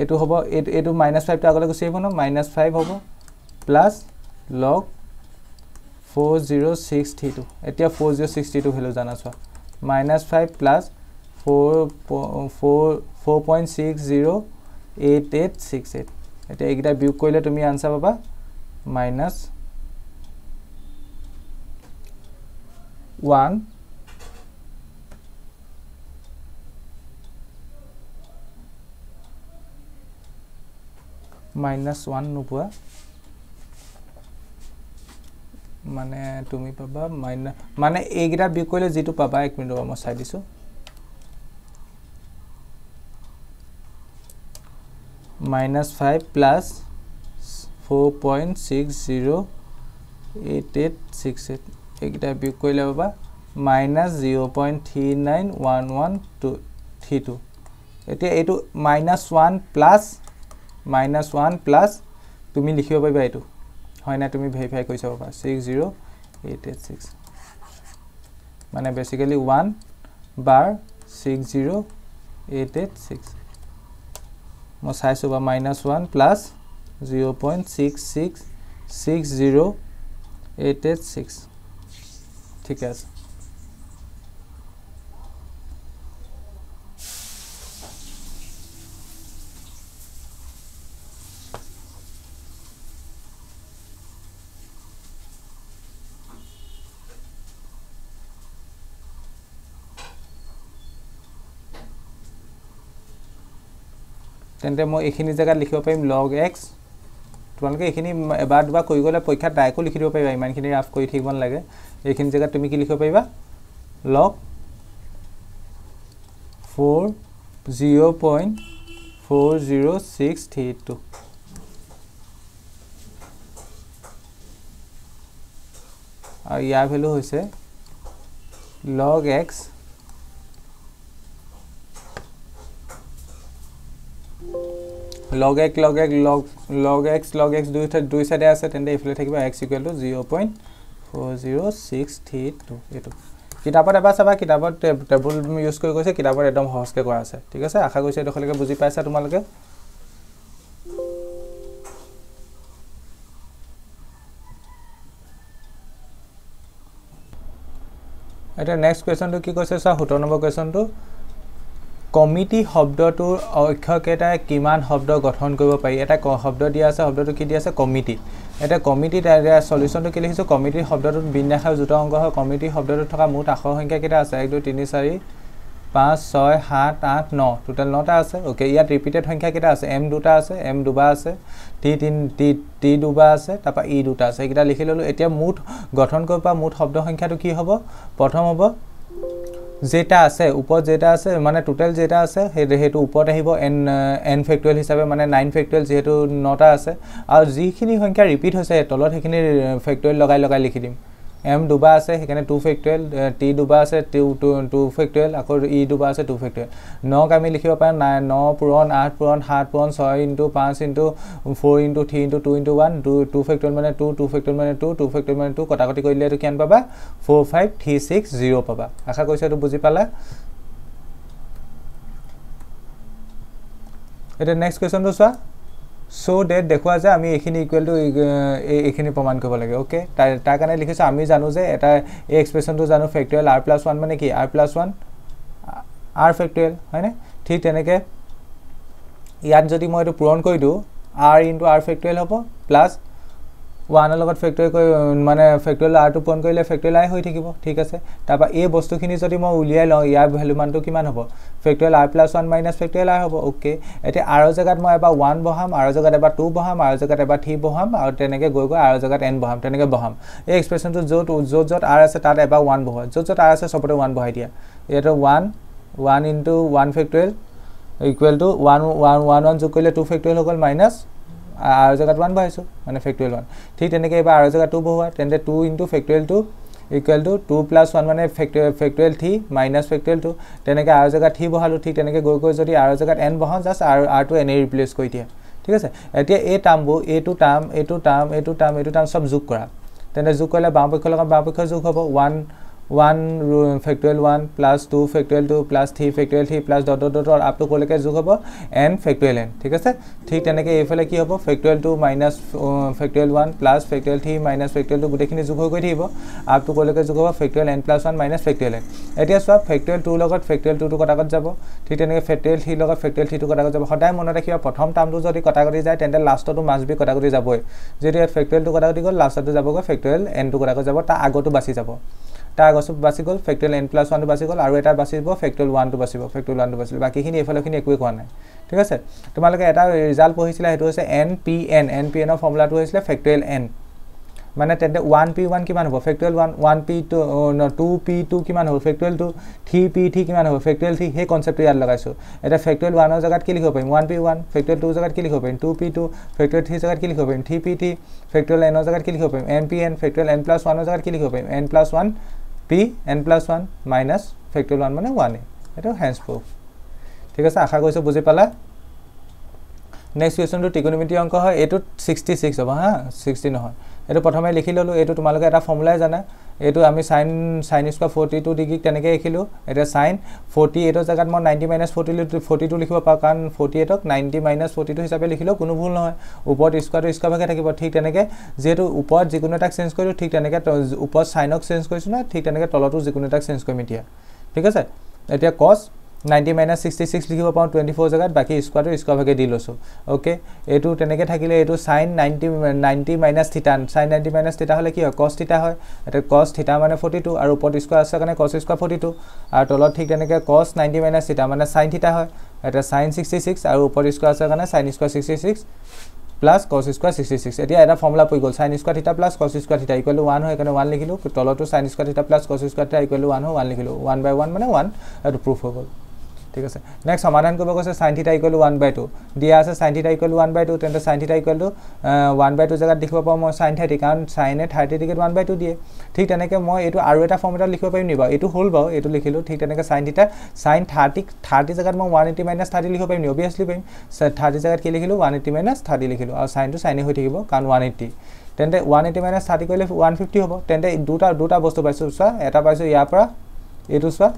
এইটো হ'ব এইটো এইটো মাইনাছ ফাইভটো আগলৈ গুচি আহিব ন? মাইনাছ ফাইভ হ'ব plus log four zero' six three two এতিয়া four zero' six three two value জানা চোৱা। Minus five plus four four four point six zero' eight eight six eight এতিয়া এইকেইটা বিয়োগ কৰিলে তুমি আনচাৰ পাবা মাইনাছ ওৱান মাইনাছ ওৱান নোপোৱা। মানে তুমি পাবা মাইনা মানে এইকেইটা বিয়োগ কৰিলে যিটো পাবা এক মিনিট পৰা মই চাই দিছোঁ। Minus five plus four point six zero' eight eight six eight এইকেইটা বিয়োগ কৰিলে পাবা minus zero' point three nine one one two three two এতিয়া এইটো minus one plus minus one plus তুমি লিখিব পাৰিবা এইটো। হয় নাই? তুমি ভেৰিফাই কৰি চাব পাৰা। Six zero' eight eight six মানে বেচিকেলি ওৱান বাৰ six zero' eight eight six মই চাইছোঁ বা minus one plus zero' point six six six zero' eight eight six ঠিকে আছে। তেন্তে মই এইখিনি জেগাত লিখিব পাৰিম লগ এক্স তোমালোকে এইখিনি এবাৰ দুবাৰ কৰি গ'লে পৰীক্ষাত ডাইৰেক্টো লিখি দিব পাৰিবা ইমানখিনি ৰাফ কৰি থাকিব নালাগে। এইখিনি জেগাত তুমি কি লিখিব পাৰিবা? Log four zero' point four zero' six three two আৰু ইয়াৰ ভেলু হৈছে লগ এক্স লগ এক লগ এক লগ লগ এক্স লগ এক্স দুই দুই চাইডে আছে তেন্তে এইফালে থাকিব x equal to zero' point four zero' six three two এইটো। কিতাপত এবাৰ চাবা কিতাপত টেবুল ইউজ কৰি গৈছে কিতাপত একদম সহজকৈ কৰা আছে। ঠিক আছে? আশা কৰিছোঁ এইডোখৰলৈকে বুজি পাইছা তোমালোকে? এতিয়া নেক্সট কুৱেশ্যনটো কি কৈছে চোৱা সোতৰ নম্বৰ কুৱেশ্যনটো কমিটি শব্দটোৰ অক্ষৰকেইটাই কিমান শব্দ গঠন কৰিব পাৰি? এটা শব্দ দিয়া আছে শব্দটো কি দিয়া আছে? কমিটি। এতিয়া কমিটিত চলিউশ্যনটো কি লিখিছোঁ? কমিটিৰ শব্দটোত বিন্যাস আৰু জোঁটৰ অংক হয়। কমিটিৰ শব্দটোত থকা মুঠ আখৰ সংখ্যা কেইটা আছে? এক দুই তিনি চাৰি পাঁচ ছয় সাত আঠ ন। টোটেল নটা আছে। অ'কে ইয়াত ৰিপিটেড সংখ্যা কেইটা আছে? এম দুটা আছে এম দুবাৰ আছে টি তিনি টি টি দুবাৰ আছে তাৰপৰা ই দুটা আছে। এইকেইটা লিখি ল'লোঁ। এতিয়া মুঠ গঠন কৰিব পৰা মুঠ শব্দ সংখ্যাটো কি হ'ব? প্ৰথম হ'ব যেটা আছে ওপৰত যেটা আছে মানে টোটেল যেটা আছে সেইটো সেইটো ওপৰত আহিব এন এন ফেক্টুৱেল হিচাপে মানে নাইন ফেক্টুৱেল যিহেতু নটা আছে। আৰু যিখিনি সংখ্যা ৰিপিট হৈছে তলত সেইখিনি ফেক্টুৱেল লগাই লগাই লিখি দিম। এম দুবাৰ আছে সেইকাৰণে টু ফেক্টুৱেল টি দুবাৰ আছে টু টু টু ফেক্টুৱেল আকৌ ই দুবাৰ আছে টু ফেক্টুৱেল নক আমি লিখিব পাৰিম নাই ন পূৰণ আঠ পূৰণ সাত পূৰণ ছয় ইণ্টু পাঁচ into four into three into two into one two two factorial মানে টু টু ফেক্টুৱেল মানে টু টু ফেক্টুৱেল মানে টু কটাকটি কৰিলে এইটো কিমান পাবা? Four five three six zero' পাবা। আশা কৰিছোঁ এইটো বুজি পালা। এতিয়া নেক্সট কুৱেশ্যনটো চোৱা। চ' ডেট দেখুওৱা যে আমি এইখিনি ইকুৱেল টু এইখিনি প্ৰমাণ কৰিব লাগে অ'কে তাৰ তাৰ কাৰণে লিখিছোঁ আমি জানো যে এটা এই এক্সপ্ৰেশ্যনটো জানো ফেক্টুৱেল আৰ প্লাছ ওৱান মানে কি? R plus one r factorial হয়নে? ঠিক তেনেকৈ ইয়াত যদি মই এইটো পূৰণ কৰি দিওঁ আৰ ইনটু আৰ ফেক্টুৱেল হ'ব প্লাছ ওৱানৰ লগত ফেক্টৰী কৰি মানে ফেক্টৰিয়েল আৰটো পূৰণ কৰিলে ফেক্টৰিয়েল আই হৈ থাকিব ঠিক আছে? তাৰপৰা এই বস্তুখিনি যদি মই উলিয়াই লওঁ ইয়াৰ ভেলু মানটো কিমান হ'ব? Factorial r plus one minus factorial i হ'ব অ'কে এতিয়া আৰৰ জেগাত মই এবাৰ ওৱান বহাম আৰৰ জেগাত এবাৰ টু বহাম আৰৰ জেগাত এবাৰ থ্ৰী বহাম আৰু তেনেকৈ গৈ গৈ আৰৰ জেগাত এন বহাম তেনেকৈ বহাম। এই এক্সপ্ৰেশ্যনটো য'ত য'ত য'ত আৰ আছে তাত এবাৰ ওৱান বহোৱা। য'ত য'ত আৰ আছে চবতে ওৱান বহাই দিয়া। ইয়াতে one one into one factorial equal to one one one one যোগ কৰিলে টু ফেক্টৰিয়েল হৈ গ'ল মাইনাছ আৰ জেগাত ওৱান বহাইছোঁ মানে ফেক্টৰিয়েল ওৱান ঠিক তেনেকৈ এইবাৰ আৰ জেগাত টু বহোৱা তেন্তে two into factorial two equal two two plus one মানে factorial factorial three minus factorial two তেনেকৈ আৰ জেগাত থ্ৰী বহালোঁ ঠিক তেনেকৈ গৈ গৈ যদি আৰ জেগাত এন বহাওঁ জাষ্ট আৰ আৰটো এনেই ৰিপ্লেচ কৰি দিয়া। ঠিক আছে? এতিয়া এই টাৰ্মবোৰ এইটো টাৰ্ম এইটো টাৰ্ম এইটো টাৰ্ম এইটো টাৰ্ম চব যোগ কৰা। তেন্তে যোগ কৰিলে বাওঁপক্ষৰ লগত বাওঁপক্ষৰ যোগ হ'ব one one factorial one plus two factorial two plus three factorial three plus dot dot dot up to ক'লৈকে যোগ হ'ব এন ফেক্টৰিয়েল এন ঠিক আছে? ঠিক তেনেকৈ এইফালে কি হ'ব? Factorial two minus factorial one plus factorial three minus factorial two গোটেইখিনি যোগ হৈ গৈ থাকিব আপটো ক'লৈকে যোগ হ'ব factorial n plus one minus factorial n এতিয়া চোৱা ফেক্টৰিয়েল টুৰ লগত ফেক্টৰিয়েল টুটো কটাকট যাব ঠিক তেনেকৈ ফেক্টৰিয়েল থ্ৰীৰ লগত ফেক্টৰিয়েল থ্ৰীটো কটাকট যাব। সদায় মনত ৰাখিবা প্ৰথম টাৰ্মটো যদি কটাকটি যায় তেন্তে লাষ্টতো মাছ বি কটাকটি যাবই। যদি ইয়াত ফেক্টৰিয়েলটো কটাকটি গ'ল লাষ্টতো যাবগৈ ফেক্টৰিয়েল এনটো কটাকটি যাব তাৰ আগতো বাচি যাব। তাৰ আগত বাচি গ'ল ফেক্টৰিয়েল এন প্লাছ ওৱানটো বাচি গ'ল আৰু এটা বাচিব ফেক্টৰিয়েল ওৱানটো বাচিব ফেক্টৰিয়েল ওৱানটো বাচিব বাকীখিনি এইফালেখিনি একোৱে কোৱা নাই। ঠিক আছে? তোমালোকে এটা ৰিজাল্ট পঢ়িছিলা সেইটো হৈছে n p n n p এনৰ ফৰ্মুলাটো হৈছিলে ফেক্টৰিয়েল এন মানে তেন্তে ওৱান পি ওৱান কিমান হ'ব? Factorial one one p two two p two কিমান হ'ব? Factorial two three p three কিমান হ'ব? ফেক্টৰিয়েল থ্ৰী সেই কনচেপ্টটো ইয়াত লগাইছোঁ। এতিয়া ফেক্টৰিয়েল ওৱানৰ জেগাত কি লিখিব পাৰিম? One p one factorial two জেগাত কি লিখিব পাৰিম? Two p two factorial three জেগাত কি লিখিব পাৰিম? থ্ৰী পি থ্ৰী ফেক্টৰিয়েল এনৰ জেগাত কি লিখিব পাৰিম? N p n factorial n plus ওৱানৰ জেগাত কি লিখিব পাৰিম? N plus one p n plus one minus factorial one মানে ওৱানে এইটো হেন্স প্ৰুফ ঠিক আছে আশা কৰিছোঁ বুজি পালা? নেক্সট কুৱেশ্যনটো ত্ৰিকোণমিতি অংক হয় এইটোত ছিক্সটি ছিক্স হ'ব হা ছিক্সটি নহয়। এইটো প্ৰথমে লিখি ল'লোঁ এইটো তোমালোকে এটা ফৰ্মুলাই জানা। এইটো আমি sine sine square forty two ডিগ্ৰীক তেনেকৈ লিখিলোঁ। এতিয়া চাইন ফৰ্টি এইটৰ জেগাত মই ninety minus forty forty two লিখিব পাৰোঁ কাৰণ ফৰ্টি এইটক নাইণ্টি মাইনাছ ফৰ্টি টু হিচাপে লিখিলেও কোনো ভুল নহয়। ওপৰত স্কোৱাৰটো স্কোৱাৰ ভাগে থাকিব ঠিক তেনেকৈ। যিহেতু ওপৰত যিকোনো এটাক চেঞ্জ কৰিলোঁ ঠিক তেনেকৈ ওপৰত চাইনক চেঞ্জ কৰিছোঁ নহয় ঠিক তেনেকৈ তলতো যিকোনো এটাক চেঞ্জ কৰিম এতিয়া। ঠিক আছে? এতিয়া কছ নাইণ্টি মাইনাছ ছিক্সটি ছিক্স লিখিব পাৰোঁ টুৱেণ্টি ফ'ৰ জেগাত বাকী স্কোৱাৰটো স্কোৱাৰ ভাগে দি লৈছোঁ অ'কে এইটো তেনেকৈ থাকিলে এইটো sine ninety ninety minus theta sine ninety minus theta হ'লে কি হয়? কছ থিটা হয় এতিয়া কছ থিটা মানে ফৰ্টি টু আৰু ওপৰত স্কোৱাৰ আছে কাৰণে কছ স্কোৱাৰ ফৰ্টি টু আৰু তলত ঠিক তেনেকৈ কছ নাইণ্টি মাইনাছ থিটা মানে চাইন থিটা হয় এতিয়া চাইন ছিক্সটি ছিক্স আৰু ওপৰত স্কোৱাৰ আছে কাৰণে sine square sixty six plus cos square sixty six এতিয়া এটা ফৰ্মুলা পৰি গ'ল চাইন স্কোৱাৰ থিটা প্লাছ কছ স্কোৱাৰ থিটা ইকুৱেল ওৱান হয় সেইকাৰণে ওৱান লিখিলোঁ তলতো চাইন স্কোৱাৰ থিটা প্লাছ কছ স্কোৱাৰ থিটা ইকুৱেল ওৱান হয় ওৱান লিখিলোঁ ওৱান বাই ওৱান মানে ওৱান এইটো প্ৰুফ হৈ গ'ল। ঠিক আছে। নেক্সট সমাধান কৰিব কৈছে sign theta equal to by two দিয়া আছে sine theta equal to by two তেন্তে sine theta equal to by two জেগাত দেখিব পাৰোঁ মই চাইন থাৰ্টি কাৰণ চাইনে থাৰ্টি ডিগ্ৰীত ওৱান বাই টু দিয়ে। ঠিক তেনেকৈ মই এইটো আৰু এটা ফৰ্মেটত লিখিব পাৰিম নি বাৰু? এইটো হ'ল বাৰু এইটো লিখিলোঁ। ঠিক তেনেকৈ চাইন থিটা চাইন থাৰ্টি থাৰ্টি জেগাত মই ওৱান এইটি মাইনাছ থাৰ্টি লিখিব পাৰিম নি অভিয়াছলি পাৰিম থাৰ্টি জেগাত কি লিখিলোঁ? ওৱান এইটি মাইনাছ থাৰ্টি লিখিলোঁ। আৰু চাইনটো চাইনে হৈ থাকিব কাৰণ ওৱান এইটি তেন্তে ওৱান এইটি মাইনাছ থাৰ্টি কৰিলে ওৱান ফিফটি হ'ব। তেন্তে দুটা দুটা বস্তু পাইছোঁ। চোৱা এটা পাইছোঁ ইয়াৰ পৰা এইটো চোৱা।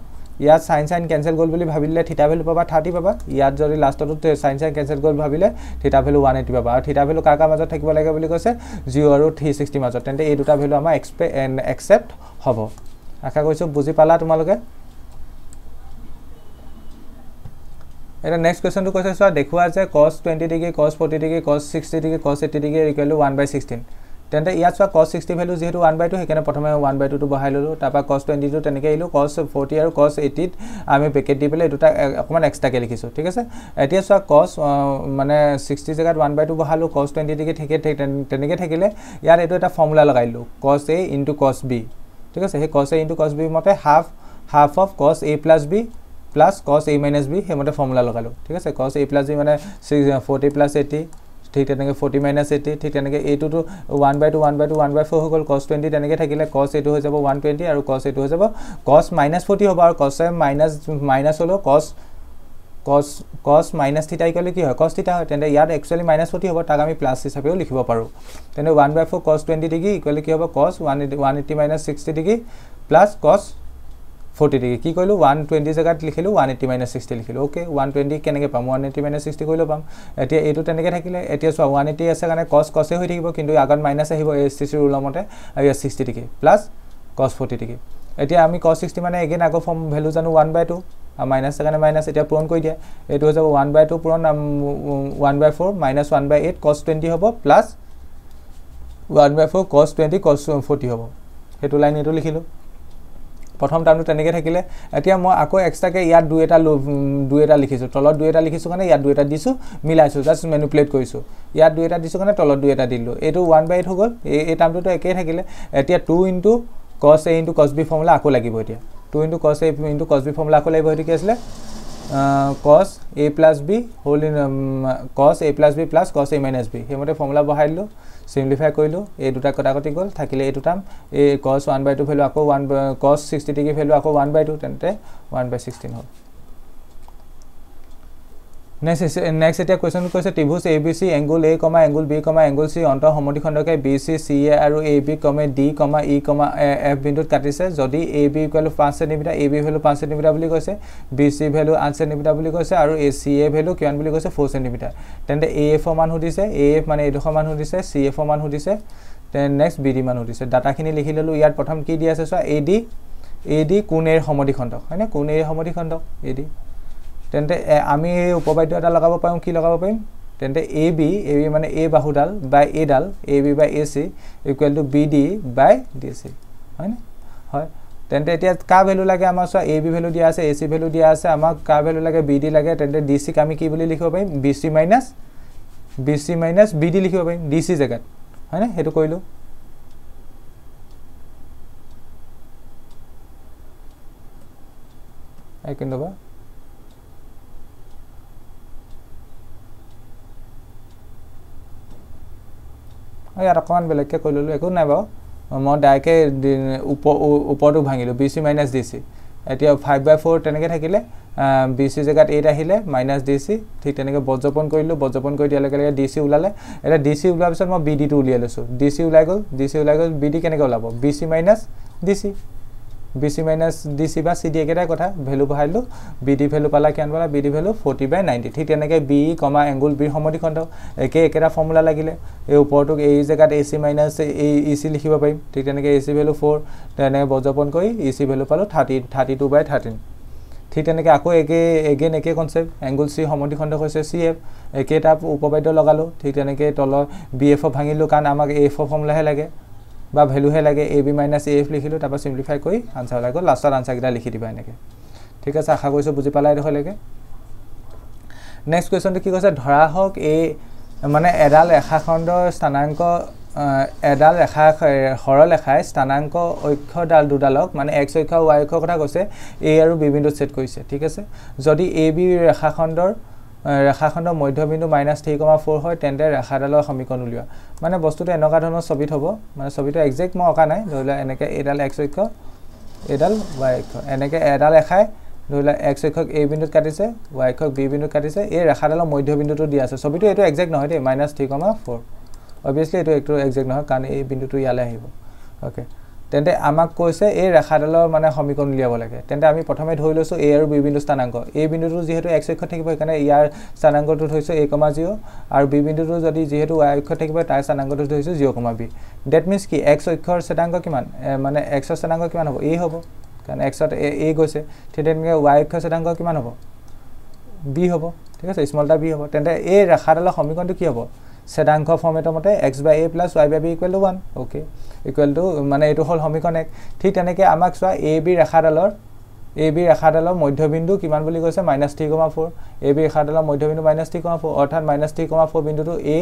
ইয়াত চাইন চাইন কেঞ্চেল গ'ল বুলি ভাবিলে থিতা ভেলু পাবা থাৰ্টি পাবা। ইয়াত যদি লাষ্টতো চাইন চাইন কেঞ্চেল গ'ল ভাবিলে থিতা ভেলু ওৱান এইটি পাবা। আৰু থিতা ভেলু কাৰ কাৰ মাজত থাকিব লাগে বুলি কৈছে? জিৰ' আৰু থ্ৰী ছিক্সটিৰ মাজত। তেন্তে এই দুটা ভেলু আমাৰ এক্সপে একচেপ্ট হ'ব। আশা কৰিছোঁ বুজি পালা তোমালোকে? এতিয়া নেক্সট কুৱেশ্যনটো কৈছে চোৱা দেখুওৱা যে cos twenty degree cos forty degree cos sixty degree cos eighty degree equal to one by sixteen তেন্তে ইয়াত চোৱা কছ ছিক্সটি ভেলু যিহেতু ওৱান বাই টু সেইকাৰণে প্ৰথমে ওৱান বাই টুটো বহাই ল'লোঁ তাৰপৰা কছ টুৱেণ্টিটো তেনেকৈ আহিলোঁ কছ ফৰ্টি আৰু কছ এইটিত আমি পেকেট দি পেলাই দুটা অকণমান এক্সট্ৰাকৈ লিখিছোঁ ঠিক আছে? এতিয়া চোৱা কছ মানে ছিক্সটি জেগাত ওৱান বাই টু বহালোঁ কছ টুৱেণ্টি ডিগ্ৰী ঠিকে তেনেকৈ থাকিলে ইয়াত এইটো এটা ফৰ্মুলা লগাই দিলোঁ কছ এ ইনটু কছ বি ঠিক আছে? সেই cos A into cos B মতে half half of cos A plus B plus cos A minus B সেইমতে ফৰ্মুলা লগালোঁ ঠিক আছে? কছ এ প্লাছ বি মানে ছিক্স ফৰ্টি প্লাছ এইটি ঠিক তেনেকৈ ফৰ্টি মাইনাছ এইটি ঠিক তেনেকৈ এইটোতো one by two one by two one by four হৈ গ'ল। কছ টুৱেণ্টি তেনেকৈ থাকিলে কছ এইটো হৈ যাব ওৱান টুৱেণ্টি আৰু কছ এইটো হৈ যাব। কছ মাইনাছ ফৰ্টি হ'ব আৰু কছে মাইনাছ মাইনাছ হ'লেও কছ কছ কছ মাইনাছ থিটা ইকুৱেলি কি হয়? কছ থিটা হয়। তেন্তে ইয়াত একচুৱেলি মাইনাছ ফৰ্টি হ'ব তাক আমি প্লাছ হিচাপেও লিখিব পাৰোঁ। তেন্তে one by four cos twenty degree equally কি হ'ব? Cos one eighty one eighty minus sixty degree plus cos forty degree কি কৰিলোঁ? ওৱান টুৱেণ্টি জেগাত লিখিলোঁ ওৱান এইটি মাইনাছ ছিক্সটি লিখিলোঁ। অ'কে ওৱান টুৱেণ্টি কেনেকৈ পাম? ওৱান এইটি মাইনাছ ছিক্সটি কৰিলেও পাম। এতিয়া এইটো তেনেকৈ থাকিলে এতিয়া চোৱা ওৱান এইটি আছে কাৰণে কছ কছে হৈ থাকিব কিন্তু আগত মাইনাছ আহিব এছ টি চি ৰুলৰ মতে ইয়াত sixty degree plus cos forty degree এতিয়া আমি কছ ছিক্সটি মানে এগেইন আগৰ ফৰ্ম ভেলু জানো ওৱান বাই টু আৰু মাইনাছ কাৰণে মাইনাছ এতিয়া পূৰণ কৰি দিয়া। এইটো হৈ যাব ওৱান বাই টু পূৰণ one by four minus one by eight cos twenty হ'ব plus one by four cos twenty cos forty হ'ব। সেইটো লাইন এইটো লিখিলোঁ। প্ৰথম টাৰ্মটো তেনেকৈ থাকিলে এতিয়া মই আকৌ এক্সট্ৰাকৈ ইয়াত দুই এটা দুই এটা লিখিছোঁ। তলত দুই এটা লিখিছোঁ কাৰণে ইয়াত দুই এটা দিছোঁ মিলাইছোঁ জাষ্ট মেনুপ্লেট কৰিছোঁ। ইয়াত দুই এটা দিছোঁ কাৰণে তলত দুই এটা দিলোঁ। এইটো ওৱান বাই এইট হৈ গ'ল। এই এই টাৰ্মটোতো একেই থাকিলে। এতিয়া two into cos A into cos B formula আকৌ লাগিব এতিয়া। Two into cos A into cos B formula আকৌ লাগিব সেইটো কি আছিলে? Cos A plus B whole in cos A plus B plus cos A minus B সেইমতে formula বহাই দিলোঁ। চিম্প্লিফাই কৰিলোঁ এই দুটা কটাকটি গ'ল থাকিলে এইটো টাৰ্ম এই cos one by two value আকৌ one cos sixty degree value আকৌ ওৱান বাই টু তেন্তে ওৱান বাই ছিক্সটিন হ'ল। নেক্সট নেক্সট এতিয়া কুৱেশ্যনটো কৈছে ত্ৰিভুজ A B C angle A comma angle B comma angle C অন্ত সমদ্বিখণ্ডকে বি চি চি এ আৰু A B comma D comma E comma F বিন্দুত কাটিছে। যদি এ বি ইকুৱেল পাঁচ চেণ্টিমিটাৰ এ বি ভেলু পাঁচ চেণ্টিমিটাৰ বুলি কৈছে বি চি ভেলু আঠ চেণ্টিমিটাৰ বুলি কৈছে আৰু এ চি এ ভেলু কিমান বুলি কৈছে ফ'ৰ চেণ্টিমিটাৰ তেন্তে এ এফৰ মান সুধিছে এ এফ মানে এইডোখৰ মান সুধিছে চি এফৰ মান সুধিছে নেক্সট বি ডি মান সুধিছে। ডাটাখিনি লিখি ল'লোঁ ইয়াত প্ৰথম কি দি আছে চোৱা এ ডি এ ডি কোন এৰ সমদ্বিখণ্ডক হয়নে? কোন এৰ সমদ্বিখণ্ডক এ ডি তেন্তে আমি এই উপবাদ্য এটা লগাব পাৰিম কি লগাব পাৰিম? তেন্তে এ বি এ বি মানে এ বাহুডাল বাই এডাল A B by A C equal to B D by D C. হয়নে? হয়। তেন্তে এতিয়া কাৰ ভেলু লাগে? আমাক চোৱা এ বি ভেলু দিয়া আছে এ চি ভেলু দিয়া আছে আমাক কাৰ ভেলু লাগে বি ডি লাগে তেন্তে ডি চিক আমি কি বুলি লিখিব পাৰিম? B C minus B C minus B D লিখিব পাৰিম ডি চি জেগাত। হয়নে? সেইটো কৰিলোঁ। কিন্তু বা ইয়াত অকণমান বেলেগকৈ কৰি ল'লোঁ একো নাই বাৰু। মই ডাইৰেক্টে ওপৰটো ভাঙিলোঁ B C minus D C. এতিয়া ফাইভ বাই ফ'ৰ তেনেকৈ থাকিলে বি চি জেগাত এইট আহিলে মাইনাছ ডি চি ঠিক তেনেকৈ বজ্ৰপন কৰিলোঁ বজ্ৰপন কৰি দিয়াৰ লগে লগে ডি চি ওলালে। এতিয়া ডি চি ওলোৱাৰ পিছত মই বি ডিটো উলিয়াই লৈছোঁ। ডি চি ওলাই গ'ল ডি চি ওলাই গ'ল বি ডি কেনেকৈ ওলাব? B C minus D C. B C minus D C বা চি ডি একেটাই কথা ভেলু বহাইলোঁ বি ডি ভেলু পালা কিমান পালা B D value forty by ninety ঠিক তেনেকৈ বি কমা এংগুল বিৰ সমধিখণ্ড একে একেটা ফৰ্মুলা লাগিলে এই ওপৰটোক এই জেগাত এ চি মাইনাছ এই ই চি লিখিব পাৰিম ঠিক তেনেকৈ এ চি ভেলু ফ'ৰ তেনেকৈ বজ্ৰপন কৰি ই চি ভেলু পালোঁ thirty thirty two by thirteen ঠিক তেনেকৈ আকৌ একে এগেইন একে কনচেপ্ট এংগুল চি সমধিখণ্ড হৈছে চি এফ একেটা উপবাদ্য লগালোঁ ঠিক তেনেকৈ তলৰ বি এফক ভাঙিলোঁ কাৰণ আমাক এ এফৰ ফৰ্মুলাহে লাগে বা ভেলুহে লাগে A B minus A F লিখিলোঁ তাৰপৰা চিম্প্লিফাই কৰি আনচাৰ ওলাই গ'ল লাষ্টত আনচাৰকেইটা লিখি দিবা এনেকৈ। ঠিক আছে আশা কৰিছোঁ বুজি পালা এইডোখৰলৈকে নেক্সট কুৱেশ্যনটো কি কৈছে? ধৰা হওক এই মানে এডাল ৰেখাখণ্ডৰ স্থানাংক এডাল ৰেখা সৰলৰেখাই স্থানাংক অক্ষডাল দুডালক মানে এক্স অক্ষ ৱাই অক্ষৰ কথা কৈছে এ আৰু বি বিন্দুত ছেট কৰিছে ঠিক আছে? যদি এ বি ৰেখাখণ্ডৰ ৰেখাখণ্ডৰ মধ্যবিন্দু মাইনাছ থ্ৰী কমা ফ'ৰ হয় তেন্তে ৰেখাডালৰ সমীকৰণ উলিওৱা। মানে বস্তুটো এনেকুৱা ধৰণৰ ছবিত হ'ব মানে ছবিটো একজেক্ট মই অঁকা নাই ধৰি লোৱা এনেকৈ এইডাল এক্স অক্ষ এইডাল ৱাই অক্ষ। এনেকৈ এডাল ৰেখাই ধৰি লোৱা এক্স অক্ষক এ বিন্দুত কাটিছে ৱাই অক্ষক বি বিন্দুত কাটিছে এই ৰেখাডালৰ মধ্যবিন্দুটো দিয়া আছে। ছবিটো এইটো একজেক্ট নহয় দেই minus three comma four. Obviously এইটো এইটো একজেক্ট নহয় কাৰণ এই বিন্দুটো ইয়ালৈ আহিব। অ'কে তেন্তে আমাক কৈছে এই ৰেখাডালৰ মানে সমীকৰণ উলিয়াব লাগে। তেন্তে আমি প্ৰথমে ধৰি লৈছোঁ এ আৰু বি বিন্দু স্থানাংক। এই বিন্দুটো যিহেতু এক্স অক্ষত থাকিব সেইকাৰণে ইয়াৰ স্থানাংকটো ধৰিছোঁ এ কমা জিৰ' আৰু বি বিন্দুটো যদি যিহেতু ৱাই অক্ষত থাকিব তাৰ স্থানাংকটো ধৰিছোঁ zero' comma B that means কি এক্স অক্ষৰ স্থানাংক কিমান? মানে এক্সৰ স্থানাংক কিমান হ'ব? এ হ'ব। কাৰণ এক্সত এ এ গৈছে। ঠিক তেনেকৈ ৱাই অক্ষৰ স্থানাংক কিমান হ'ব? বি হ'ব। ঠিক আছে? স্মল এটা বি হ'ব। তেন্তে এই ৰেখাডালৰ সমীকৰণটো কি হ'ব? চেদাংশ ফৰ্মেটৰ মতে X by A plus Y by B equal to one okay equal to মানে এইটো হ'ল সমীকৰণ এক। ঠিক তেনেকৈ আমাক চোৱা এ বি ৰেখাডালৰ এ বি ৰেখাডালৰ মধ্যবিন্দু কিমান বুলি কৈছে? Minus three comma four A B ৰেখাডালৰ মধ্যবিন্দু মাইনাছ থ্ৰী কমা ফ'ৰ অৰ্থাৎ মাইনাছ থ্ৰী কমা ফ'ৰ বিন্দুটো A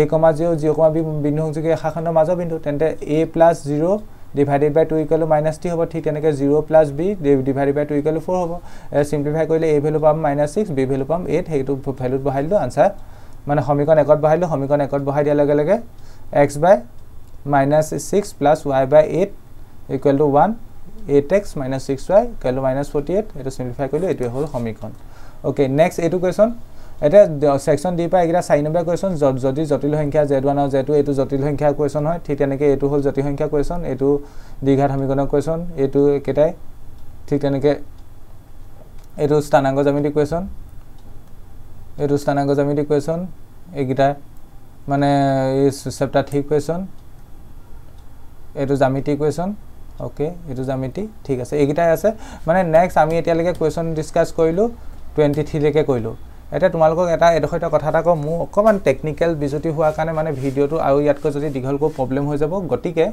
A comma zero' zero' comma B বিন্দু সংযোগী ৰেখাখণ্ডৰ মাজৰ বিন্দু। তেন্তে A plus zero' divided by two equal minus three হ'ব। ঠিক তেনেকৈ zero' plus B divided by two equal four হ'ব। চিম্প্লিফাই কৰিলে এ ভেলু পাম মাইনাছ ছিক্স বি ভেলু পাম এইট সেইটো ভেলুত বহাই দিলোঁ। আনচাৰ মানে সমীকৰণ একত বহাইলোঁ সমীকৰণ একত বহাই দিয়াৰ লগে লগে X by minus six plus Y by eight equal to one eight X minus six Y equal to minus forty eight এইটো চিম্প্লিফাই কৰিলোঁ এইটোৱে হ'ল সমীকৰণ। অ'কে নেক্সট এইটো কুৱেশ্যন এতিয়া ছেকশ্যন ডি পৰা এইকেইটা চাৰি নম্বৰ কুৱেশ্যন যদি জটিল সংখ্যা জেড ওৱান আৰু জেড টু এইটো জটিল সংখ্যা কুৱেশ্যন হয় ঠিক তেনেকৈ এইটো হ'ল জটিল সংখ্যা কুৱেশ্যন এইটো দীঘাত সমীকৰণৰ কুৱেশ্যন এইটো একেটাই ঠিক তেনেকৈ এইটো স্থানাংগ জ্যামিতি কুৱেশ্যন এইটো স্থানাংগ জ্যামিতি কুৱেশ্যন এইকেইটা মানে এই চেপ্টাৰ থ্ৰী কুৱেশ্যন এইটো জ্যামিতি কুৱেশ্যন অ'কে এইটো জ্যামিতি ঠিক আছে। এইকেইটাই আছে। মানে নেক্সট আমি এতিয়ালৈকে কুৱেশ্যন ডিছকাছ কৰিলোঁ টুৱেণ্টি থ্ৰীলৈকে কৰিলোঁ। এতিয়া তোমালোকক এটা এডোখৰ কথা এটা কওঁ মোৰ অকণমান টেকনিকেল বিজুতি হোৱাৰ কাৰণে মানে ভিডিঅ'টো আৰু ইয়াতকৈ যদি দীঘলকৈ প্ৰব্লেম হৈ যাব গতিকে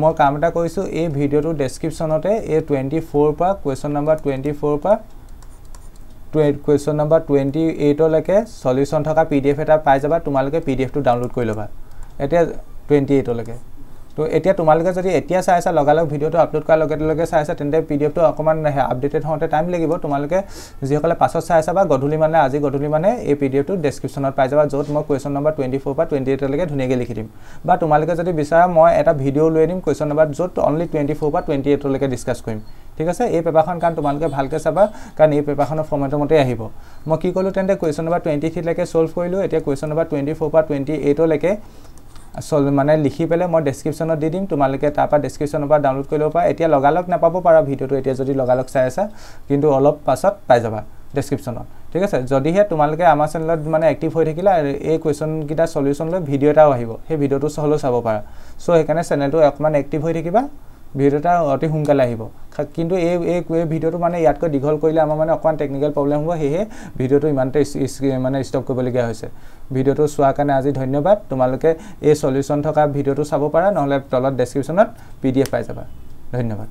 মই কাম এটা কৰিছোঁ এই ভিডিঅ'টোৰ ডেছক্ৰিপশ্যনতে এই টুৱেণ্টি ফ'ৰ পৰা কুৱেশ্যন নাম্বাৰ টুৱেণ্টি ফ'ৰ পৰা কুৱেশ্যন নাম্বাৰ টুৱেণ্টি এইটলৈকে চলিউশ্যন থকা পি ডি এফ এটা পাই যাবা তোমালোকে পি ডি এফটো ডাউনলোড কৰি ল'বা। এতিয়া টুৱেণ্টি এইটলৈকে তো এতিয়া তোমালোকে যদি এতিয়া চাই আছা লগালগ ভিডিঅ'টো আপলোড কৰাৰ লগে লগে চাই আছা তেন্তে পি ডি এফটো অকণমান আপডেটেড হওঁতে টাইম লাগিব। তোমালোকে যিসকলে পাছত চাই আছা বা গধূলি মানে আজি গধূলি মানে এই পি ডি এফটো ডেছক্ৰিপশ্যনত পাই যাবা য'ত মই কুৱেশ্যন নম্বৰ টুৱেণ্টি ফ'ৰ পৰা টুৱেণ্টি এইটলৈকে ধুনীয়াকৈ লিখি দিম। বা তোমালোকে যদি বিচাৰা মই এটা ভিডিঅ' লৈ দিম কুৱেশ্যন নম্বৰ য'ত অনলি টুৱেণ্টি ফ'ৰ পৰা টুৱেণ্টি এইটলৈকে ডিছকাছ কৰিম। ঠিক আছে? এই পেপাৰখন কাৰণ তোমালোকে ভালকৈ চাবা কাৰণ এই পেপাৰখনৰ ফৰ্মেটৰ মতে আহিব। মই কি ক'লোঁ তেন্তে কুৱেশ্যন নম্বৰ টুৱেণ্টি থ্ৰীলৈকে ছল্ভ কৰিলোঁ এতিয়া কুৱেশ্যন নম্বৰ টুৱেণ্টি ফ'ৰ পৰা টুৱেণ্টি এইটলৈকে মানে লিখি পেলাই মই ডেছক্ৰিপশ্যনত দি দিম তোমালোকে তাৰপৰা ডেছক্ৰিপশ্যনৰ পৰা ডাউনলোড কৰি ল'ব পাৰা। এতিয়া লগালগ নাপাব পাৰা ভিডিঅ'টো এতিয়া যদি লগালগ চাই আছা কিন্তু অলপ পাছত পাই যাবা ডেছক্ৰিপশ্যনত ঠিক আছে? যদিহে তোমালোকে আমাৰ চেনেলত মানে এক্টিভ হৈ থাকিলে এই কুৱেশ্যনকেইটা চলিউশ্যন লৈ ভিডিঅ' এটাও আহিব। সেই ভিডিঅ'টো হ'লেও চাব পাৰা। চ' সেইকাৰণে চেনেলটো অকণমান এক্টিভ হৈ থাকিবা। ভিডিঅ' এটা অতি সোনকালে আহিব। কিন্তু এই এই ভিডিঅ'টো মানে ইয়াতকৈ দীঘল কৰিলে আমাৰ মানে অকণমান টেকনিকেল প্ৰব্লেম হ'ব সেয়েহে ভিডিঅ'টো ইমানতে মানে ষ্টপ কৰিবলগীয়া হৈছে। ভিডিঅ'টো চোৱাৰ কাৰণে আজি ধন্যবাদ। তোমালোকে এই চলিউশ্যন থকা ভিডিঅ'টো চাব পাৰা নহ'লে তলত ডেছক্ৰিপশ্যনত পি ডি এফ পাই যাবা। ধন্যবাদ।